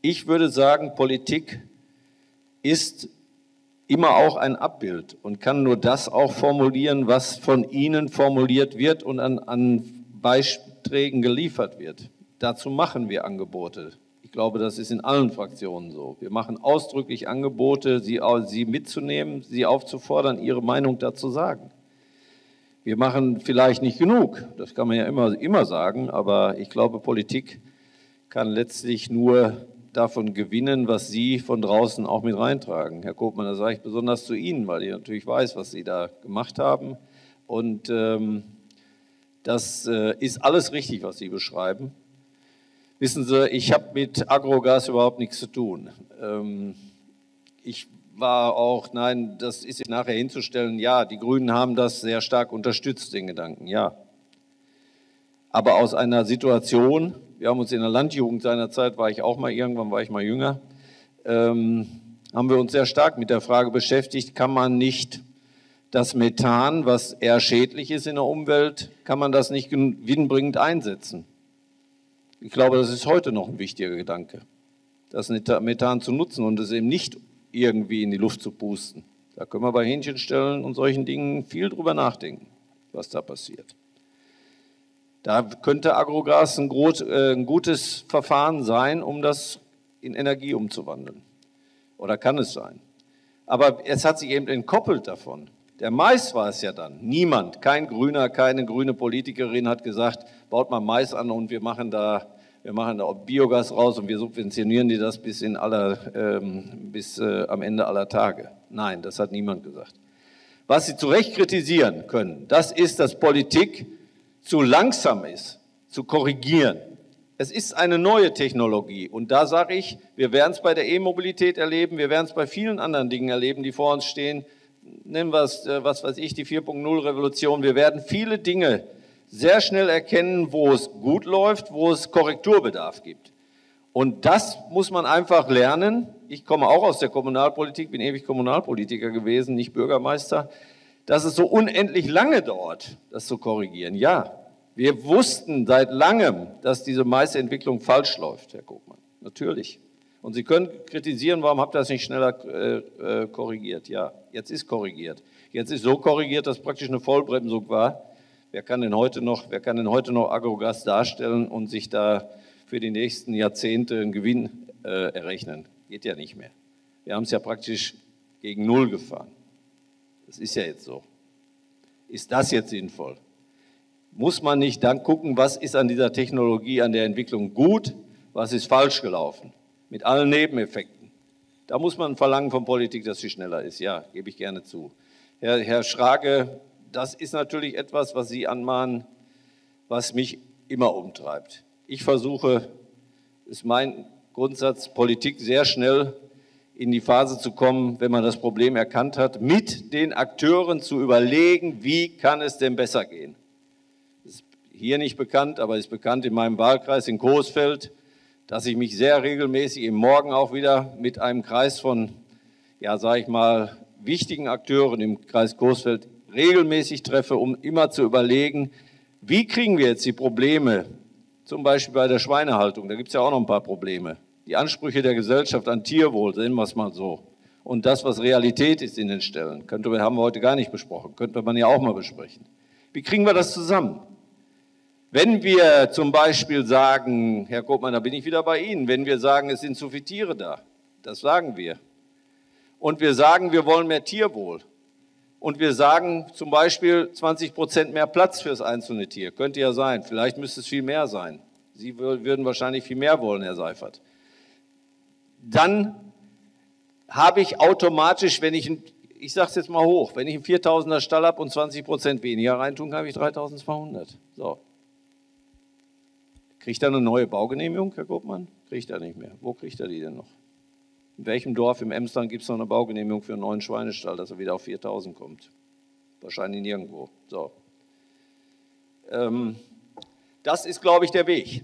ich würde sagen, Politik ist immer auch ein Abbild und kann nur das auch formulieren, was von Ihnen formuliert wird und an, an Beiträgen geliefert wird. Dazu machen wir Angebote. Ich glaube, das ist in allen Fraktionen so. Wir machen ausdrücklich Angebote, sie, sie mitzunehmen, sie aufzufordern, ihre Meinung dazu sagen. Wir machen vielleicht nicht genug, das kann man ja immer, immer sagen, aber ich glaube, Politik kann letztlich nur davon gewinnen, was Sie von draußen auch mit reintragen. Herr Kopmann, das sage ich besonders zu Ihnen, weil ich natürlich weiß, was Sie da gemacht haben. Und ähm, das äh, ist alles richtig, was Sie beschreiben. Wissen Sie, ich habe mit Agrogas überhaupt nichts zu tun. Ähm, ich war auch, nein, das ist nachher hinzustellen, ja, die Grünen haben das sehr stark unterstützt, den Gedanken, ja. Aber aus einer Situation, wir haben uns in der Landjugend seinerzeit, war ich auch mal, irgendwann war ich mal jünger, ähm, haben wir uns sehr stark mit der Frage beschäftigt, kann man nicht das Methan, was eher schädlich ist in der Umwelt, kann man das nicht gewinnbringend einsetzen? Ich glaube, das ist heute noch ein wichtiger Gedanke, das Methan zu nutzen und es eben nicht irgendwie in die Luft zu pusten. Da können wir bei Hähnchenstellen und solchen Dingen viel drüber nachdenken, was da passiert. Da könnte Agrogas ein, äh, ein gutes Verfahren sein, um das in Energie umzuwandeln. Oder kann es sein. Aber es hat sich eben entkoppelt davon. Der Mais war es ja dann. Niemand, kein Grüner, keine grüne Politikerin hat gesagt, baut mal Mais an und wir machen da, wir machen da Biogas raus und wir subventionieren die das bis, in aller, ähm, bis äh, am Ende aller Tage. Nein, das hat niemand gesagt. Was Sie zu Recht kritisieren können, das ist, dass Politik zu langsam ist, zu korrigieren. Es ist eine neue Technologie und da sage ich, wir werden es bei der E-Mobilität erleben, wir werden es bei vielen anderen Dingen erleben, die vor uns stehen. Nehmen wir es, äh, was weiß ich, die 4.0-Revolution. Wir werden viele Dinge sehr schnell erkennen, wo es gut läuft, wo es Korrekturbedarf gibt. Und das muss man einfach lernen. Ich komme auch aus der Kommunalpolitik, bin ewig Kommunalpolitiker gewesen, nicht Bürgermeister dass es so unendlich lange dauert, das zu korrigieren. Ja, wir wussten seit langem, dass diese Maisentwicklung falsch läuft, Herr Kopmann. Natürlich. Und Sie können kritisieren, warum habt ihr das nicht schneller äh, äh, korrigiert? Ja, jetzt ist korrigiert. Jetzt ist so korrigiert, dass praktisch eine Vollbremsung war. Wer kann denn heute noch, wer kann denn heute noch Agrogas darstellen und sich da für die nächsten Jahrzehnte einen Gewinn äh, errechnen? Geht ja nicht mehr. Wir haben es ja praktisch gegen Null gefahren. Das ist ja jetzt so. Ist das jetzt sinnvoll? Muss man nicht dann gucken, was ist an dieser Technologie, an der Entwicklung gut, was ist falsch gelaufen, mit allen Nebeneffekten? Da muss man verlangen von Politik, dass sie schneller ist. Ja, gebe ich gerne zu. Herr, Herr Schrage, das ist natürlich etwas, was Sie anmahnen, was mich immer umtreibt. Ich versuche, ist mein Grundsatz, Politik sehr schnell in die Phase zu kommen, wenn man das Problem erkannt hat, mit den Akteuren zu überlegen, wie kann es denn besser gehen. Das ist hier nicht bekannt, aber ist bekannt in meinem Wahlkreis in Coesfeld, dass ich mich sehr regelmäßig im Morgen auch wieder mit einem Kreis von, ja, sage ich mal, wichtigen Akteuren im Kreis Coesfeld regelmäßig treffe, um immer zu überlegen, wie kriegen wir jetzt die Probleme, zum Beispiel bei der Schweinehaltung, da gibt es ja auch noch ein paar Probleme, die Ansprüche der Gesellschaft an Tierwohl, sehen wir es mal so, und das, was Realität ist in den Stellen, könnte, haben wir heute gar nicht besprochen, könnte man ja auch mal besprechen. Wie kriegen wir das zusammen? Wenn wir zum Beispiel sagen, Herr Kopmann, da bin ich wieder bei Ihnen, wenn wir sagen, es sind zu viele Tiere da, das sagen wir. Und wir sagen, wir wollen mehr Tierwohl. Und wir sagen zum Beispiel 20 Prozent mehr Platz für das einzelne Tier. Könnte ja sein. Vielleicht müsste es viel mehr sein. Sie würden wahrscheinlich viel mehr wollen, Herr Seifert dann habe ich automatisch, wenn ich, ich sage es jetzt mal hoch, wenn ich einen 4000er Stall habe und 20 Prozent weniger reintun, habe ich 3200. So. Kriegt er eine neue Baugenehmigung, Herr Kopmann? Kriegt er nicht mehr. Wo kriegt er die denn noch? In welchem Dorf im Emsland gibt es noch eine Baugenehmigung für einen neuen Schweinestall, dass er wieder auf 4000 kommt? Wahrscheinlich nirgendwo. So. Ähm, das ist, glaube ich, der Weg.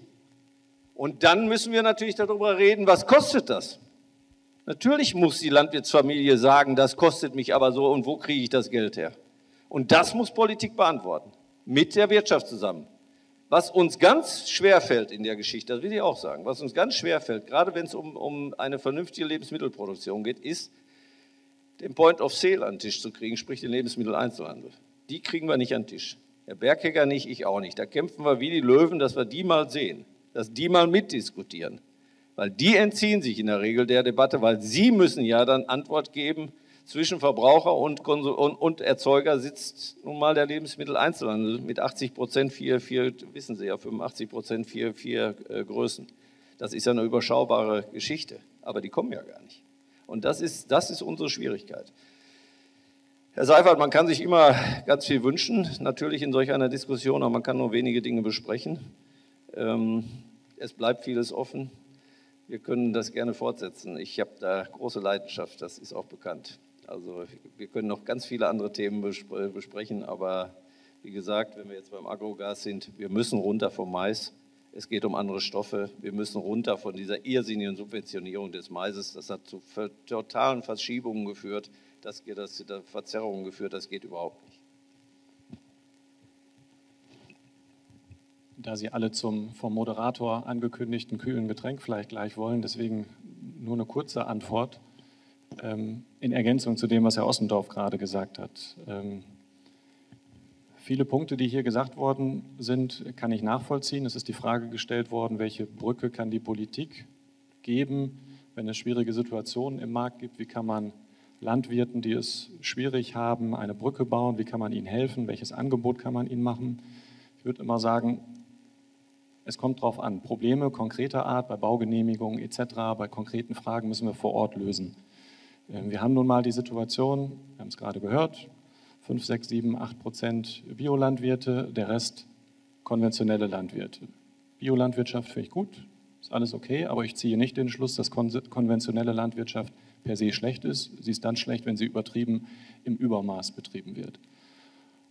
Und dann müssen wir natürlich darüber reden, was kostet das? Natürlich muss die Landwirtsfamilie sagen, das kostet mich aber so und wo kriege ich das Geld her? Und das muss Politik beantworten, mit der Wirtschaft zusammen. Was uns ganz schwer fällt in der Geschichte, das will ich auch sagen, was uns ganz schwer fällt, gerade wenn es um, um eine vernünftige Lebensmittelproduktion geht, ist, den Point of Sale an den Tisch zu kriegen, sprich den Lebensmitteleinzelhandel. Die kriegen wir nicht an den Tisch. Der Berghecker nicht, ich auch nicht. Da kämpfen wir wie die Löwen, dass wir die mal sehen, dass die mal mitdiskutieren. Weil die entziehen sich in der Regel der Debatte, weil sie müssen ja dann Antwort geben, zwischen Verbraucher und, und, Erzeuger sitzt nun mal der Lebensmitteleinzelhandel mit 80 Prozent, vier, vier, wissen Sie ja, 85 Prozent, vier, vier äh, Größen. Das ist ja eine überschaubare Geschichte, aber die kommen ja gar nicht. Und das ist, das ist unsere Schwierigkeit. Herr Seifert, man kann sich immer ganz viel wünschen, natürlich in solch einer Diskussion, aber man kann nur wenige Dinge besprechen. Ähm, es bleibt vieles offen. Wir können das gerne fortsetzen. Ich habe da große Leidenschaft, das ist auch bekannt. Also wir können noch ganz viele andere Themen besprechen, aber wie gesagt, wenn wir jetzt beim Agrogas sind, wir müssen runter vom Mais. Es geht um andere Stoffe. Wir müssen runter von dieser irrsinnigen Subventionierung des Maises. Das hat zu totalen Verschiebungen geführt. Das das zu Verzerrungen geführt. Das geht überhaupt nicht. Da Sie alle zum vom Moderator angekündigten kühlen Getränk vielleicht gleich wollen, deswegen nur eine kurze Antwort. Ähm, in Ergänzung zu dem, was Herr Ossendorf gerade gesagt hat. Ähm, viele Punkte, die hier gesagt worden sind, kann ich nachvollziehen. Es ist die Frage gestellt worden, welche Brücke kann die Politik geben, wenn es schwierige Situationen im Markt gibt? Wie kann man Landwirten, die es schwierig haben, eine Brücke bauen? Wie kann man ihnen helfen? Welches Angebot kann man ihnen machen? Ich würde immer sagen, es kommt darauf an. Probleme konkreter Art bei Baugenehmigungen etc., bei konkreten Fragen müssen wir vor Ort lösen. Ähm, wir haben nun mal die Situation, wir haben es gerade gehört, 5, 6, 7, 8 Prozent Biolandwirte, der Rest konventionelle Landwirte. Biolandwirtschaft finde ich gut, ist alles okay, aber ich ziehe nicht den Schluss, dass konventionelle Landwirtschaft per se schlecht ist. Sie ist dann schlecht, wenn sie übertrieben im Übermaß betrieben wird.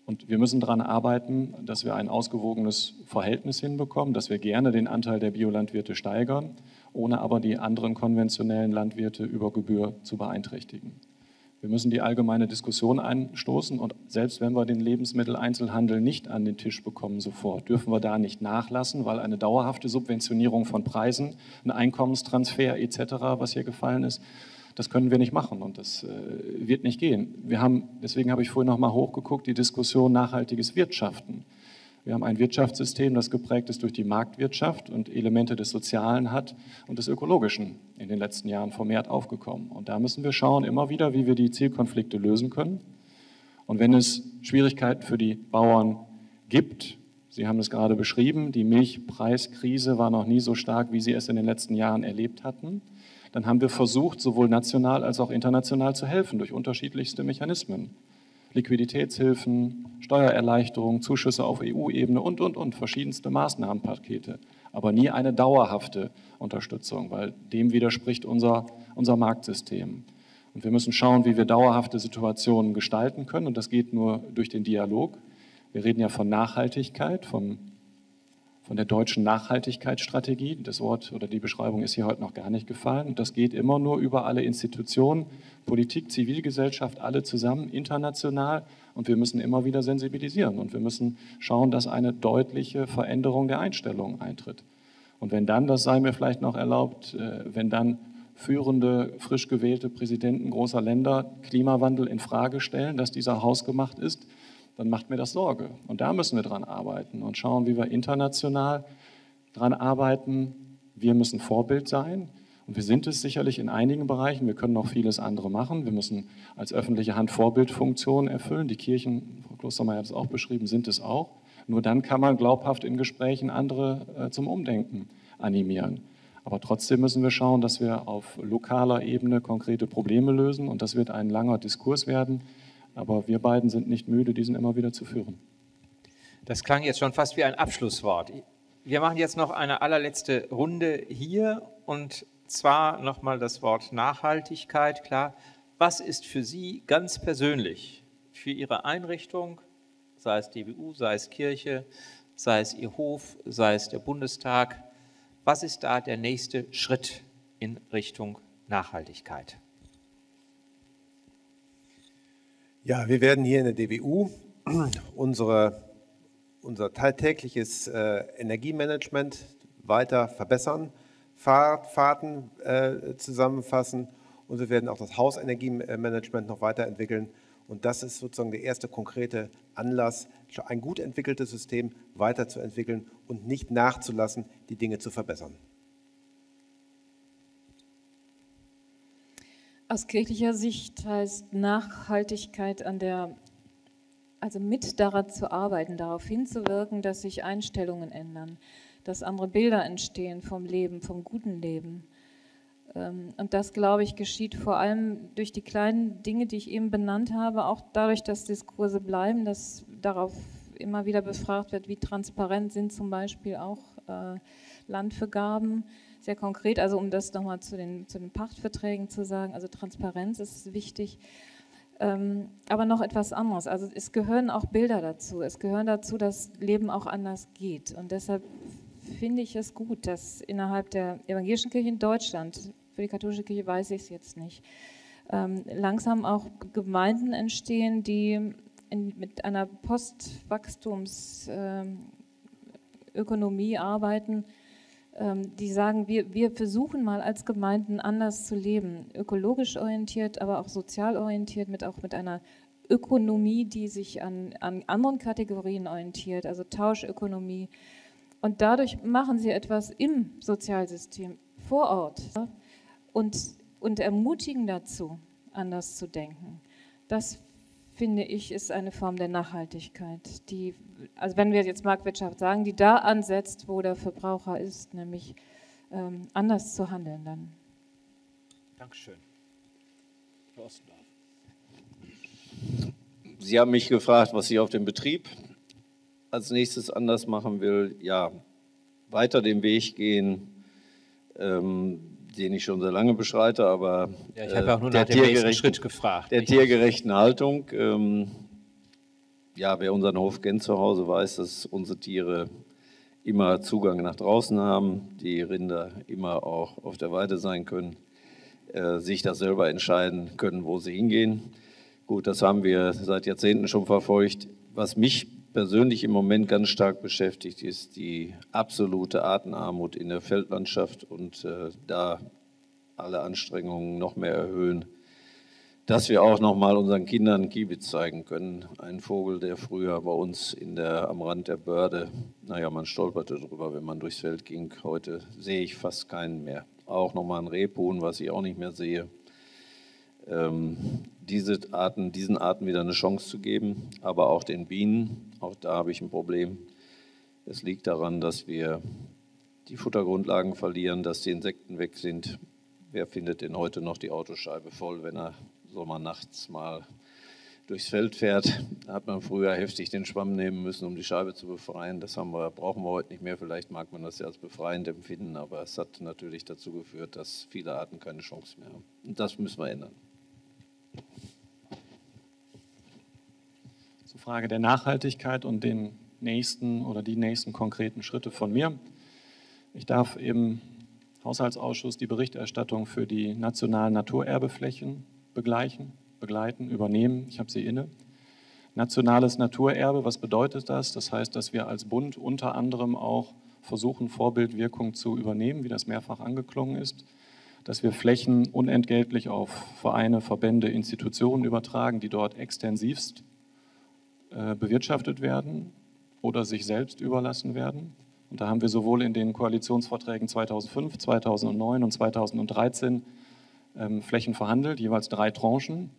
Und wir müssen daran arbeiten, dass wir ein ausgewogenes Verhältnis hinbekommen, dass wir gerne den Anteil der Biolandwirte steigern ohne aber die anderen konventionellen Landwirte über Gebühr zu beeinträchtigen. Wir müssen die allgemeine Diskussion einstoßen und selbst wenn wir den Lebensmitteleinzelhandel nicht an den Tisch bekommen sofort, dürfen wir da nicht nachlassen, weil eine dauerhafte Subventionierung von Preisen, ein Einkommenstransfer etc., was hier gefallen ist, das können wir nicht machen und das äh, wird nicht gehen. Wir haben, deswegen habe ich vorhin noch mal hochgeguckt, die Diskussion nachhaltiges Wirtschaften. Wir haben ein Wirtschaftssystem, das geprägt ist durch die Marktwirtschaft und Elemente des Sozialen hat und des Ökologischen in den letzten Jahren vermehrt aufgekommen. Und da müssen wir schauen immer wieder, wie wir die Zielkonflikte lösen können. Und wenn es Schwierigkeiten für die Bauern gibt, Sie haben es gerade beschrieben, die Milchpreiskrise war noch nie so stark, wie Sie es in den letzten Jahren erlebt hatten, dann haben wir versucht, sowohl national als auch international zu helfen durch unterschiedlichste Mechanismen. Liquiditätshilfen, Steuererleichterungen, Zuschüsse auf EU-Ebene und, und, und, verschiedenste Maßnahmenpakete. Aber nie eine dauerhafte Unterstützung, weil dem widerspricht unser, unser Marktsystem. Und wir müssen schauen, wie wir dauerhafte Situationen gestalten können. Und das geht nur durch den Dialog. Wir reden ja von Nachhaltigkeit, vom von der deutschen Nachhaltigkeitsstrategie. Das Wort oder die Beschreibung ist hier heute noch gar nicht gefallen. Und das geht immer nur über alle Institutionen, Politik, Zivilgesellschaft, alle zusammen, international. Und wir müssen immer wieder sensibilisieren und wir müssen schauen, dass eine deutliche Veränderung der Einstellung eintritt. Und wenn dann, das sei mir vielleicht noch erlaubt, äh, wenn dann führende, frisch gewählte Präsidenten großer Länder Klimawandel in Frage stellen, dass dieser hausgemacht ist, dann macht mir das Sorge. Und da müssen wir dran arbeiten und schauen, wie wir international dran arbeiten. Wir müssen Vorbild sein. Und wir sind es sicherlich in einigen Bereichen. Wir können noch vieles andere machen. Wir müssen als öffentliche Hand Vorbildfunktionen erfüllen. Die Kirchen, Frau Klostermeier hat es auch beschrieben, sind es auch. Nur dann kann man glaubhaft in Gesprächen andere äh, zum Umdenken animieren. Aber trotzdem müssen wir schauen, dass wir auf lokaler Ebene konkrete Probleme lösen. Und das wird ein langer Diskurs werden. Aber wir beiden sind nicht müde, diesen immer wieder zu führen. Das klang jetzt schon fast wie ein Abschlusswort. Wir machen jetzt noch eine allerletzte Runde hier und zwar nochmal das Wort Nachhaltigkeit. Klar, was ist für Sie ganz persönlich, für Ihre Einrichtung, sei es DBU, sei es Kirche, sei es Ihr Hof, sei es der Bundestag, was ist da der nächste Schritt in Richtung Nachhaltigkeit? Ja, wir werden hier in der DWU unsere, unser tagtägliches äh, Energiemanagement weiter verbessern, Fahr Fahrten äh, zusammenfassen und wir werden auch das Hausenergiemanagement noch weiterentwickeln. Und das ist sozusagen der erste konkrete Anlass, ein gut entwickeltes System weiterzuentwickeln und nicht nachzulassen, die Dinge zu verbessern. Aus kirchlicher Sicht heißt Nachhaltigkeit an der, also mit daran zu arbeiten, darauf hinzuwirken, dass sich Einstellungen ändern, dass andere Bilder entstehen vom Leben, vom guten Leben. Ähm, und das, glaube ich, geschieht vor allem durch die kleinen Dinge, die ich eben benannt habe, auch dadurch, dass Diskurse bleiben, dass darauf immer wieder befragt wird, wie transparent sind zum Beispiel auch äh, Landvergaben. Sehr konkret, also um das nochmal zu den, zu den Pachtverträgen zu sagen, also Transparenz ist wichtig. Ähm, aber noch etwas anderes. Also es gehören auch Bilder dazu. Es gehören dazu, dass Leben auch anders geht. Und deshalb finde ich es gut, dass innerhalb der evangelischen Kirche in Deutschland, für die katholische Kirche weiß ich es jetzt nicht, ähm, langsam auch Gemeinden entstehen, die in, mit einer Postwachstumsökonomie ähm, arbeiten, die sagen, wir, wir versuchen mal als Gemeinden anders zu leben, ökologisch orientiert, aber auch sozial orientiert, mit, auch mit einer Ökonomie, die sich an, an anderen Kategorien orientiert, also Tauschökonomie, und dadurch machen sie etwas im Sozialsystem vor Ort und, und ermutigen dazu, anders zu denken. Das finde ich, ist eine Form der Nachhaltigkeit, die, also wenn wir jetzt Marktwirtschaft sagen, die da ansetzt, wo der Verbraucher ist, nämlich ähm, anders zu handeln dann. Dankeschön. Herr Ostendorf. Sie haben mich gefragt, was ich auf dem Betrieb als nächstes anders machen will, ja, weiter den Weg gehen, ähm, den ich schon sehr lange beschreite, aber ja, ich habe auch nur äh, nach dem nächsten Schritt gefragt. Der tiergerechten Haltung. Ähm, ja, wer unseren Hof kennt zu Hause, weiß, dass unsere Tiere immer Zugang nach draußen haben, die Rinder immer auch auf der Weide sein können, äh, sich das selber entscheiden können, wo sie hingehen. Gut, das haben wir seit Jahrzehnten schon verfolgt. Was mich persönlich im Moment ganz stark beschäftigt, ist die absolute Artenarmut in der Feldlandschaft und äh, da alle Anstrengungen noch mehr erhöhen, dass wir auch noch mal unseren Kindern Kiebitz zeigen können. Ein Vogel, der früher bei uns in der, am Rand der Börde, naja, man stolperte drüber, wenn man durchs Feld ging. Heute sehe ich fast keinen mehr. Auch noch mal ein Rebhuhn, was ich auch nicht mehr sehe. Ähm, diese Arten, diesen Arten wieder eine Chance zu geben, aber auch den Bienen. Auch da habe ich ein Problem. Es liegt daran, dass wir die Futtergrundlagen verlieren, dass die Insekten weg sind. Wer findet denn heute noch die Autoscheibe voll, wenn er so mal nachts mal durchs Feld fährt? Da hat man früher heftig den Schwamm nehmen müssen, um die Scheibe zu befreien. Das wir, brauchen wir heute nicht mehr. Vielleicht mag man das ja als befreiend empfinden, aber es hat natürlich dazu geführt, dass viele Arten keine Chance mehr haben. Und das müssen wir ändern. Frage der Nachhaltigkeit und den nächsten oder die nächsten konkreten Schritte von mir. Ich darf im Haushaltsausschuss die Berichterstattung für die nationalen Naturerbeflächen begleichen, begleiten, übernehmen. Ich habe sie inne. Nationales Naturerbe, was bedeutet das? Das heißt, dass wir als Bund unter anderem auch versuchen, Vorbildwirkung zu übernehmen, wie das mehrfach angeklungen ist dass wir Flächen unentgeltlich auf Vereine, Verbände, Institutionen übertragen, die dort extensivst äh, bewirtschaftet werden oder sich selbst überlassen werden. Und da haben wir sowohl in den Koalitionsverträgen 2005, 2009 und 2013 ähm, Flächen verhandelt, jeweils drei Tranchen.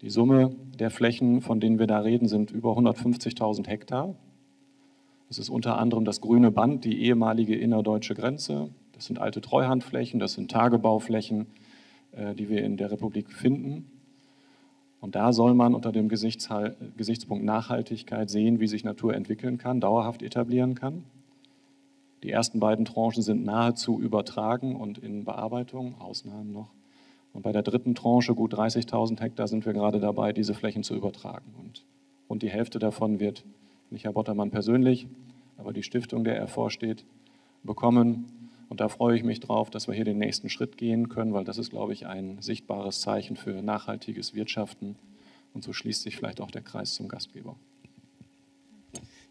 Die Summe der Flächen, von denen wir da reden, sind über 150.000 Hektar. Das ist unter anderem das grüne Band, die ehemalige innerdeutsche Grenze, das sind alte Treuhandflächen, das sind Tagebauflächen, äh, die wir in der Republik finden. Und da soll man unter dem Gesichtspunkt Nachhaltigkeit sehen, wie sich Natur entwickeln kann, dauerhaft etablieren kann. Die ersten beiden Tranchen sind nahezu übertragen und in Bearbeitung, Ausnahmen noch. Und bei der dritten Tranche, gut 30.000 Hektar, sind wir gerade dabei, diese Flächen zu übertragen. Und rund die Hälfte davon wird nicht Herr Bottermann persönlich, aber die Stiftung, der er vorsteht, bekommen. Und da freue ich mich drauf, dass wir hier den nächsten Schritt gehen können, weil das ist, glaube ich, ein sichtbares Zeichen für nachhaltiges Wirtschaften. Und so schließt sich vielleicht auch der Kreis zum Gastgeber.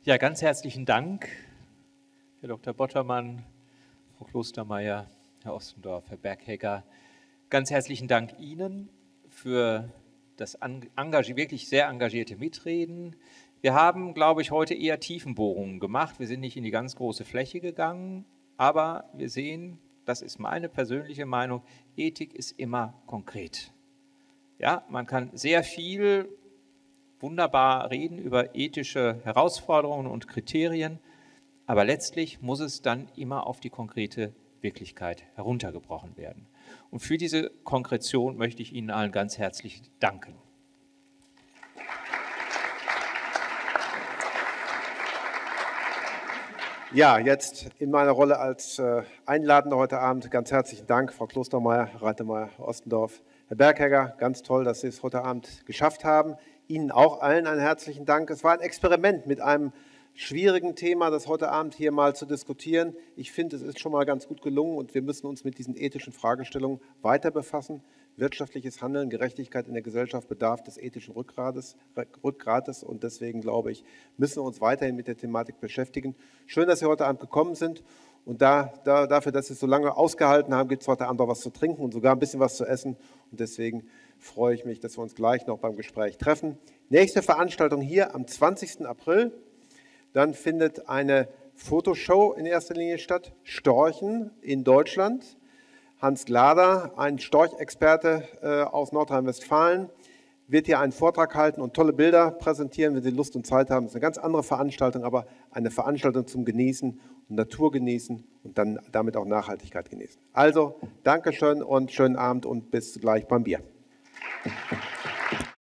Ja, ganz herzlichen Dank, Herr Dr. Bottermann, Frau Klostermeier, Herr Ostendorf, Herr Berghegger. Ganz herzlichen Dank Ihnen für das wirklich sehr engagierte Mitreden. Wir haben, glaube ich, heute eher Tiefenbohrungen gemacht. Wir sind nicht in die ganz große Fläche gegangen, aber wir sehen, das ist meine persönliche Meinung, Ethik ist immer konkret. Ja, man kann sehr viel wunderbar reden über ethische Herausforderungen und Kriterien, aber letztlich muss es dann immer auf die konkrete Wirklichkeit heruntergebrochen werden. Und für diese Konkretion möchte ich Ihnen allen ganz herzlich danken. Ja, jetzt in meiner Rolle als äh, Einladender heute Abend ganz herzlichen Dank, Frau Klostermeier, Ratemeyer, Ostendorf, Herr Berghegger. Ganz toll, dass Sie es heute Abend geschafft haben. Ihnen auch allen einen herzlichen Dank. Es war ein Experiment mit einem schwierigen Thema, das heute Abend hier mal zu diskutieren. Ich finde, es ist schon mal ganz gut gelungen und wir müssen uns mit diesen ethischen Fragestellungen weiter befassen. Wirtschaftliches Handeln, Gerechtigkeit in der Gesellschaft bedarf des ethischen Rückgrates, Rückgrates und deswegen glaube ich, müssen wir uns weiterhin mit der Thematik beschäftigen. Schön, dass Sie heute Abend gekommen sind und da, da, dafür, dass Sie es so lange ausgehalten haben, gibt es heute Abend auch was zu trinken und sogar ein bisschen was zu essen und deswegen freue ich mich, dass wir uns gleich noch beim Gespräch treffen. Nächste Veranstaltung hier am 20. April dann findet eine Fotoshow in erster Linie statt, Storchen in Deutschland. Hans Glader, ein Storchexperte äh, aus Nordrhein-Westfalen, wird hier einen Vortrag halten und tolle Bilder präsentieren, wenn Sie Lust und Zeit haben. Das ist eine ganz andere Veranstaltung, aber eine Veranstaltung zum Genießen und Natur genießen und dann damit auch Nachhaltigkeit genießen. Also, Dankeschön und schönen Abend und bis gleich beim Bier.